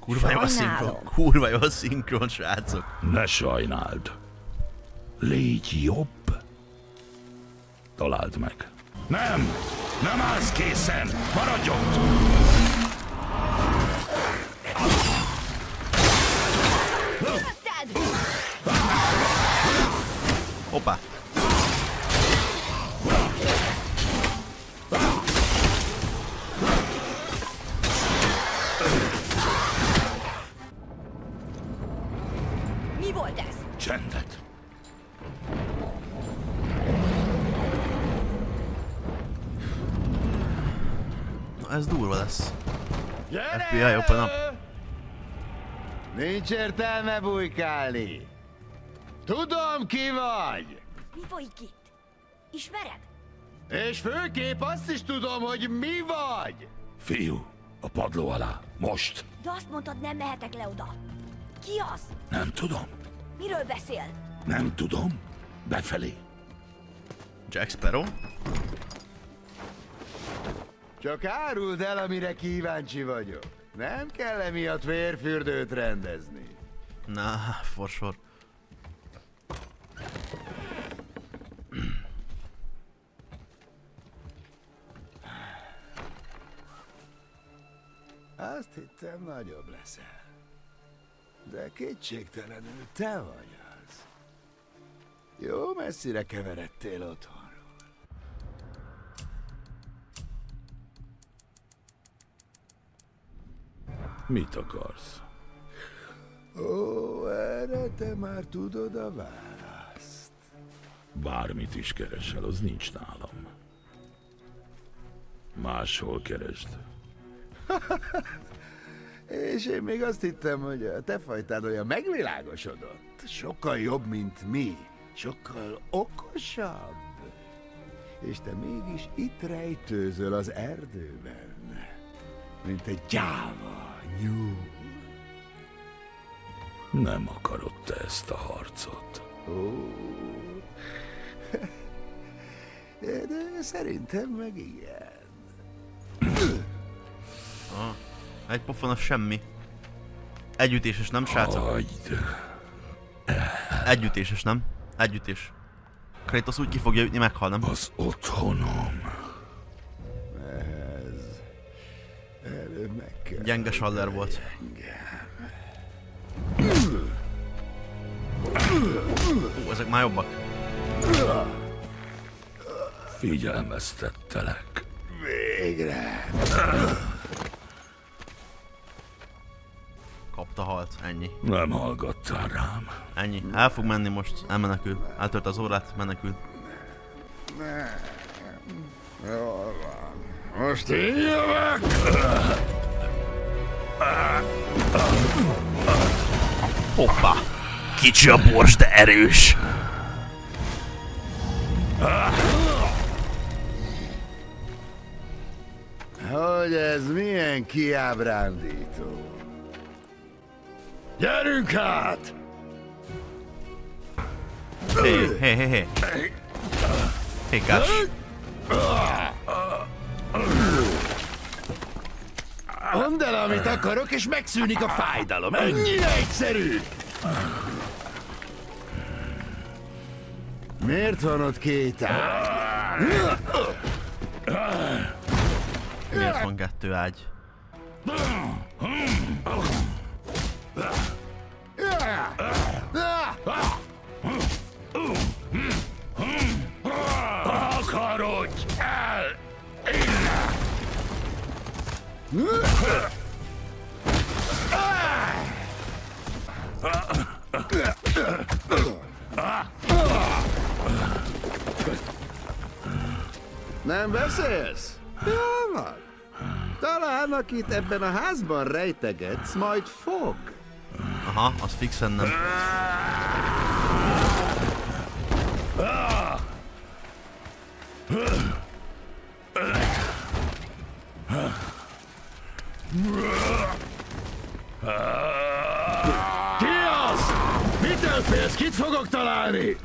Kurva jó a szinkron. Kurva jó a szinkron, srácok. Ne sajnáld. Légy jobb. Találd meg. Nem! Nem állsz készen! Maradj ott! Hoppá. Ez durva lesz. FBI open up. Nincs értelme bujkálni. Tudom, ki vagy. Mi folyik itt? Ismered? És főképp azt is tudom, hogy mi vagy. Fiú, a padló alá. Most. De azt mondtad, nem mehetek le oda. Ki az? Nem tudom. Miről beszél? Nem tudom. Befelé. Jack Sparrow? Csak áruld el, amire kíváncsi vagyok. Nem kell emiatt vérfürdőt rendezni. Na, for sure. Azt hittem, nagyobb leszel. De kétségtelenül te vagy az. Jó messzire keveredtél otthonról. Mit akarsz? Ó, erre te már tudod a választ. Bármit is keresel, az nincs nálam. Máshol keresd. És én még azt hittem, hogy a te fajtád olyan megvilágosodott. Sokkal jobb, mint mi. Sokkal okosabb. És te mégis itt rejtőzöl az erdőben. Mint egy gyáva Nem akarod te ezt a harcot. Ó. De szerintem meg igen. Ah, egy pofon az semmi. Együttéses, nem srácok? Hagyd. Együttéses, nem? Együttés. Kratos úgy ki fogja ütni, meghal, nem? Az otthonom. Gyenge saller volt. Ú, ezek már jobbak. Figyelmeztettelek. Végre. Kapta halt, ennyi. Nem hallgattál rám. Ennyi. El fog menni most, elmenekül. Eltört az órát, menekül. Nem. Jól van. Most én jövök! Hoppá! Kicsi a bors, de erős! Hogy ez milyen kiábrándító. Gyerünk hát! Hé, hé, hé, hé. Hékás. Mondd el, amit akarok, és megszűnik a fájdalom. Ennyire egyszerű! Miért van ott két ágy? Miért van kettő ágy? Akarodj el! Nem beszélsz? Jó van. Talán akit ebben a házban rejtegetsz, majd fog. Aha, az fixen nem. Az? Félsz? Kit fogok találni?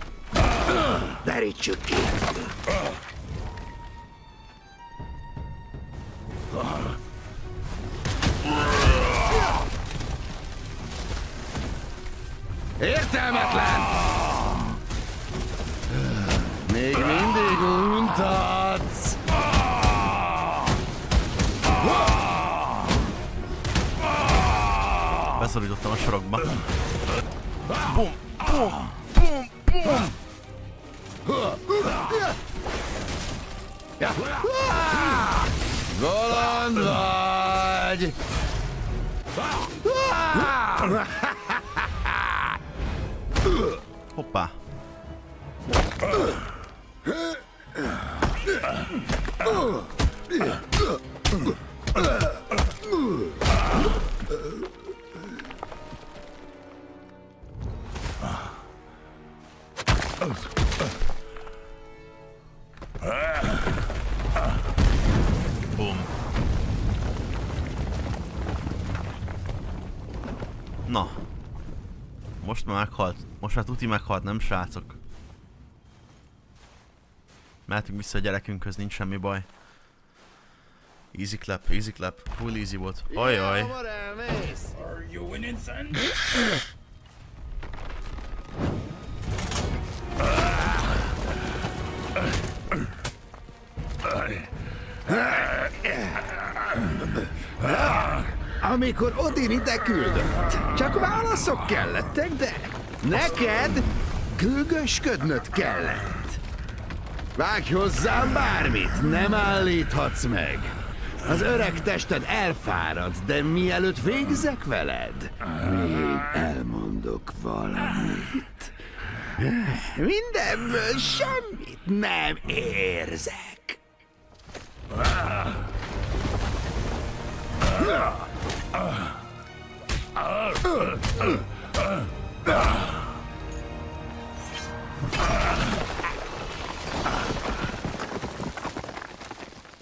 Derítsük ki. Értelmetlen! Még mindig untatsz! Beszorítottam a sorokba. Bum, bum, bum, bum. Bolond vagy! Hoppá. Már meghalt. Most már tuti meghalt, nem srácok? Mehetünk vissza a gyerekünkhöz, nincs semmi baj. Easy clap, easy clap. Full easy volt. Ajaj. Son? Amikor Odin ide küldött, csak válaszok kellettek, de neked gőgösködnöd kellett. Vágj hozzám bármit, nem állíthatsz meg. Az öreg tested elfárad, de mielőtt végzek veled, még elmondok valamit. Mindenből semmit nem érzek.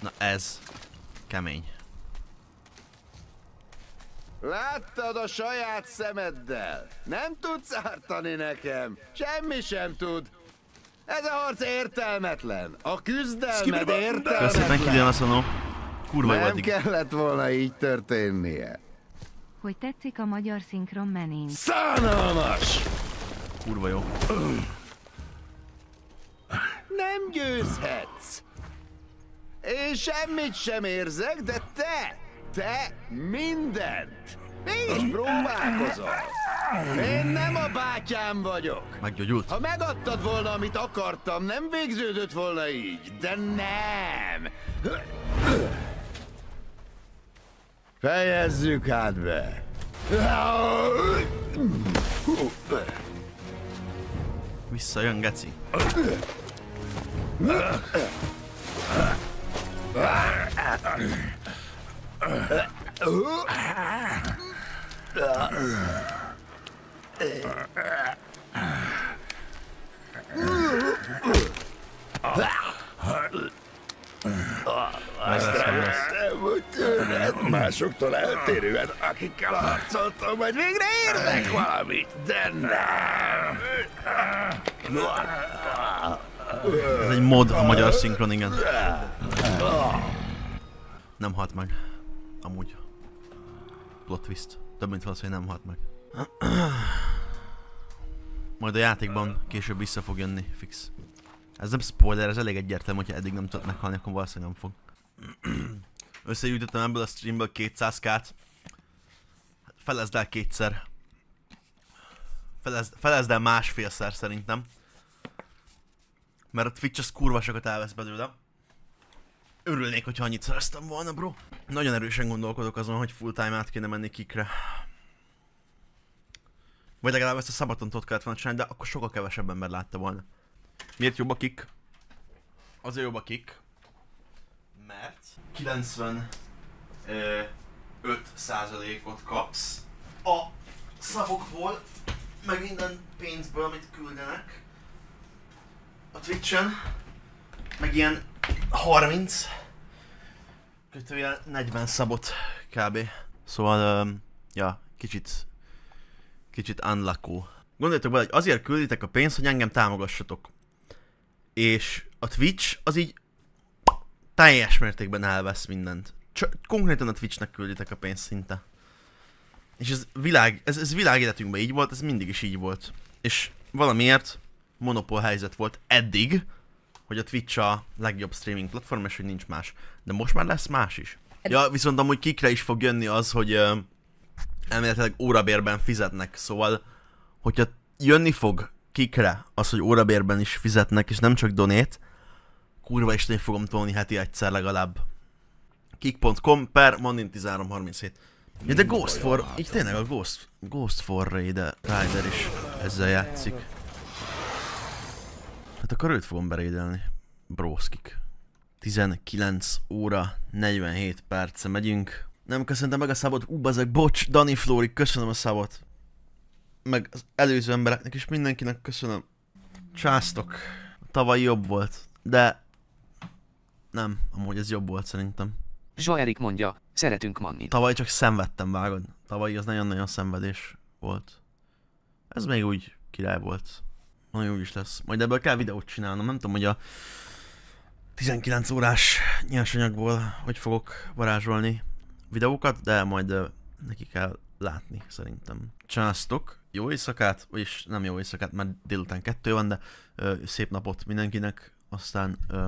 Na ez. Kemény. Láttad a saját szemeddel. Nem tudsz ártani nekem. Semmi sem tud. Ez a harc értelmetlen. A küzdelmed Köszönöm értelmetlen. neki, Dianaszonó. Kurva Nem eddig. kellett volna így történnie. Hogy tetszik a magyar szinkron menén? Szánalmas! Kurva jó. Nem győzhetsz. Én semmit sem érzek, de te, te mindent. Mégis próbálkozol. Én nem a bátyám vagyok. Meggyógyult. Ha megadtad volna, amit akartam, nem végződött volna így, de nem. Fejezzük hát be. Visszajön, geci. Azt nem, hogy tőled másoktól eltérően, akikkel harcoltam, majd végre érnek valamit, de nem. Ez egy mod a magyar szinkron, igen. Nem halt meg. Amúgy. Plot twist. Több mint valószínű, nem halt meg. Majd a játékban később vissza fog jönni, fix. Ez nem spoiler, ez elég egyértelmű, hogyha eddig nem tudott meghalni, akkor valószínűleg nem fog. Összegyűjtöttem ebből a streamből 200k-t. Felezd el kétszer. Felezd, felezd el másfélszer szerintem. Mert a Twitch az kurva sokat elvesz belőle. Örülnék, hogyha annyit szereztem volna, bro. Nagyon erősen gondolkodok azon, hogy full time át kéne menni kikre. Vagy legalább ezt a szabaton ott kellett volna csinálni, de akkor sokkal kevesebb ember látta volna. Miért jobb a kick? Azért jobb a kick, mert 95 százalékot kapsz a szavokból, meg minden pénzből, amit küldenek a Twitch-en, meg ilyen 30 kötőjel 40 szabot kb. Szóval, um, ja, kicsit, kicsit unlucky. Gondoljatok bele, hogy azért külditek a pénzt, hogy engem támogassatok. És a Twitch az így teljes mértékben elvesz mindent. Csak konkrétan a Twitchnek külditek a pénzt szinte. És ez világ, ez, ez világéletünkben így volt, ez mindig is így volt. És valamiért monopól helyzet volt eddig, hogy a Twitch a legjobb streaming platform, és hogy nincs más. De most már lesz más is. Ja, viszont amúgy kikre is fog jönni az, hogy uh, elméletileg órabérben fizetnek, szóval, hogyha jönni fog kikre az, hogy órabérben is fizetnek, és nem csak donét, kurva is én fogom tolni heti egyszer legalább. Kik.com per Mondin 1337. Ja, de Ghost for, így tényleg a Ghost, Ghost for Raider, Rider is ezzel játszik. Hát akkor őt fogom berédelni. Broskik. 19 óra 47 perce megyünk. Nem köszöntem meg a szabot. Ú, bazeg, bocs, Dani Flóri, köszönöm a szabot. Meg az előző embereknek is mindenkinek köszönöm. Császtok. Tavaly jobb volt, de nem, amúgy ez jobb volt szerintem. Zsaerik mondja, szeretünk Mannit. Tavaly csak szenvedtem, vágod. Tavaly az nagyon-nagyon szenvedés volt. Ez még úgy király volt. Nagyon jó is lesz. Majd ebből kell videót csinálnom. Nem tudom, hogy a 19 órás nyersanyagból hogy fogok varázsolni videókat, de majd neki kell látni szerintem. Császtok, jó éjszakát, vagyis nem jó éjszakát, mert délután kettő van, de ö, szép napot mindenkinek, aztán ö,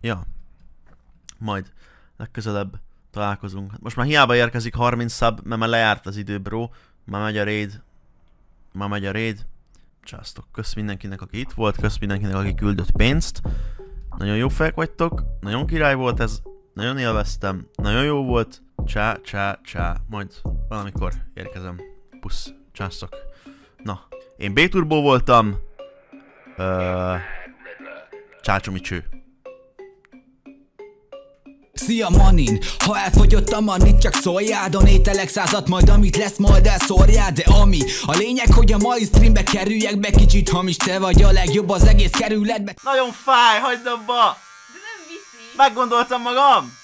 ja, majd legközelebb találkozunk. Most már hiába érkezik 30 sub, mert már lejárt az idő, bro. Már megy a raid. Már megy a raid. Császtok. Kösz mindenkinek, aki itt volt, kösz mindenkinek, aki küldött pénzt. Nagyon jó fejek vagytok, nagyon király volt ez, nagyon élveztem, nagyon jó volt. Csá, csá, csá, majd valamikor érkezem. Pusz, császtok. Na, én B-turbo voltam. Ö... Csácsomi cső. Szia Manin, ha elfogyott a manit, csak szóljál Donételek százat, majd amit lesz, majd elszórjál De ami, a lényeg, hogy a mai streambe kerüljek be Kicsit hamis, te vagy a legjobb az egész kerületbe Nagyon fáj, hagyd abba! De nem viszi! Meggondoltam magam!